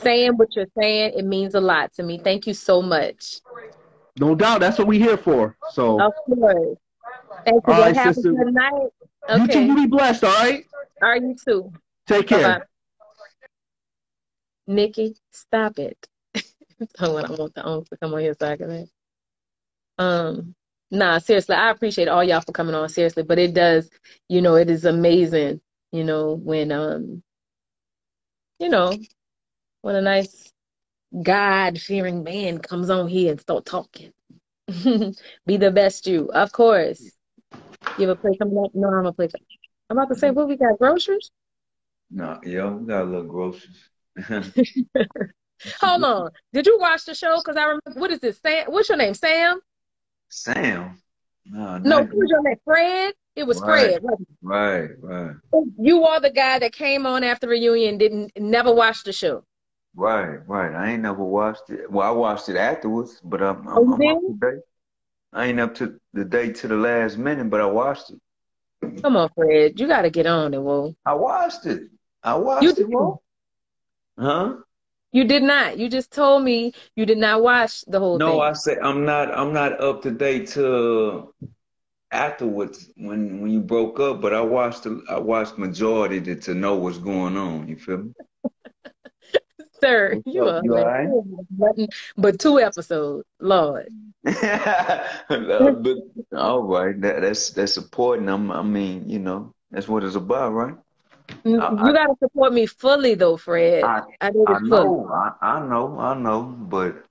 saying what you're saying. It means a lot to me. Thank you so much. No doubt. That's what we're here for. So Of course. Thank you. All right, Have sister. a good night. You two Okay. you be blessed, all right? All right, you too. Take care. Bye-bye. Nikki, stop it. Hold on, I want the own to come on here so I can. Um, nah, seriously, I appreciate all y'all for coming on, seriously, but it does, you know, it is amazing, you know, when um, you know, when a nice God-fearing man comes on here and start talking. *laughs* Be the best you, of course. You have a play coming up? No, I'm a play. I'm about to say, what we got? Groceries? No, yo, we got a little groceries. *laughs* Hold on. Did you watch the show? Because I remember, what is this? Sam? What's your name? Sam? Sam. No, No, what was your name? Fred? It was Right. Fred. right, right. You are the guy that came on after reunion, didn't never watch the show. right, right. I ain't never watched it. Well, I watched it afterwards, but I'm, I'm, Oh, I'm up to date. I ain't up to the date to the last minute, but I watched it. Come on, Fred. You got to get on it, whoa. I watched it. I watched You it, did. Huh? You did not. You just told me you did not watch the whole No, thing. No, I said I'm not. I'm not up to date to afterwards when when you broke up. But I watched. The, I watched majority to, to know what's going on. You feel me? *laughs* Sir, you up? are right? but two episodes. Lord. but *laughs* all right, that, that's that's important. I'm, I mean, you know, that's what it's about, right? You I, got to support me fully, though, Fred. I, I did I know, I, know, I know, but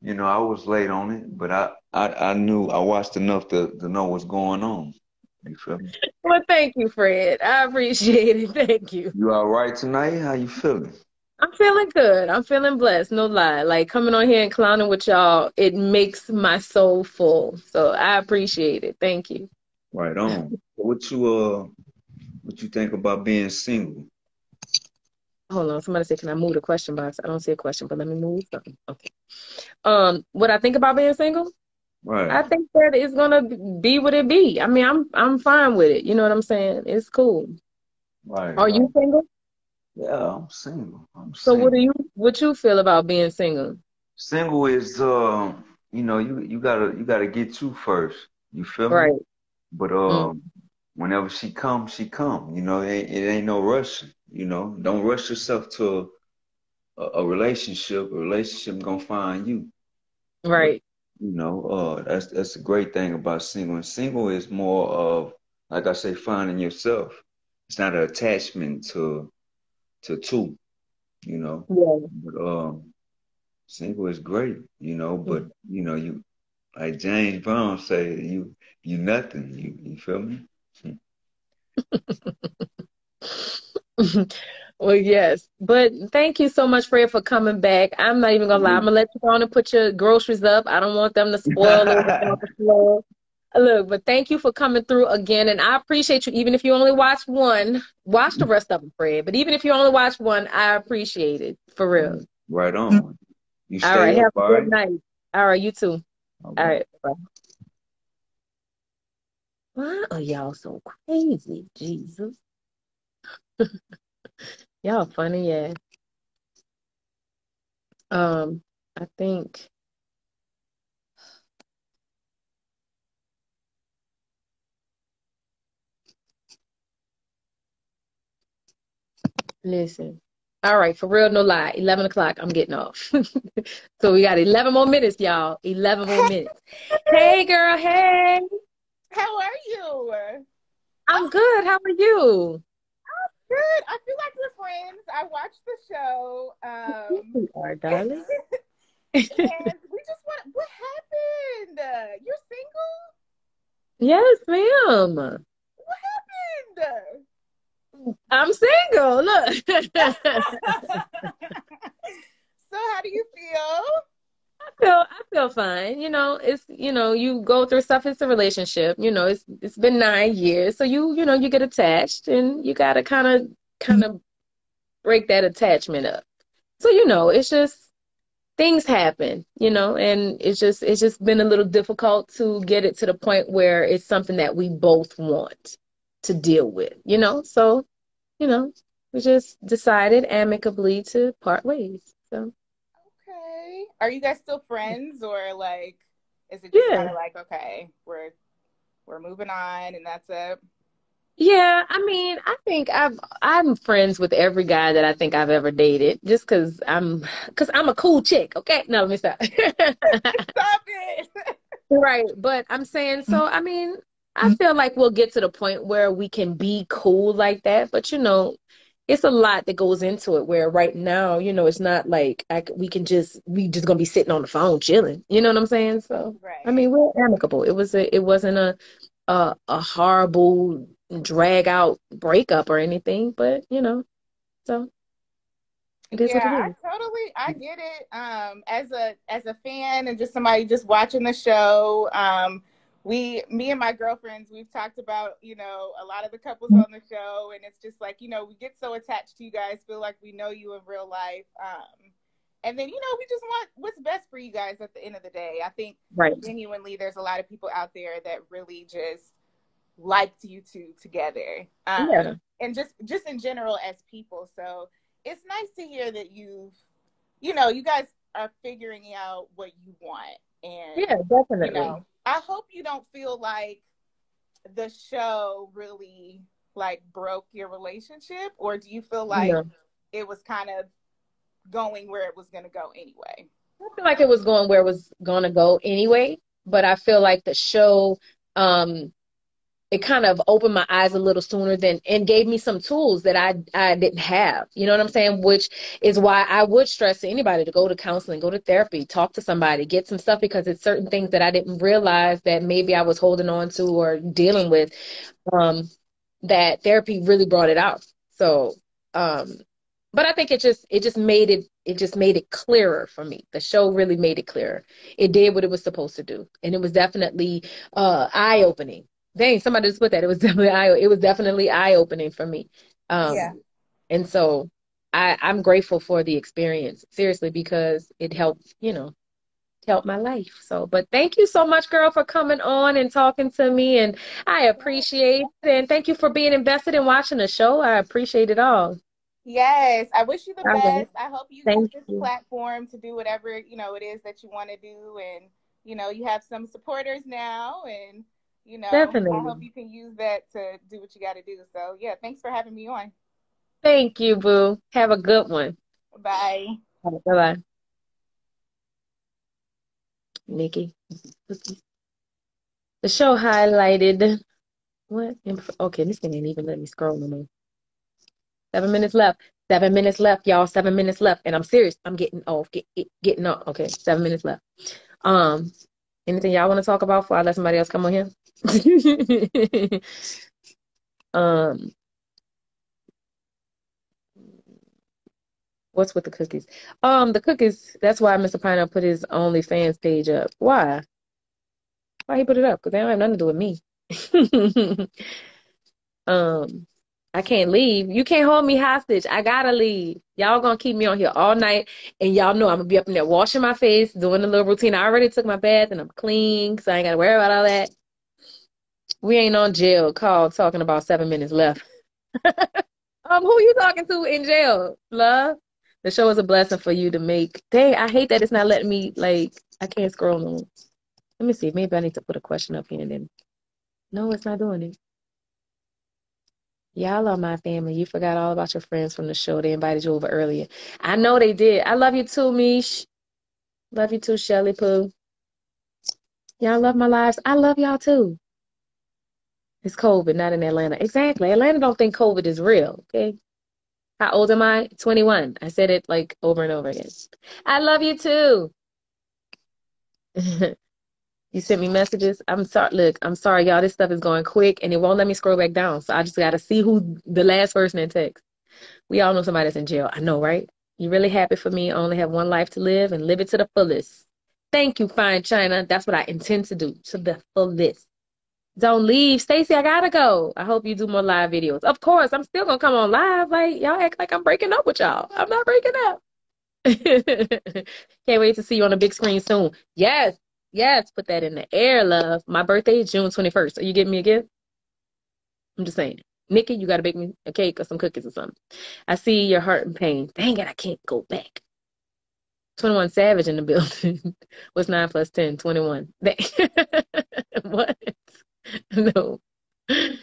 you know, I was late on it, but I, I, I knew I watched enough to, to know what's going on. You feel me? Well, thank you, Fred. I appreciate it. *laughs* Thank you. You all right tonight? How you feeling? I'm feeling good. I'm feeling blessed. No lie. Like coming on here and clowning with y'all, it makes my soul full. So I appreciate it. Thank you. Right on. What you uh, what you think about being single? Hold on. Somebody said, "Can I move the question box?" I don't see a question, but let me move something. Okay. Um, what I think about being single? Right. I think that it's gonna be what it be. I mean, I'm I'm fine with it. You know what I'm saying? It's cool. Right. Are you single? Yeah, I'm single. I'm So single. what do you what you feel about being single? Single is uh, you know, you you gotta you gotta get you first. You feel me? Right. But Mm. um, whenever she comes, she come. You know, it ain't, it ain't no rush. You know, don't rush yourself to a, a relationship. A relationship gonna find you. Right. You know, uh, that's that's the great thing about single. And single is more of, like I say, finding yourself. It's not an attachment to to two. You know. Yeah. But um, single is great. You know, but you know, you like James Brown say, you you nothing. You you feel me? *laughs* well, yes. But thank you so much, Fred, for coming back. I'm not even gonna lie. I'm gonna let you go on and put your groceries up. I don't want them to spoil over on the floor. Look, but thank you for coming through again, and I appreciate you. Even if you only watch one, watch the rest of them, Fred. But even if you only watch one, I appreciate it for real. Right on. You stay All right, have a good night. All right, you too. All right, bye. Why are y'all so crazy, Jesus? *laughs* y'all funny, yeah. Um, I think listen. All right, for real, no lie. Eleven o'clock, I'm getting off. *laughs* so we got eleven more minutes, y'all. Eleven more *laughs* minutes. Hey, girl. Hey. How are you? I'm good. How are you? Good. I feel like we're friends. I watched the show. Um, *laughs* You are, darling. and we just want. What happened? You're single. Yes, ma'am. What happened? I'm single. Look. *laughs* So how do you feel? I feel I feel fine. You know, it's you know, you go through stuff, it's a relationship. You know, it's it's been nine years. So you, you know, you get attached and you gotta kinda kinda break that attachment up. So, you know, it's just things happen, you know, and it's just it's just been a little difficult to get it to the point where it's something that we both want to deal with, you know? So, you know, we just decided amicably to part ways. So Okay. Are you guys still friends, or like, is it just Yeah. kind of like, okay, we're we're moving on, and that's it? Yeah, I mean, I think I've I'm friends with every guy that I think I've ever dated, just cause I'm cause I'm a cool chick. Okay, no, let me stop. *laughs* *laughs* Stop it. *laughs* Right, but I'm saying so. I mean, I feel like we'll get to the point where we can be cool like that, but you know, it's a lot that goes into it. Where right now, you know, it's not like I we can just we just gonna be sitting on the phone chilling. You know what I'm saying? So, I mean, we're amicable. It was a it wasn't a a, a horrible drag out breakup or anything, but you know, so it is yeah, what it I totally I get it. Um, as a as a fan and just somebody just watching the show, um, we me and my girlfriends we've talked about you know a lot of the couples on the show, and it's just like you know we get so attached to you guys, feel like we know you in real life. Um, and then you know we just want what's best for you guys at the end of the day. I think Right. genuinely there's a lot of people out there that really just liked you two together. Um, Yeah. and just just in general as people. So it's nice to hear that you've, you know, you guys are figuring out what you want. And Yeah, definitely. You know, I hope you don't feel like the show really like broke your relationship, or do you feel like No. it was kind of going where it was going to go anyway? I feel like it was going where it was going to go anyway, but I feel like the show, um, it kind of opened my eyes a little sooner than and gave me some tools that I I didn't have. You know what I'm saying? Which is why I would stress to anybody to go to counseling, go to therapy, talk to somebody, get some stuff because it's certain things that I didn't realize that maybe I was holding on to or dealing with. Um, that therapy really brought it out. So, um, but I think it just it just made it it just made it clearer for me. The show really made it clearer. It did what it was supposed to do, and it was definitely uh, eye opening. Dang, somebody just put that. It was *laughs* definitely eye. It was definitely eye opening for me. Um, Yeah. And so I I'm grateful for the experience seriously because it helped you know helped my life. So, but thank you so much, girl, for coming on and talking to me, and I appreciate it. And thank you for being invested in watching the show. I appreciate it all. Yes, I wish you the right. best. I hope you Thank use this you. platform to do whatever you know it is that you want to do, and you know you have some supporters now, and you know I Definitely. hope you can use that to do what you got to do. So yeah, thanks for having me on. Thank you, boo. Have a good one. Bye. Bye bye. Nikki. The show highlighted what? Okay, this thing ain't even let me scroll no more. Seven minutes left. Seven minutes left, y'all. Seven minutes left. And I'm serious. I'm getting off. Get, get, getting off. Okay, seven minutes left. Um, anything y'all want to talk about before I let somebody else come on here? *laughs* um, what's with the cookies? Um, the cookies. That's why Mr. Pineapple put his OnlyFans page up. Why? Why he put it up? Because they don't have nothing to do with me. *laughs* um, I can't leave. You can't hold me hostage. I gotta leave. Y'all gonna keep me on here all night, and y'all know I'm gonna be up in there washing my face, doing the little routine. I already took my bath and I'm clean, so I ain't gotta worry about all that. We ain't on jail call talking about seven minutes left. *laughs* Um, who you talking to in jail, love? The show is a blessing for you to make. Dang, I hate that it's not letting me like I can't scroll no. Let me see. Maybe I need to put a question up here and then. No, it's not doing it. Y'all are my family. You forgot all about your friends from the show. They invited you over earlier. I know they did. I love you too, Mish. Love you too, Shelly Pooh. Y'all love my lives. I love y'all too. It's COVID, not in Atlanta. Exactly. Atlanta don't think COVID is real. Okay. How old am I? 21. I said it like over and over again. I love you too. *laughs* You sent me messages. I'm sorry. Look, I'm sorry, y'all. This stuff is going quick and it won't let me scroll back down. So I just got to see who the last person in text. We all know somebody that's in jail. I know, right? You really happy for me? I only have one life to live and live it to the fullest. Thank you, fine China. That's what I intend to do to the fullest. Don't leave. Stacy, I gotta go. I hope you do more live videos. Of course, I'm still gonna come on live. Like y'all act like I'm breaking up with y'all. I'm not breaking up. *laughs* Can't wait to see you on the big screen soon. Yes, yes, put that in the air, love. My birthday is June 21st. Are you giving me a gift? I'm just saying. Nikki, you gotta bake me a cake or some cookies or something. I see your heart in pain. Dang it, I can't go back. 21 Savage in the *laughs* building. What's 9 plus 10? 21. *laughs* what? No. *laughs*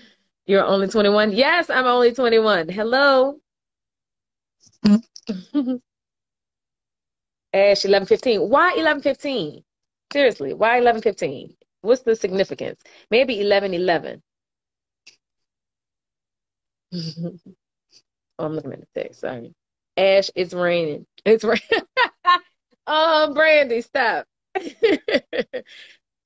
You're only 21? Yes, I'm only 21. Hello. *laughs* Ash 1115. Why 1115? Seriously, why 1115? What's the significance? Maybe 1111. *laughs* oh, I'm looking at the text. Sorry. Ash, it's raining. It's raining. oh, um, Brandy, stop.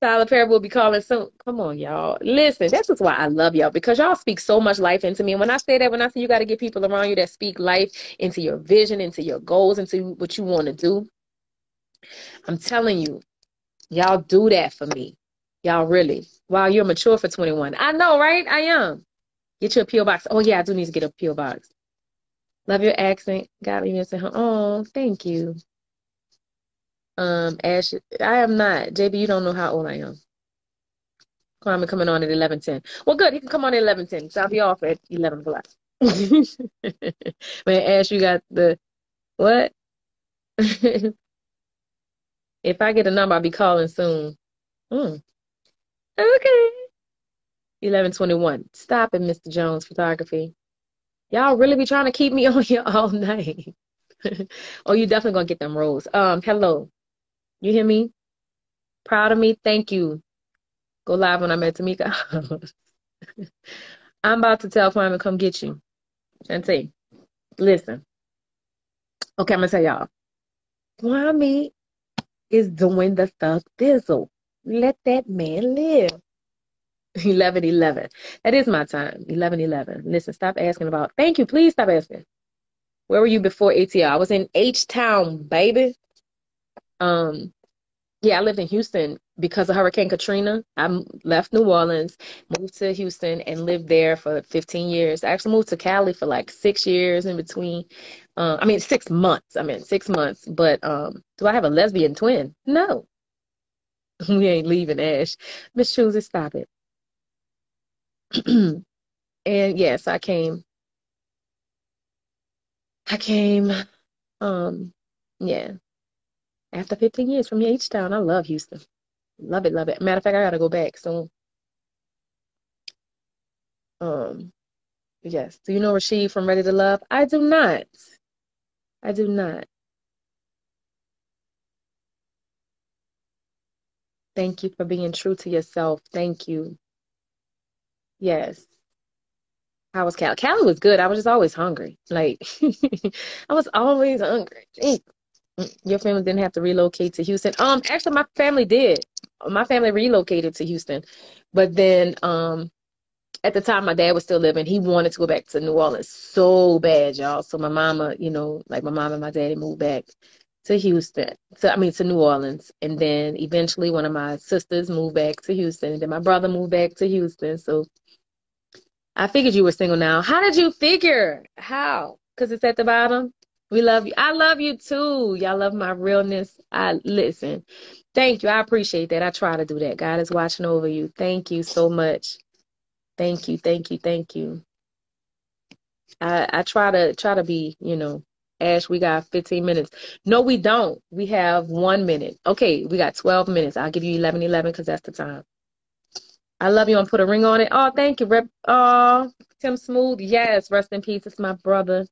Tyler Perry will be calling soon. Come on, y'all. Listen, this is why I love y'all because y'all speak so much life into me. And when I say that, when I say you got to get people around you that speak life into your vision, into your goals, into what you want to do, I'm telling you, y'all do that for me. Y'all really. Wow, you're mature for 21. I know, right? I am. Get you a P.O. box. Oh, yeah, I do need to get a P.O. box. Love your accent. Got me missing her. Oh, thank you. Um, Ash, I am not. JB, you don't know how old I am. Kwame coming on at 11:10. Well, good. He can come on at 11:10. So I'll be off at 11 o'clock. *laughs* Man, Ash, you got the what? *laughs* If I get a number, I'll be calling soon. Mm. Okay. 11:21. Stop it, Mr. Jones Photography. Y'all really be trying to keep me *laughs* on here all night. oh, you definitely gonna get them rolls. Um, hello. You hear me? Proud of me. Thank you. Go live when I'm at Tamika. *laughs* I'm about to tell Kwame come get you. Shantae, listen. Okay, I'm gonna tell y'all. Kwame is doing the thug thizzle. Let that man live. *laughs* 11 11. That is my time. 11 11. Listen, stop asking about. Thank you. Please stop asking. Where were you before ATL? I was in H Town, baby. Um, yeah, I lived in Houston because of Hurricane Katrina. I left New Orleans, moved to Houston, and lived there for 15 years. I actually moved to Cali for like six years in between. Uh, I mean, six months. I mean, six months. But um, do I have a lesbian twin? No. *laughs* We ain't leaving, Ash. Miss Choosy, stop it. *clears throat* And yes, I came. I came. Um, yeah, after 15 years from your H Town. I love Houston. Love it, love it. Matter of fact, I gotta go back soon. Um, Yes. Do you know Rashid from Ready to Love? I do not. I do not. Thank you for being true to yourself. Thank you. Yes. How was Cali? Cali was good. I was just always hungry. Like *laughs* I was always hungry. Your family didn't have to relocate to Houston. Um, actually, my family did. My family relocated to Houston, but then um, at the time my dad was still living. He wanted to go back to New Orleans so bad, y'all. So my mama, you know, like my mom and my daddy moved back to Houston. So I mean to New Orleans, and then eventually one of my sisters moved back to Houston, and then my brother moved back to Houston. So I figured you were single now. How did you figure? How? Because it's at the bottom. We love you. I love you too. Y'all love my realness. I listen. Thank you. I appreciate that. I try to do that. God is watching over you. Thank you so much. Thank you. Thank you. Thank you. I I try to try to be, you know, Ash, we got 15 minutes. No, we don't. We have one minute. Okay, we got 12 minutes. I'll give you 11 11 because that's the time. I love you and put a ring on it. Oh, thank you, Rep. Oh, Tim Smooth. Yes, rest in peace. It's my brother.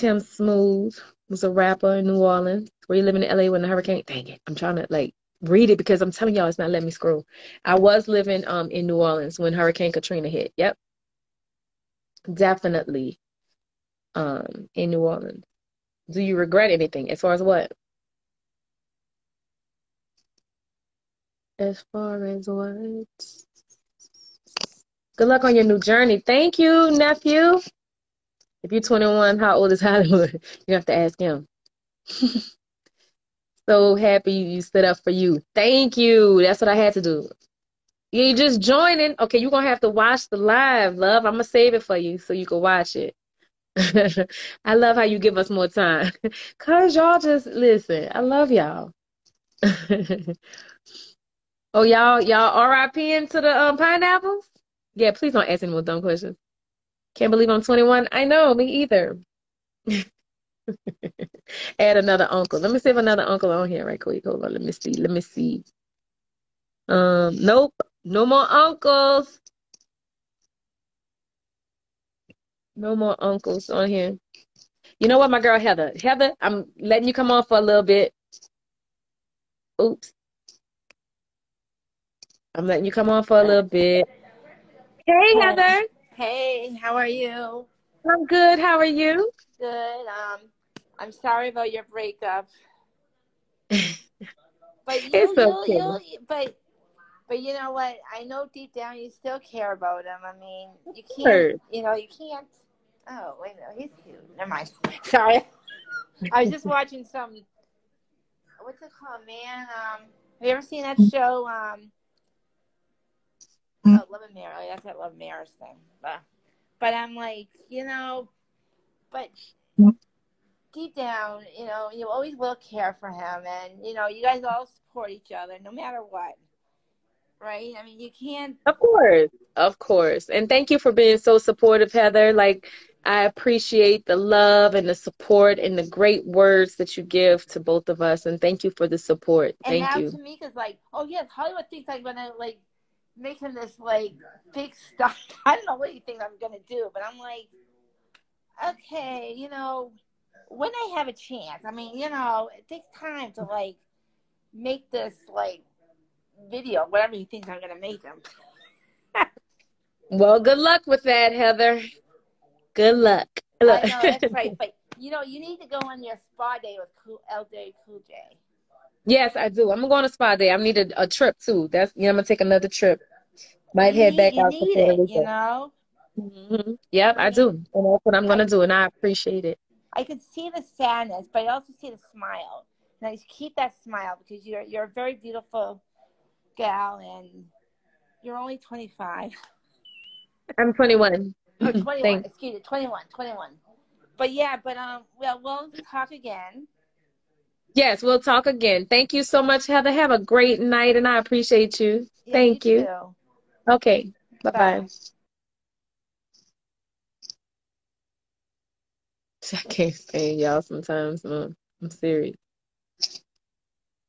Tim Smooth was a rapper in New Orleans. Were you living in LA when the hurricane? Dang it. I'm trying to like read it because I'm telling y'all it's not letting me scroll. I was living um in New Orleans when Hurricane Katrina hit. Yep. Definitely um in New Orleans. Do you regret anything as far as what? As far as what? Good luck on your new journey. Thank you, nephew. If you're 21, how old is *laughs* Hollywood? You have to ask him. *laughs* So happy you stood up for you. Thank you. That's what I had to do. You just joining. Okay, you're gonna have to watch the live, love. I'm gonna save it for you so you can watch it. *laughs* I love how you give us more time. Cause y'all just listen. I love y'all. Oh, y'all, y'all RIP into the um, pineapples? Yeah, please don't ask any more dumb questions. Can't believe I'm 21. I know, me either. *laughs* Add another uncle. Let me if another uncle on here right quick. Hold on. Let me see. Let me see. Um, nope. No more uncles. No more uncles on here. You know what, my girl Heather? Heather, I'm letting you come on for a little bit. Oops. I'm letting you come on for a little bit. Hey, Heather. Hey, how are you? I'm good. How are you? Good. Um, I'm sorry about your breakup, *laughs* but you, It's you, okay. you, but, but you know what? I know deep down you still care about him. I mean, you can't, you know, you can't. Oh, wait minute, he's cute. Never mind. *laughs* Sorry, I was just watching some. What's it called, man? Um, have you ever seen that show? Um, Mm. oh, Love and Mary. Oh, that's that Love and Mary's thing. But, but I'm like, you know, but mm. deep down, you know, you always will care for him, and you know, you guys all support each other no matter what, right? I mean, you can't. Of course. Of course. And thank you for being so supportive, Heather. Like, I appreciate the love and the support and the great words that you give to both of us. And thank you for the support. And Thank now you. Tamika's like, oh yes, Hollywood thinks I'm gonna like him this like big stuff. *laughs* I don't know what you think I'm gonna do, but I'm like, okay, you know, when I have a chance. I mean, you know, it takes time to like make this like video, whatever you think I'm gonna make them. *laughs* Well, good luck with that, Heather. Good luck. Look. I know *laughs* that's right, but you know, you need to go on your spa day with cool LL Cool J. Yes, I do. I'm going to go on a spa day. I need a, a trip too. That's you know, I'm gonna take another trip. Might You head back need, out to need Puerto it, you Rico. know. hmm Yep, I do. And that's what I'm gonna do, and I appreciate it. I could see the sadness, but I also see the smile. Now, just keep that smile because you're you're a very beautiful gal, and you're only 25. I'm 21. Oh, 21. Thanks. Excuse me, 21, 21. But yeah, but um, well, we'll talk again. Yes, we'll talk again. Thank you so much, Heather. Have a great night, and I appreciate you. Yeah, Thank you you. Okay. Bye *laughs* bye. Bye. I can't stand y'all sometimes. No, I'm serious.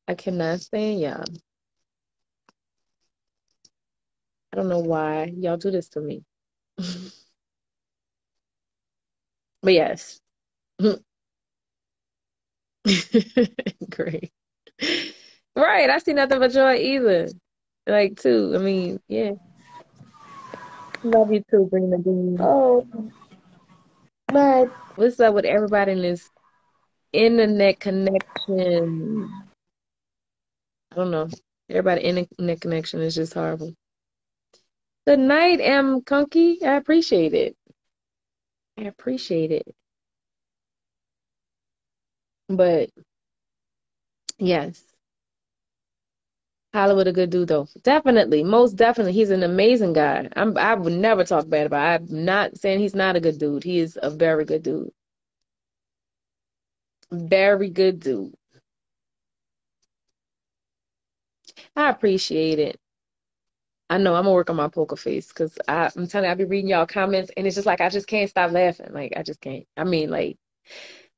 I cannot stand y'all. I don't know why y'all do this to me. *laughs* But yes. *laughs* Great. Right. I see nothing but joy either. Like too. I mean, yeah. Love you too, Brina Bean. Oh. But what's up with everybody in this internet connection? I don't know. Everybody internet connection is just horrible. Good night, M. Kunky. I appreciate it. I appreciate it. But yes, Hollywood a good dude though. Definitely, most definitely, he's an amazing guy. I'm I would never talk bad about. I'm not saying he's not a good dude. He is a very good dude. Very good dude. I appreciate it. I know I'm gonna work on my poker face because I'm telling you, I'll be reading y'all comments and it's just like I just can't stop laughing. Like I just can't. I mean, like,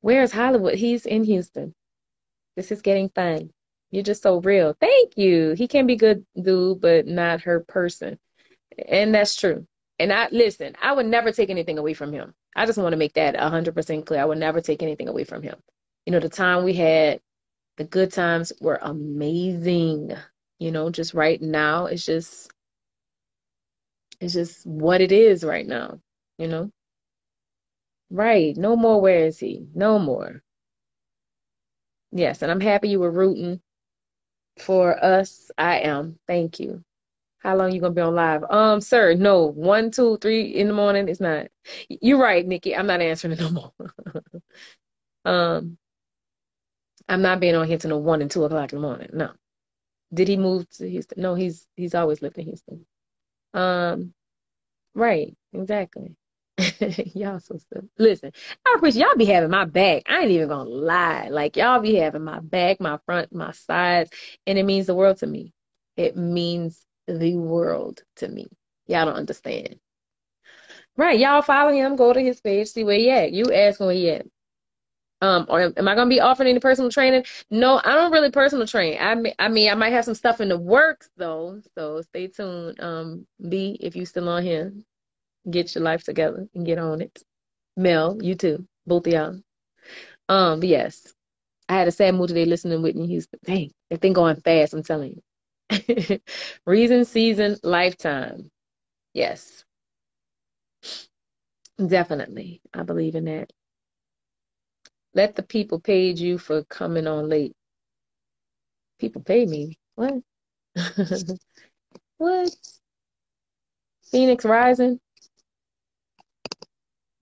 where's Hollywood? He's in Houston. This is getting fun. You're just so real. Thank you. He can be good dude, but not her person. And that's true. And I listen, I would never take anything away from him. I just want to make that 100% clear. I would never take anything away from him. You know, the time we had, the good times were amazing. You know, just right now, it's just, it's just what it is right now. You know, right? No more. Where is he? No more. Yes, and I'm happy you were rooting for us. I am. Thank you. How long you gonna be on live? Um, sir, no. One, two, three in the morning. It's not. You're right, Nikki. I'm not answering it no more. *laughs* um, I'm not being on here till one and two o'clock in the morning. No. Did he move to Houston? No, he's he's always lived in Houston. Um, right, exactly. *laughs* y'all so stupid. Listen, I appreciate y'all be having my back. I ain't even gonna lie. Like y'all be having my back, my front, my sides, and it means the world to me. It means the world to me. Y'all don't understand. Right, y'all follow him, go to his page, see where he at. You ask where he at. Um, or am I gonna be offering any personal training? No, I don't really personal train. I mean, I mean, I might have some stuff in the works though, so stay tuned. Um, B, if you still on here, get your life together and get on it. Mel, you too, both of y'all. Um, yes, I had a sad mood today listening to Whitney Houston. Dang, that thing going fast. I'm telling you. *laughs* Reason, season, lifetime. Yes, definitely. I believe in that. Let the people page you for coming on late. People pay me. What? *laughs* what? Phoenix Rising?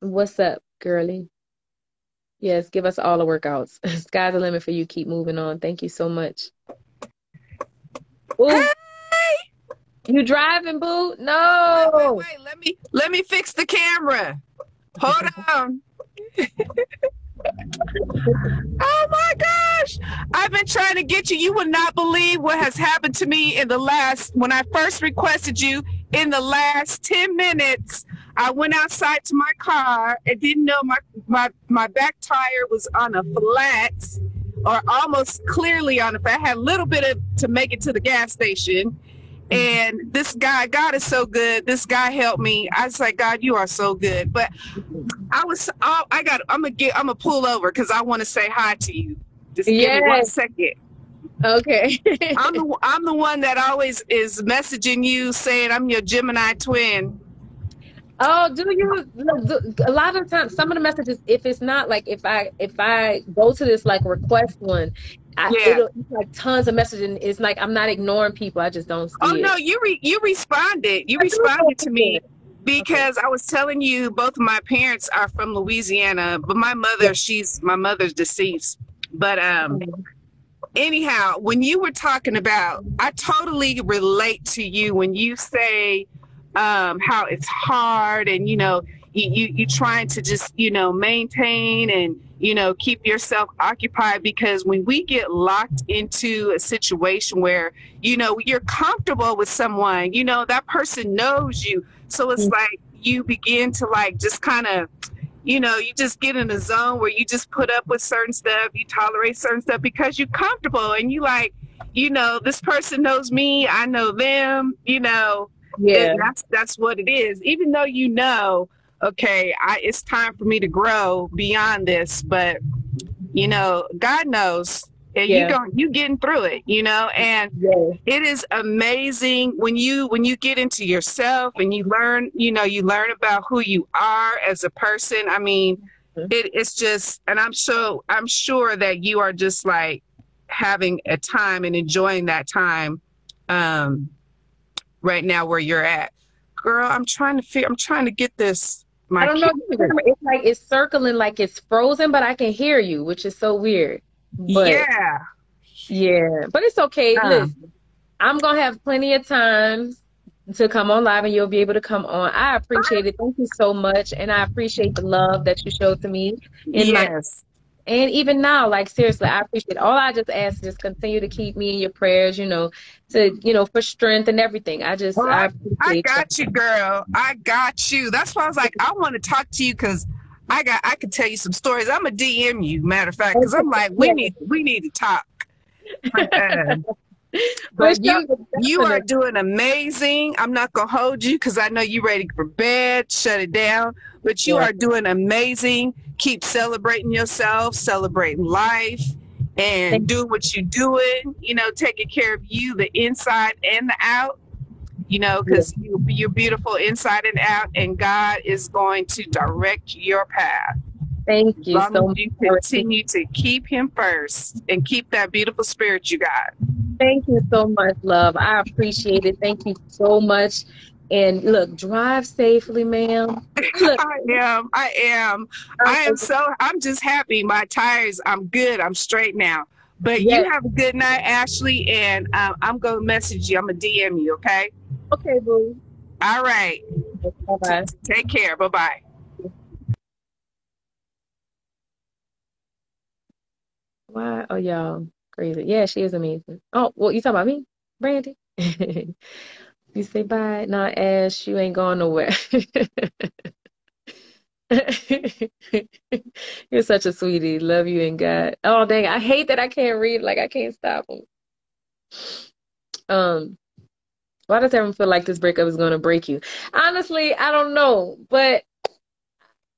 What's up, girly? Yes, give us all the workouts. *laughs* Sky's the limit for you. Keep moving on. Thank you so much. Ooh. Hey! You driving, boo? No. Wait, wait, wait. Let me let me fix the camera. Hold *laughs* on. oh my gosh. I've been trying to get you. You would not believe what has happened to me in the last when I first requested you in the last 10 minutes. I went outside to my car and didn't know my my, my back tire was on a flat or almost clearly on a flat. I had a little bit of to make it to the gas station. And this guy, God is so good. This guy helped me. I was like, God, you are so good. But I was, I, I got, I'm gonna get, I'm gonna pull over because I want to say hi to you. Just give me one Yes. second. Okay. I'm the, I'm the one that always is messaging you saying I'm your Gemini twin. Oh, do you? do- A lot of times, some of the messages, if it's not like if I if I go to this like request one, I, Yeah. it'll it's like tons of messages. And it's like I'm not ignoring people. I just don't see Oh it. no, you re- you responded. You responded to me because I was telling you both of my parents are from Louisiana, but my mother, she's my mother's deceased. But um anyhow, when you were talking about I totally relate to you when you say um how it's hard and you know you you, you trying to just, you know, maintain and you know, keep yourself occupied because when we get locked into a situation where, you know, you're comfortable with someone, you know, that person knows you. So it's like you begin to like just kind of, you know, you just get in a zone where you just put up with certain stuff, you tolerate certain stuff because you're comfortable and you like, you know, this person knows me, I know them, you know. Yeah. that's that's what it is. Even though you know okay, I it's time for me to grow beyond this, but you know, God knows. And Yeah. you don't you getting through it, you know, and it is amazing when you when you get into yourself and you learn, you know, you learn about who you are as a person. I mean, it, it's just and I'm so I'm sure that you are just like having a time and enjoying that time um right now where you're at. Girl, I'm trying to figure I'm trying to get this my I don't know. It's like it's circling like it's frozen, but I can hear you, which is so weird. But yeah. yeah, but it's okay. Uh. Listen, I'm gonna have plenty of time to come on live, and you'll be able to come on. I appreciate it. Thank you so much, and I appreciate the love that you showed to me in my Yes. and even now, like seriously, I appreciate all I just ask is just continue to keep me in your prayers, you know, to you know, for strength and everything. I just Well, I I, got you, girl. I got you. That's why I was like, I want to talk to you because I got I could tell you some stories. I'm a DM you, matter of fact, because I'm like, we need we need to talk. Uh, *laughs* but you you are doing amazing. I'm not gonna hold you because I know you're ready for bed. Shut it down. But you Yeah. are doing amazing. Keep celebrating yourself, celebrating life, and do what you're doing. You know, taking care of you, the inside and the out. You know, because you, you're beautiful inside and out, and God is going to direct your path. Thank you As long so as you continue to keep Him first and keep that beautiful spirit you got. Thank you so much, love. I appreciate it. Thank you so much. And look, drive safely, ma'am. Look, *laughs* I am. I am. I am so. I'm just happy. My tires. I'm good. I'm straight now. But Yes. you have a good night, Ashley, and um, I'm gonna message you. I'm gonna DM you. Okay. Okay, boo. All right. Bye bye. Take care. Bye bye. Why? Oh, y'all crazy. Yeah, she is amazing. Oh, well, you talking about me, Brandy? *laughs* you say bye. Nah, Ash, you ain't going nowhere. *laughs* You're such a sweetie. Love you and God. Oh, dang. I hate that I can't read. Like, I can't stop them. Um, why does everyone feel like this breakup is going to break you? Honestly, I don't know. But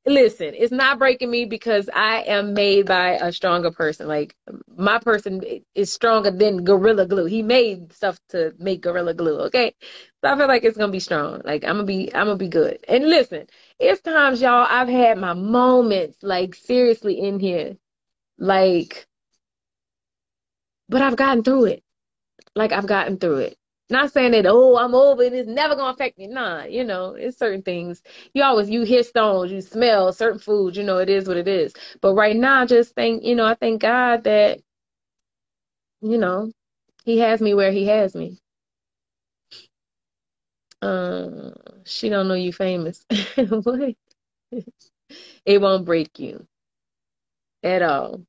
listen, it's not breaking me because I am made by a stronger person. Like my person is stronger than Gorilla Glue. He made stuff to make Gorilla Glue. Okay, so I feel like it's gonna be strong. Like I'm gonna be, I'm gonna be good. And listen, it's times y'all I've had my moments, like seriously in here, like, but I've gotten through it. Like I've gotten through it. Not saying that, oh, I'm over it, it's never gonna affect me. Nah, you know, it's certain things. You always you hear stones, you smell certain foods, you know, it is what it is. But right now, I just think, you know, I thank God that, you know, He has me where He has me. Uh, she don't know you famous. *laughs* What? It won't break you at all.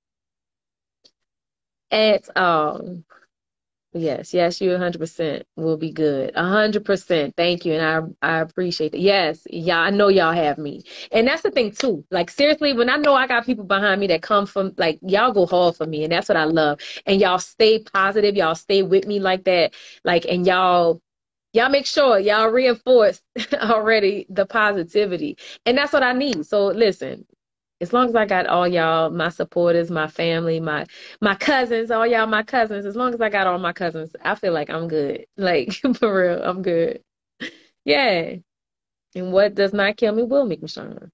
At all. Yes, yes, you 100% will be good. 100%. Thank you. And I I appreciate it. Yes, yeah, I know y'all have me. And that's the thing too. Like seriously, when I know I got people behind me that come from like y'all go hard for me and that's what I love. And y'all stay positive, y'all stay with me like that. Like and y'all y'all make sure y'all reinforce *laughs* already the positivity. And that's what I need. So listen, as long as I got all y'all, my supporters, my family, my my cousins, all y'all my cousins, as long as I got all my cousins, I feel like I'm good. *laughs* Like for real, I'm good. Yeah. And what does not kill me will make me stronger.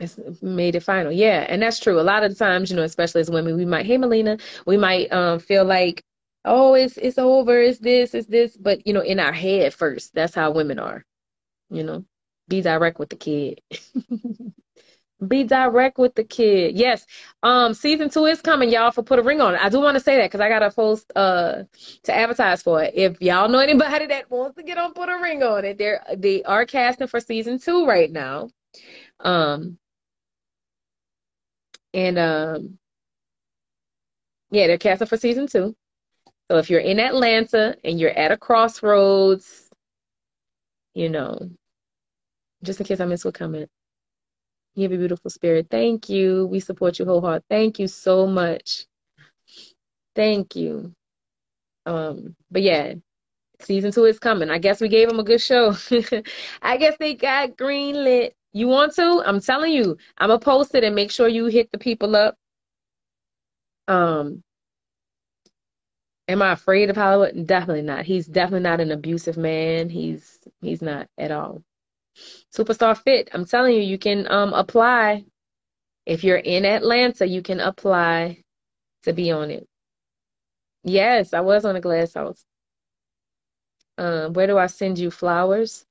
It's made it final. Yeah, and that's true. A lot of the times, you know, especially as women, we might, hey Melina, we might um feel like, oh, it's it's over, it's this, it's this, but you know, in our head first, that's how women are. You know, be direct with the kid. *laughs* Be direct with the kid. Yes. Um, season two is coming, y'all, for Put a Ring on It. I do want to say that because I got a post uh to advertise for it. If y'all know anybody *laughs* that wants to get on Put a Ring on It, they're they are casting for season two right now. Um and um yeah, they're casting for season two. So if you're in Atlanta and you're at a crossroads, you know, just in case I miss what comment. You have a beautiful spirit. Thank you. We support you wholeheartedly. Thank you so much. Thank you. Um, but yeah, Season two is coming. I guess we gave them a good show. *laughs* I guess they got green lit. You want to? I'm telling you. I'm gonna post it and make sure you hit the people up. Um, am I afraid of Hollywood? Definitely not. He's definitely not an abusive man. He's he's not at all. Superstar Fit. I'm telling you, you can um apply. If you're in Atlanta, you can apply to be on it. Yes, I was on a glass house. Um, where do I send you flowers?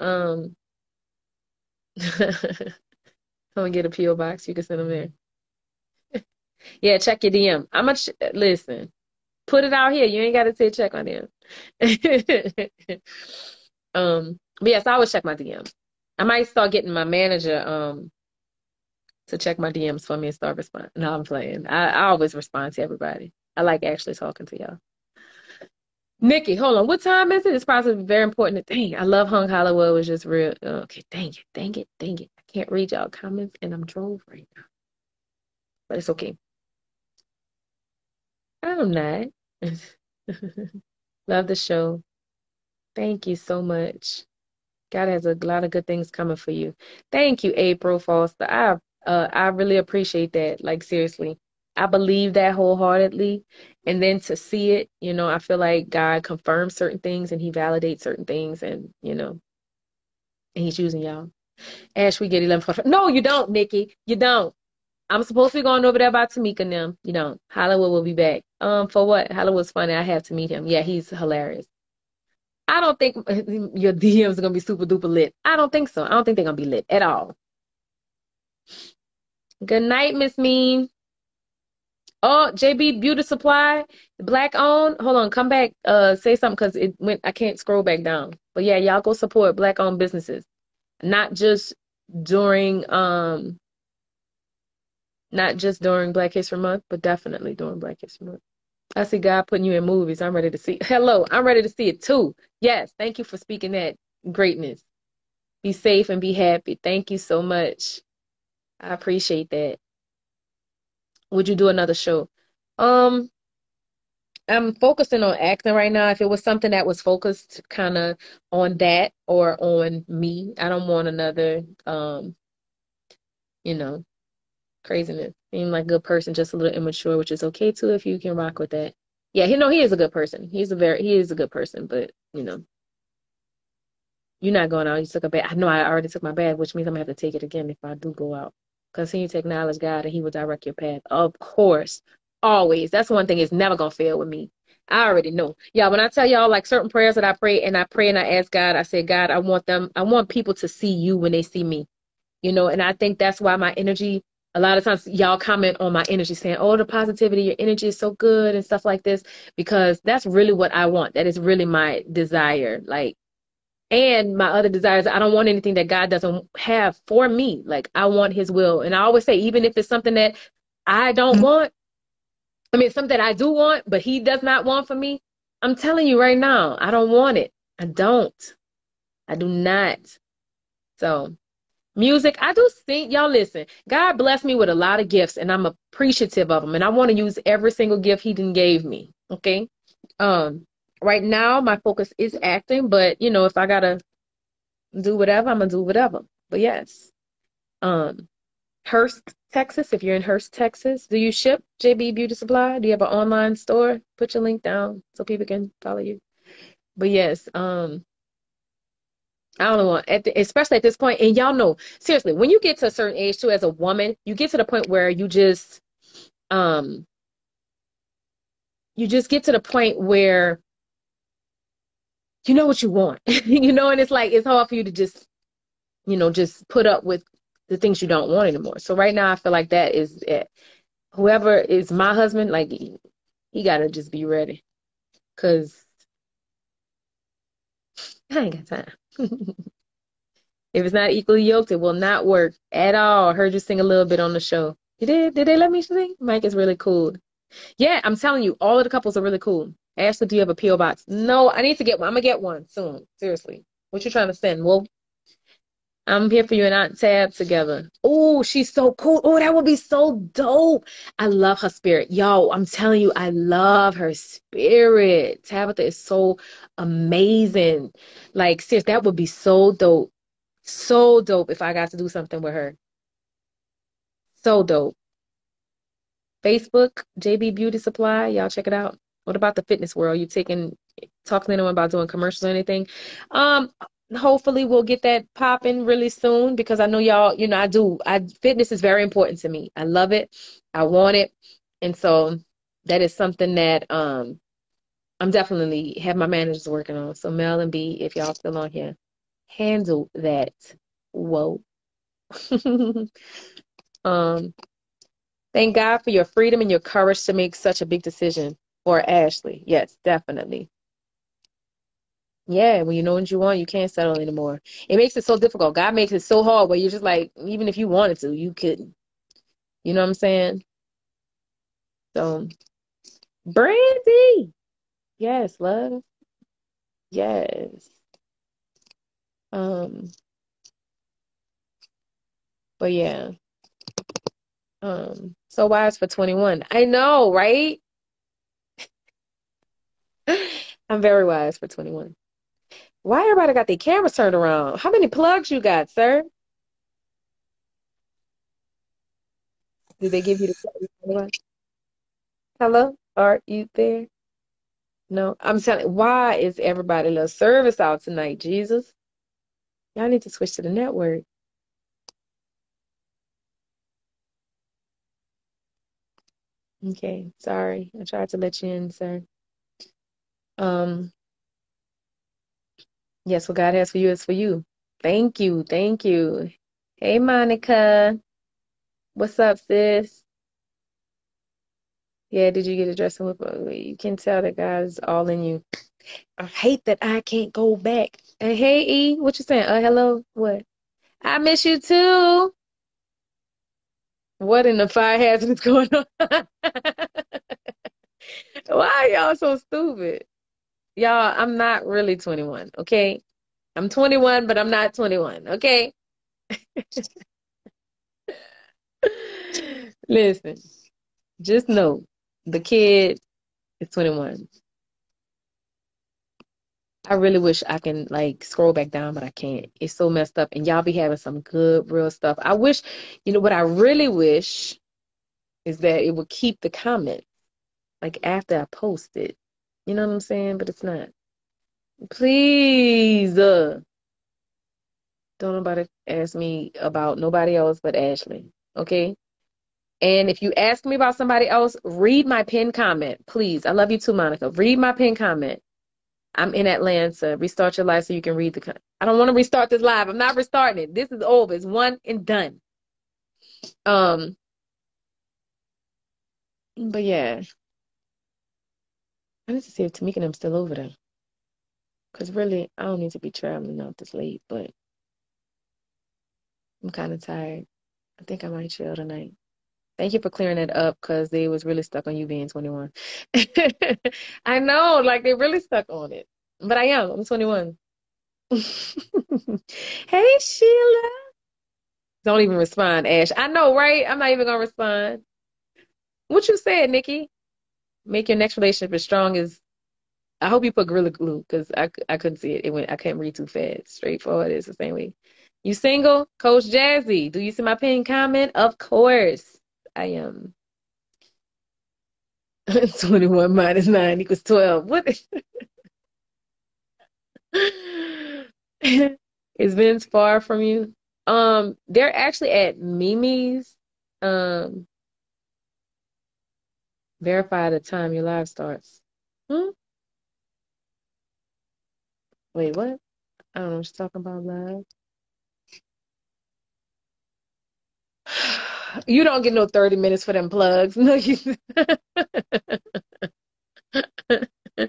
Um, *laughs* come and get a PO box. You can send them there. *laughs* yeah, check your DM. I'm gonna ch- listen. Put it out here. You ain't got to say check on them. *laughs* um, but yes, I always check my DM. I might start getting my manager um to check my DMs for me and start responding. No, I'm playing. I, I always respond to everybody. I like actually talking to y'all. Nikki, hold on. What time is it? It's probably very important. Dang, I love Hung Hollywood. It was just real. Okay, dang it, dang it, dang it. I can't read y'all comments and I'm drove right now. But it's okay. I'm not. *laughs* love the show. Thank you so much. God has a lot of good things coming for you. Thank you, April Foster. I uh, I really appreciate that. Like seriously, I believe that wholeheartedly. And then to see it, you know, I feel like God confirms certain things and He validates certain things, and you know, and He's using y'all. Ash, we get eleven. No, you don't, Nikki. You don't. I'm supposed to be going over there by Tamika and them. You don't. Hollywood will be back. Um, for what? Hollywood's funny. I have to meet him. Yeah, he's hilarious. I don't think *laughs* your DMs are gonna be super duper lit. I don't think so. I don't think they're gonna be lit at all. Good night, Miss Mean. Oh, JB Beauty Supply, black owned. Hold on, come back. Uh, say something because it went. I can't scroll back down. But yeah, y'all go support black owned businesses, not just during um, not just during Black History Month, but definitely during Black History Month. I see God putting you in movies. I'm ready to see. Hello, I'm ready to see it too. Yes, thank you for speaking that greatness. Be safe and be happy. Thank you so much. I appreciate that. Would you do another show? Um, I'm focusing on acting right now. If it was something that was focused kind of on that or on me, I don't want another um, you know, craziness. Seem like a good person, just a little immature, which is okay too if you can rock with that. Yeah, he know he is a good person. He's a very he is a good person, but you know, you're not going out. You took a bath. I know I already took my bath, which means I'm gonna have to take it again if I do go out. Continue to acknowledge God and He will direct your path. Of course. Always. That's one thing is never gonna fail with me. I already know. Yeah, when I tell y'all like certain prayers that I pray and I pray and I ask God, I say, God, I want them, I want people to see you when they see me. You know, and I think that's why my energy, a lot of times y'all comment on my energy saying, Oh, the positivity, your energy is so good and stuff like this, because that's really what I want. That is really my desire. Like and my other desires. I don't want anything that god doesn't have for me. Like i want his will. And i always say even if it's something that i don't mm-hmm. want i mean something that i do want but he does not want for me i'm telling you right now i don't want it. I don't. I do not. So music i do think y'all listen god blessed me with a lot of gifts and i'm appreciative of them and i want to use every single gift he didn't gave me okay um right now my focus is acting, but you know, if I gotta do whatever, I'm gonna do whatever. But yes. Um Hurst, Texas, if you're in Hurst, Texas, do you ship JB Beauty Supply? Do you have an online store? Put your link down so people can follow you. But yes, um I don't know, at the, especially at this point, and y'all know, seriously, when you get to a certain age too, as a woman, you get to the point where you just, um, you just get to the point where you know what you want, *laughs* you know, and it's like it's hard for you to just, you know, just put up with the things you don't want anymore. So right now, I feel like that is it. Whoever is my husband, like he, he gotta just be ready, cause I ain't got time. If it's not equally yoked, it will not work at all. I heard you sing a little bit on the show. Did? Did they let me sing? Mike is really cool. Yeah, I'm telling you, all of the couples are really cool. Ashley, do you have a PO box? No, I need to get one. I'm gonna get one soon. Seriously. What you trying to send? Well, I'm here for you and Aunt Tab together. Oh, she's so cool. Oh, that would be so dope. I love her spirit. Yo, I'm telling you, I love her spirit. Tabitha is so amazing. Like, sis, that would be so dope. So dope if I got to do something with her. So dope. Facebook, JB Beauty Supply. Y'all check it out. What about the fitness world? You taking talking to anyone about doing commercials or anything? Um, hopefully we'll get that popping really soon because I know y'all, you know, I do. I fitness is very important to me. I love it. I want it. And so that is something that um I'm definitely have my managers working on. So Mel and B, if y'all still on here, handle that. Whoa. *laughs* um thank God for your freedom and your courage to make such a big decision. Or Ashley. Yes, definitely. Yeah, when you know what you want, you can't settle anymore. It makes it so difficult. God makes it so hard where you're just like, even if you wanted to, you couldn't. You know what I'm saying? So, Brandy. Yes, love. Yes. Um, but yeah. Um, so wise for 21. I know, right? *laughs* I'm very wise for 21. Why everybody got their cameras turned around? How many plugs you got, sir? Did they give you the Hello? Are you there? No, I'm telling why is everybody little service out tonight, Jesus? Y'all need to switch to the network. Okay, sorry. I tried to let you in, sir. Um, yes, what God has for you is for you. Thank you, thank you. Hey, Monica. What's up, sis? Yeah, did you get a dressing with? uh, You can tell that God is all in you. I hate that I can't go back. Uh, hey, E, what you saying? Uh, hello? What? I miss you too. What in the fire hazard is *laughs* going on? Why are y'all so stupid? Y'all, I'm not really 21, okay? I'm 21, but I'm not 21, okay? *laughs* Listen, just know the kid is 21. I really wish I can like scroll back down, but I can't. It's so messed up, and y'all be having some good, real stuff. I wish, you know, what I really wish is that it would keep the comments like after I post it. You know what I'm saying? But it's not. Please, uh, don't nobody ask me about nobody else but Ashley. Okay? And if you ask me about somebody else, read my pin comment, please. I love you too, Monica. Read my pin comment. I'm in Atlanta. Restart your life so you can read the. Con- I don't want to restart this live. I'm not restarting it. This is over. It's one and done. Um. But yeah, I need to see if Tamika and I'm still over there. Cause really, I don't need to be traveling out this late. But I'm kind of tired. I think I might chill tonight. Thank you for clearing that up because they was really stuck on you being 21. *laughs* I know, like they really stuck on it. But I am. I'm 21. *laughs* Hey, Sheila. Don't even respond, Ash. I know, right? I'm not even gonna respond. What you said, Nikki? Make your next relationship as strong as. I hope you put Gorilla Glue because I, I couldn't see it. It went. I couldn't read too fast. Straightforward is the same way. You single, Coach Jazzy? Do you see my pinned comment? Of course, I am. *laughs* 21 minus 9 equals 12. What? *laughs* Is Vince far from you? Um, they're actually at Mimi's. Um, verify the time your live starts. Hmm? Wait, what? I don't know what you're talking about live. You don't get no 30 minutes for them plugs. *laughs* No, you *laughs*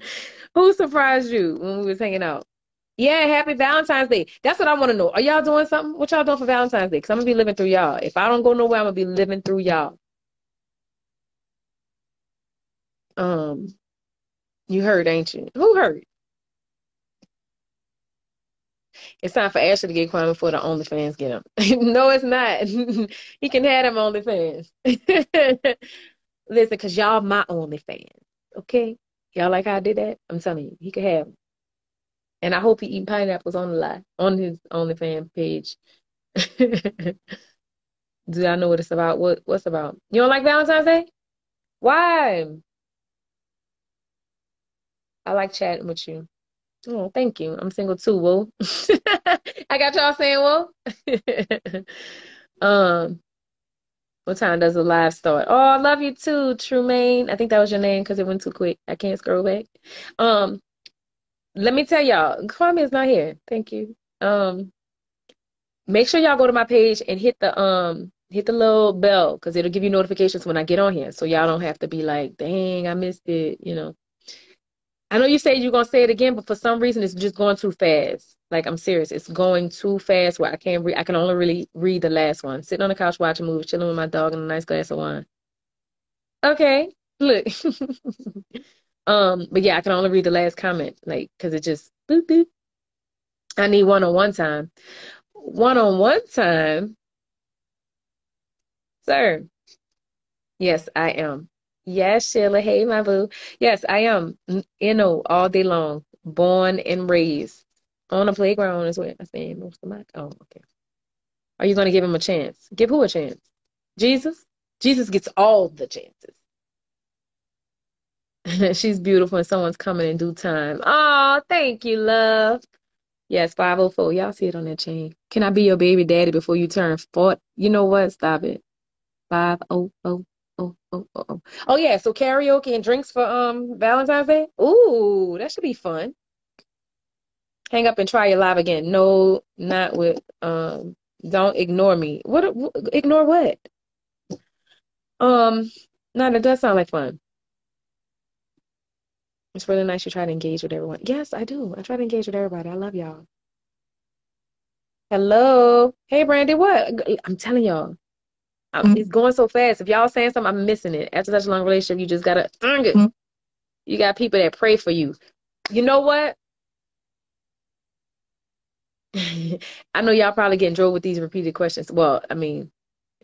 Who surprised you when we was hanging out? Yeah, happy Valentine's Day. That's what I want to know. Are y'all doing something? What y'all doing for Valentine's Day? Because I'm gonna be living through y'all. If I don't go nowhere, I'm gonna be living through y'all. Um, you heard, ain't you? Who heard? It's time for Ashley to get Kwame before the OnlyFans get him. *laughs* no, it's not. *laughs* he can have them OnlyFans. *laughs* Listen, because y'all my OnlyFans. Okay? Y'all like how I did that? I'm telling you, he could have them. And I hope he eating pineapples on the live, on his OnlyFans page. Do I know what it's about? What what's about? You don't like Valentine's Day? Why? I like chatting with you. Oh, thank you. I'm single too, whoa. *laughs* I got y'all saying whoa. *laughs* um what time does the live start? Oh, I love you too, Trumaine. I think that was your name because it went too quick. I can't scroll back. Um, let me tell y'all, Kwame is not here. Thank you. Um, make sure y'all go to my page and hit the um hit the little bell because it'll give you notifications when I get on here. So y'all don't have to be like, dang, I missed it, you know. I know you said you're gonna say it again, but for some reason it's just going too fast. Like I'm serious, it's going too fast where I can't read. I can only really read the last one. Sitting on the couch watching movies, chilling with my dog and a nice glass of wine. Okay, look. *laughs* um, but yeah, I can only read the last comment, like, cause it just boop boop. I need one on one time. One on one time, sir. Yes, I am. Yes, Sheila. Hey, my boo. Yes, I am. Mm, you know, all day long. Born and raised on the playground is what I saying most of my. Oh, okay. Are you going to give him a chance? Give who a chance? Jesus? Jesus gets all the chances. *laughs* She's beautiful and someone's coming in due time. Oh, thank you, love. Yes, 504. Y'all see it on that chain. Can I be your baby daddy before you turn 40? You know what? Stop it. 504 oh, oh, oh, oh. Oh oh. Oh yeah, so karaoke and drinks for um Valentine's Day. Ooh, that should be fun. Hang up and try your live again. No, not with um. Don't ignore me. What? Ignore what? Um, no, that does sound like fun. It's really nice you try to engage with everyone. Yes, I do. I try to engage with everybody. I love y'all. Hello. Hey, Brandy. What? I'm telling y'all. Mm-hmm. It's going so fast. If y'all saying something, I'm missing it. After such a long relationship, you just gotta. Mm-hmm. You got people that pray for you. You know what? *laughs* I know y'all probably getting drove with these repeated questions. Well, I mean,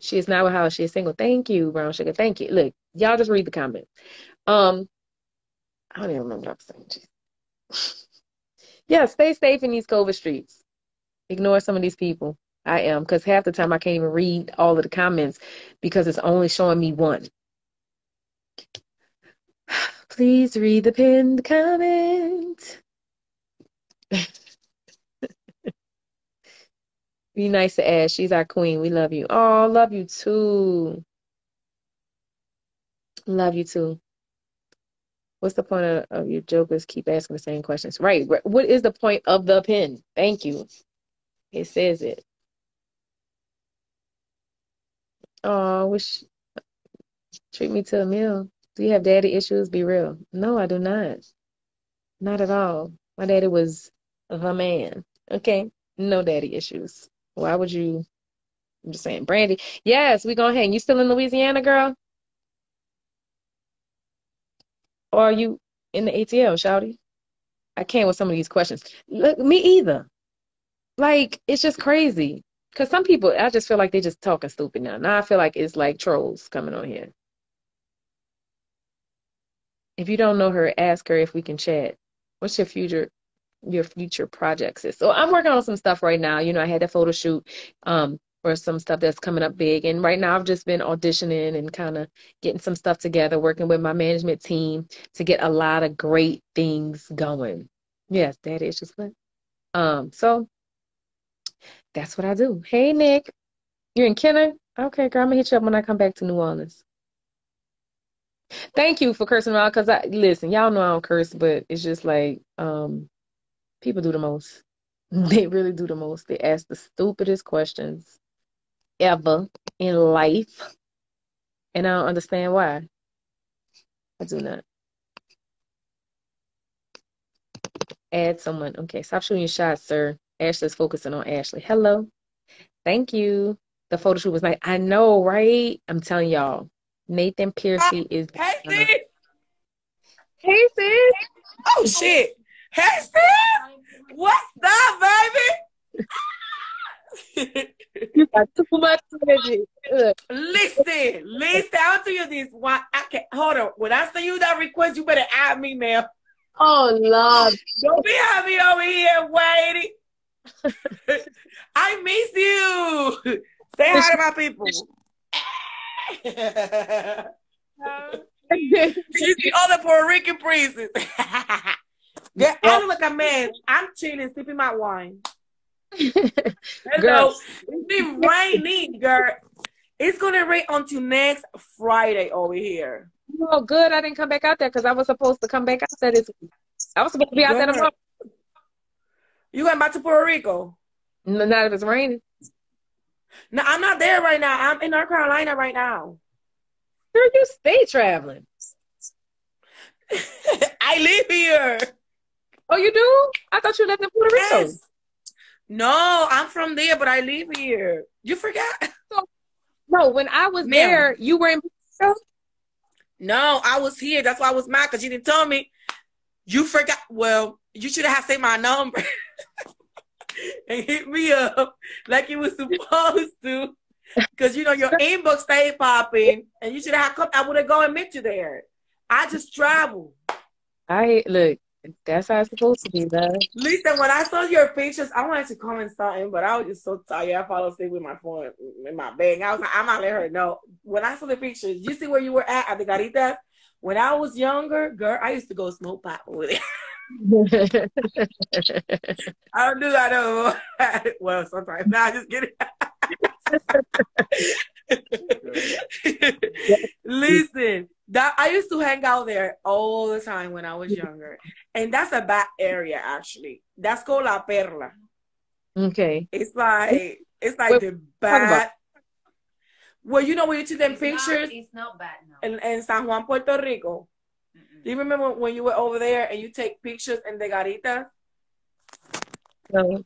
she is not with how she is single. Thank you, Brown Sugar. Thank you. Look, y'all just read the comments. Um, I don't even remember what I'm saying. *laughs* yeah, stay safe in these COVID streets. Ignore some of these people. I am because half the time I can't even read all of the comments because it's only showing me one. *sighs* Please read the pinned comment. *laughs* Be nice to Ash. She's our queen. We love you. Oh, love you too. Love you too. What's the point of, of your jokers keep asking the same questions? Right. What is the point of the pin? Thank you. It says it. Uh, oh, wish treat me to a meal. Do you have daddy issues? Be real. No, I do not. Not at all. My daddy was the man. Okay. No daddy issues. Why would you? I'm just saying, Brandy. Yes, we gonna hang. You still in Louisiana, girl? Or are you in the ATL, Shouty? I can't with some of these questions. Look, me either. Like, it's just crazy. Because some people, I just feel like they're just talking stupid now. Now I feel like it's like trolls coming on here. If you don't know her, ask her if we can chat. What's your future your future projects is? So I'm working on some stuff right now. You know, I had that photo shoot um for some stuff that's coming up big. And right now I've just been auditioning and kind of getting some stuff together, working with my management team to get a lot of great things going. Yes, that is just what. Um, so that's what I do. Hey, Nick. You're in Kenner? Okay, girl, I'm to hit you up when I come back to New Orleans. Thank you for cursing around because I listen, y'all know I don't curse, but it's just like um people do the most. *laughs* They really do the most. They ask the stupidest questions ever in life. And I don't understand why. I do not. Add someone. Okay, stop shooting your shots, sir. Ashley's focusing on Ashley. Hello. Thank you. The photo shoot was nice. I know, right? I'm telling y'all. Nathan Piercy is. Hey, sis. Hey, sis. Oh, shit. Hey, sis. What's up, baby? *laughs* You got too much energy. Ugh. Listen, listen, I'll tell you this. Why I can't hold on. When I send you that request, you better add me now. Oh Lord. Don't be having me over here waiting. I miss you. Say hi to my people. She's the other Puerto Rican princess. yeah, I look a man. I'm chilling, sipping my wine. *laughs* Hello. It's been raining, girl. It's gonna rain until next Friday over here. Oh, good. I didn't come back out there because I was supposed to come back out there this week. I was supposed to be out there tomorrow. You going back to Puerto Rico? N- Not if it's raining. No, I'm not there right now. I'm in North Carolina right now. Girl, you stay traveling. *laughs* I live here. Oh, you do? I thought you lived in Puerto Rico. Yes. No, I'm from there, but I live here. You forgot? No, when I was Ma'am. there, you were in Puerto Rico? No, I was here. That's why I was mad because you didn't tell me. You forgot. Well, you should have saved my number *laughs* and hit me up like you was supposed to. Because you know your *laughs* inbox stayed popping, and you should have come. I would have gone and met you there. I just traveled. I look. That's how it's supposed to be, love. Listen, when I saw your pictures, I wanted to comment something, but I was just so tired. I fell asleep with my phone in my bag. I was like, I'm not let her know. When I saw the pictures, you see where you were at at the Garitas? When I was younger, girl, I used to go smoke pot with there. *laughs* *laughs* I don't do that no more. well, sometimes. Nah, just kidding. *laughs* Listen, that I used to hang out there all the time when I was younger, and that's a bad area actually. That's called La Perla. okay. It's like it's like What- the bad. About- Well, you know when you took them pictures It's not bad, no. in, in San Juan, Puerto Rico. Do you remember when you were over there and you take pictures in the garita? No.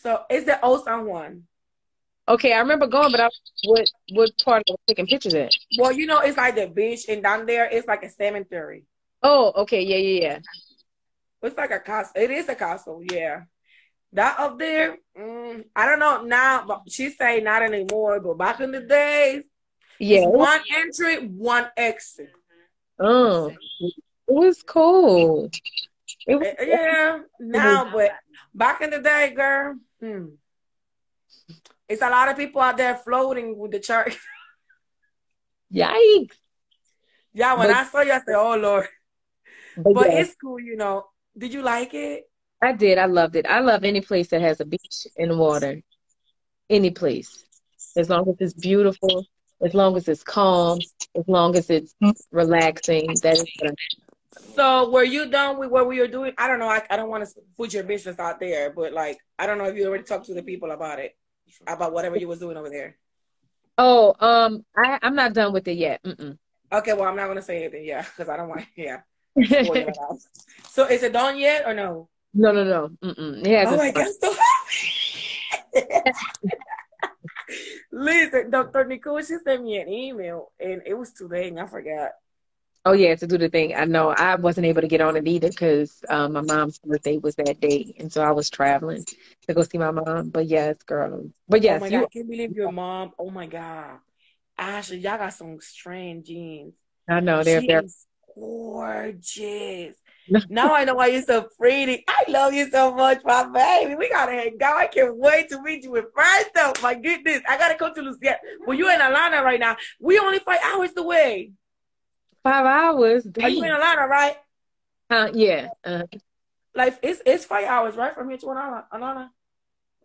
So it's the old San Juan. Okay, I remember going, but I what what part of taking pictures at? Well, you know, it's like the beach, and down there it's like a cemetery. Oh, okay, yeah, yeah, yeah. It's like a castle. It is a castle, yeah. That up there, mm, I don't know now, but she say not anymore. But back in the days, Yeah. one entry, one exit. Oh, it was cool. It was Eh, Yeah, now, but back in the day, girl, hmm, it's a lot of people out there floating with the church. *laughs* Yikes. Yeah, when But- I saw you, I said, "Oh Lord," But, but yeah, it's cool, you know. Did you like it? I did. I loved it. I love any place that has a beach and water. Any place. As long as it's beautiful, as long as it's calm, as long as it's relaxing. That is what I So, were you done with what we were doing? I don't know. I, I don't want to put your business out there, but like, I don't know if you already talked to the people about it, about whatever you was doing over there. Oh, um, I, I'm not done with it yet. Mm-mm. Okay, well, I'm not gonna say anything, yeah, because I don't want, yeah. *laughs* spoil it out. so, is it done yet or no? No, no, no. Mm-mm. It hasn't Oh my God, started. so happy. *laughs* Listen, Dr. Nicole, she sent me an email and it was today and I forgot. Oh yeah, to do the thing. I know I wasn't able to get on it either because um, my mom's birthday was that day, and so I was traveling to go see my mom. But yes, girl. But oh yes, you. God, I can't believe your mom. Oh my God. Ashley, y'all got some strange jeans. I know they're She they're. gorgeous. Now I know why you're so pretty. I love you so much, my baby. We gotta hang out. I can't wait to meet you in person. My goodness, I gotta come to Lucia. Well, you're in Atlanta right now. We only five hours away. Five hours. Are you in Atlanta, right? Uh, yeah. Uh, Like it's it's five hours, right, from here to Atlanta? Atlanta?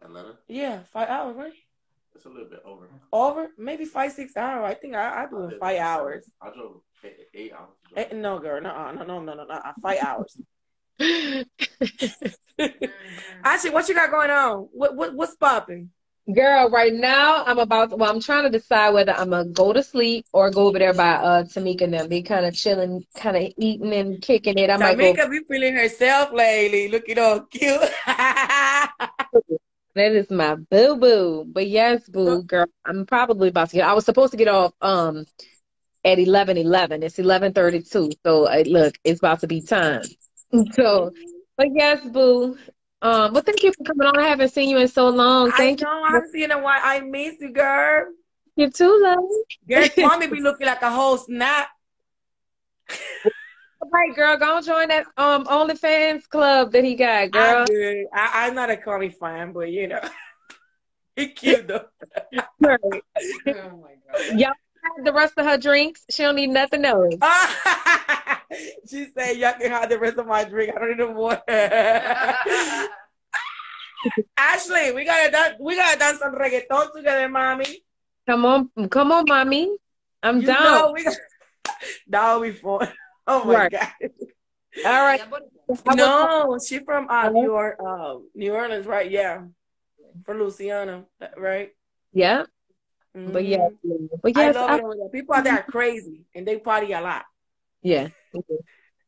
Atlanta. Yeah, five hours, right? It's a little bit over. Over maybe five six hours. I think I I do in five hours. I drove eight, eight hours. Eh, no, girl, no, no, no, no, no, no, five hours. *laughs* *laughs* Actually, what you got going on? What what what's popping? girl, right now I'm about. To, well, I'm trying to decide whether I'm gonna go to sleep or go over there by uh Tamika and them. Be kind of chilling, kind of eating and kicking it. I might go. Tamika be feeling herself lately. Looking all cute. *laughs* That is my boo boo. But yes, boo girl, I'm probably about to get. I was supposed to get off um at eleven eleven. It's eleven thirty two. So uh, look, it's about to be time. So, but yes, boo. Um, well, thank you for coming on. I haven't seen you in so long. I Thank know. you. I haven't seen a while. I miss you, girl. You too, love. Girl, Kwame *laughs* be looking like a whole snap. *laughs* Right, girl, go join that um OnlyFans club that he got, girl. I do. I, I'm not a Kwame fan, but you know, *laughs* he cute though. Right. *laughs* oh my god. Y'all have the rest of her drinks. She don't need nothing else. *laughs* she said, "Y'all can have the rest of my drink. I don't need no more." Ashley, we gotta dance. We gotta dance some reggaeton together, mommy. Come on, come on, mommy. I'm You down. know we that would be fun. *laughs* Oh my Right. god. All right. No, she from uh, New York, uh, New Orleans, right? Yeah, from Louisiana, right? Yeah. But yeah, but I yes, love I- it. People out there are crazy and they party a lot. yeah. We do.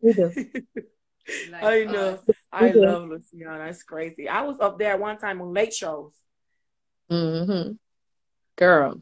We do. *laughs* I know. I love Louisiana. It's crazy. I was up there one time on late shows. Mm-hmm. Girl.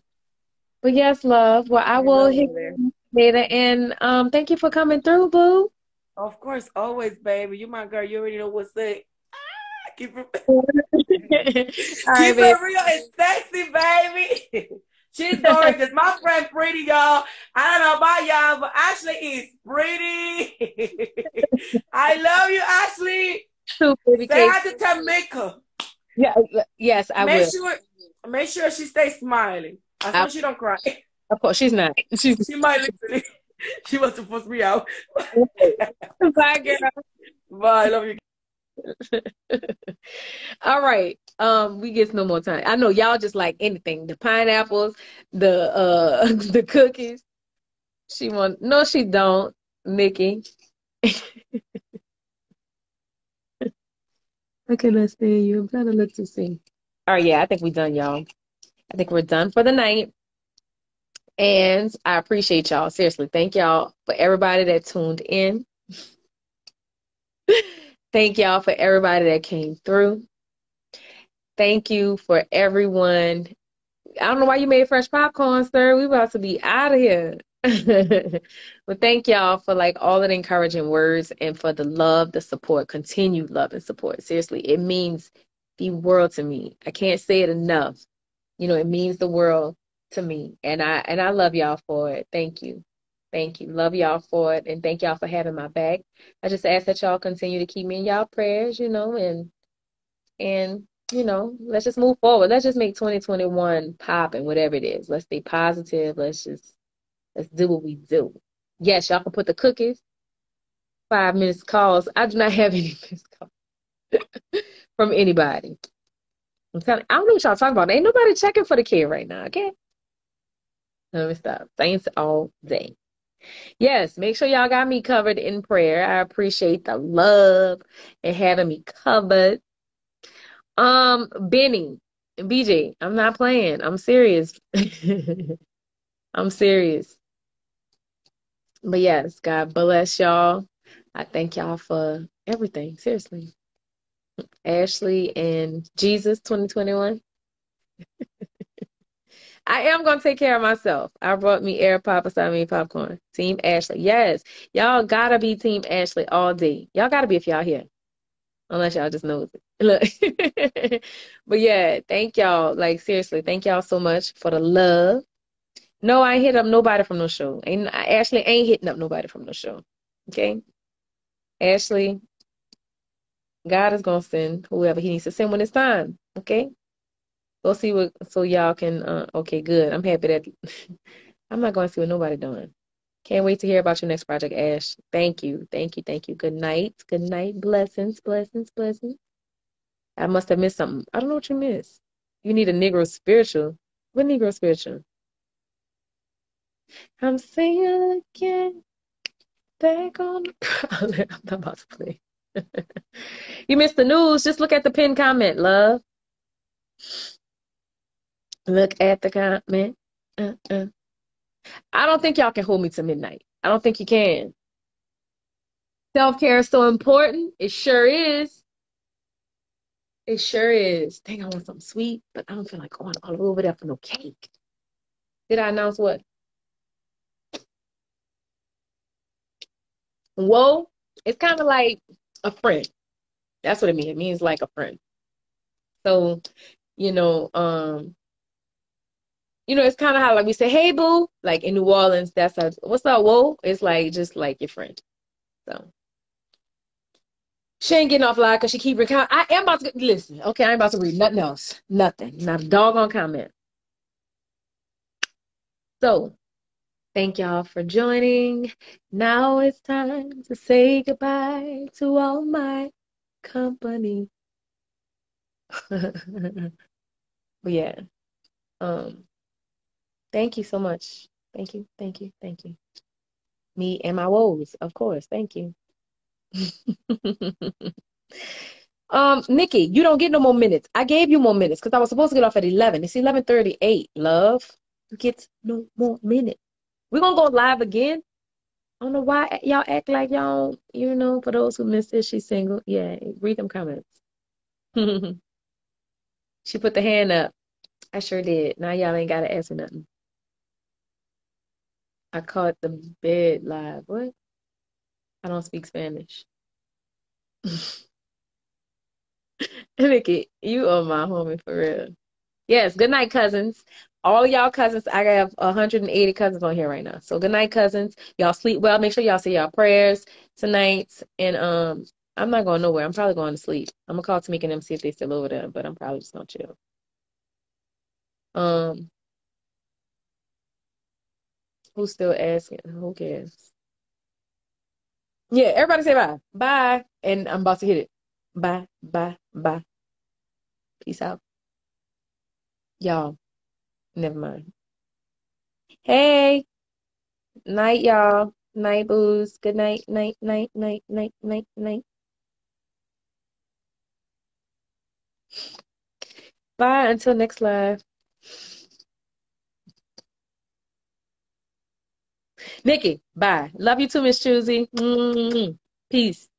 But yes, love. Well, I I will hit you later. And um, thank you for coming through, boo. Of course, always, baby. You my girl. You already know what's up. Ah, keep it, *laughs* keep right, it babe. real and sexy, baby. *laughs* She's gorgeous. My friend pretty, y'all. I don't know about y'all, but Ashley is pretty. *laughs* I love you, Ashley. Too, baby Say hi to Tamika. Yeah, yes, I make will. sure, make sure she stays smiling. I- as she don't cry. Of course, she's not. *laughs* She's She might literally. *laughs* She wants to force me out. *laughs* bye, girl. Bye. I love you. All right. Um, we get no more time. I know y'all just like anything. The pineapples, the uh the cookies. She want no, she don't, Nikki. I cannot stand you. I'm trying to look to see. All right, yeah, I think we're done, y'all. I think we're done for the night. And I appreciate y'all. Seriously, thank y'all for everybody that tuned in. *laughs* Thank y'all for everybody that came through. Thank you for everyone. I don't know why you made fresh popcorn, sir. We about to be out of here. *laughs* but thank y'all for like all the encouraging words and for the love, the support, continued love and support. Seriously, it means the world to me. I can't say it enough. You know, it means the world to me. And I and I love y'all for it. Thank you. Thank you. Love y'all for it. And thank y'all for having my back. I just ask that y'all continue to keep me in y'all prayers, you know, and and you know, let's just move forward. Let's just make 2021 pop and whatever it is. Let's stay positive. Let's just let's do what we do. Yes, y'all can put the cookies. Five minutes calls. I do not have any *laughs* missed calls from anybody. I'm telling I don't know what y'all talking about. Ain't nobody checking for the kid right now, okay? Let me stop. Thanks all day. Yes, make sure y'all got me covered in prayer. I appreciate the love and having me covered. Um, Benny, BJ, I'm not playing. I'm serious. *laughs* I'm serious. But yes, God bless y'all. I thank y'all for everything. Seriously. Ashley and Jesus 2021. *laughs* I am gonna take care of myself. I brought me air pop aside me popcorn. Team Ashley. Yes. Y'all gotta be Team Ashley all day. Y'all gotta be if y'all here. Unless y'all just knows it. *laughs* Look. *laughs* but yeah, thank y'all. Like seriously, thank y'all so much for the love. No, I hit up nobody from no show. Ain't Ashley ain't hitting up nobody from no show. Okay? Ashley, God is gonna send whoever he needs to send when it's time. Okay? Go see what so y'all can uh okay, good. I'm happy that *laughs* I'm not gonna see what nobody doing. Can't wait to hear about your next project, Ash. Thank you. Thank you. Thank you. Good night. Good night. Blessings. Blessings. Blessings. I must have missed something. I don't know what you missed. You need a Negro spiritual. What Negro spiritual? I'm saying again. Back on the *laughs* I'm not about to play. *laughs* you missed the news. Just look at the pinned comment, love. Look at the comment. Uh-uh. I don't think y'all can hold me to midnight. I don't think you can. Self care is so important. It sure is. It sure is. Dang, I want something sweet, but I don't feel like going all over there for no cake. Did I announce what? Whoa, it's kind of like a friend. That's what it means. It means like a friend. So, you know, um, you know, it's kind of how like we say, "Hey, boo," like in New Orleans. That's a what's up, whoa? It's like just like your friend. So she ain't getting off live because she keep recount. I am about to listen. Okay, I ain't about to read nothing else. Nothing. Not a doggone comment. So, thank y'all for joining. Now it's time to say goodbye to all my company. *laughs* but yeah. Um thank you so much. Thank you, thank you, thank you. Me and my woes, of course. Thank you. *laughs* um, Nikki, you don't get no more minutes. I gave you more minutes because I was supposed to get off at 11. It's 11:38. Love, you get no more minutes. We're gonna go live again. I don't know why y'all act like y'all, you know, for those who missed it, she's single. Yeah, read them comments. *laughs* she put the hand up. I sure did. Now y'all ain't gotta answer nothing. I caught the bed live. What? I don't speak Spanish. *laughs* Nikki, you are my homie for real. Yes, good night, cousins. All y'all cousins, I have 180 cousins on here right now. So good night, cousins. Y'all sleep well. Make sure y'all say y'all prayers tonight. And um, I'm not going nowhere. I'm probably going to sleep. I'm gonna call Tamika and them see if they still over there, but I'm probably just gonna chill. Um, who's still asking? Who cares? Yeah, everybody say bye. Bye. And I'm about to hit it. Bye, bye, bye. Peace out. Y'all, never mind. Hey, night, y'all. Night, booze. Good night, night, night, night, night, night, night. Bye until next live. Nikki, bye. Love you too, Miss Choosy. Mm-hmm. Peace.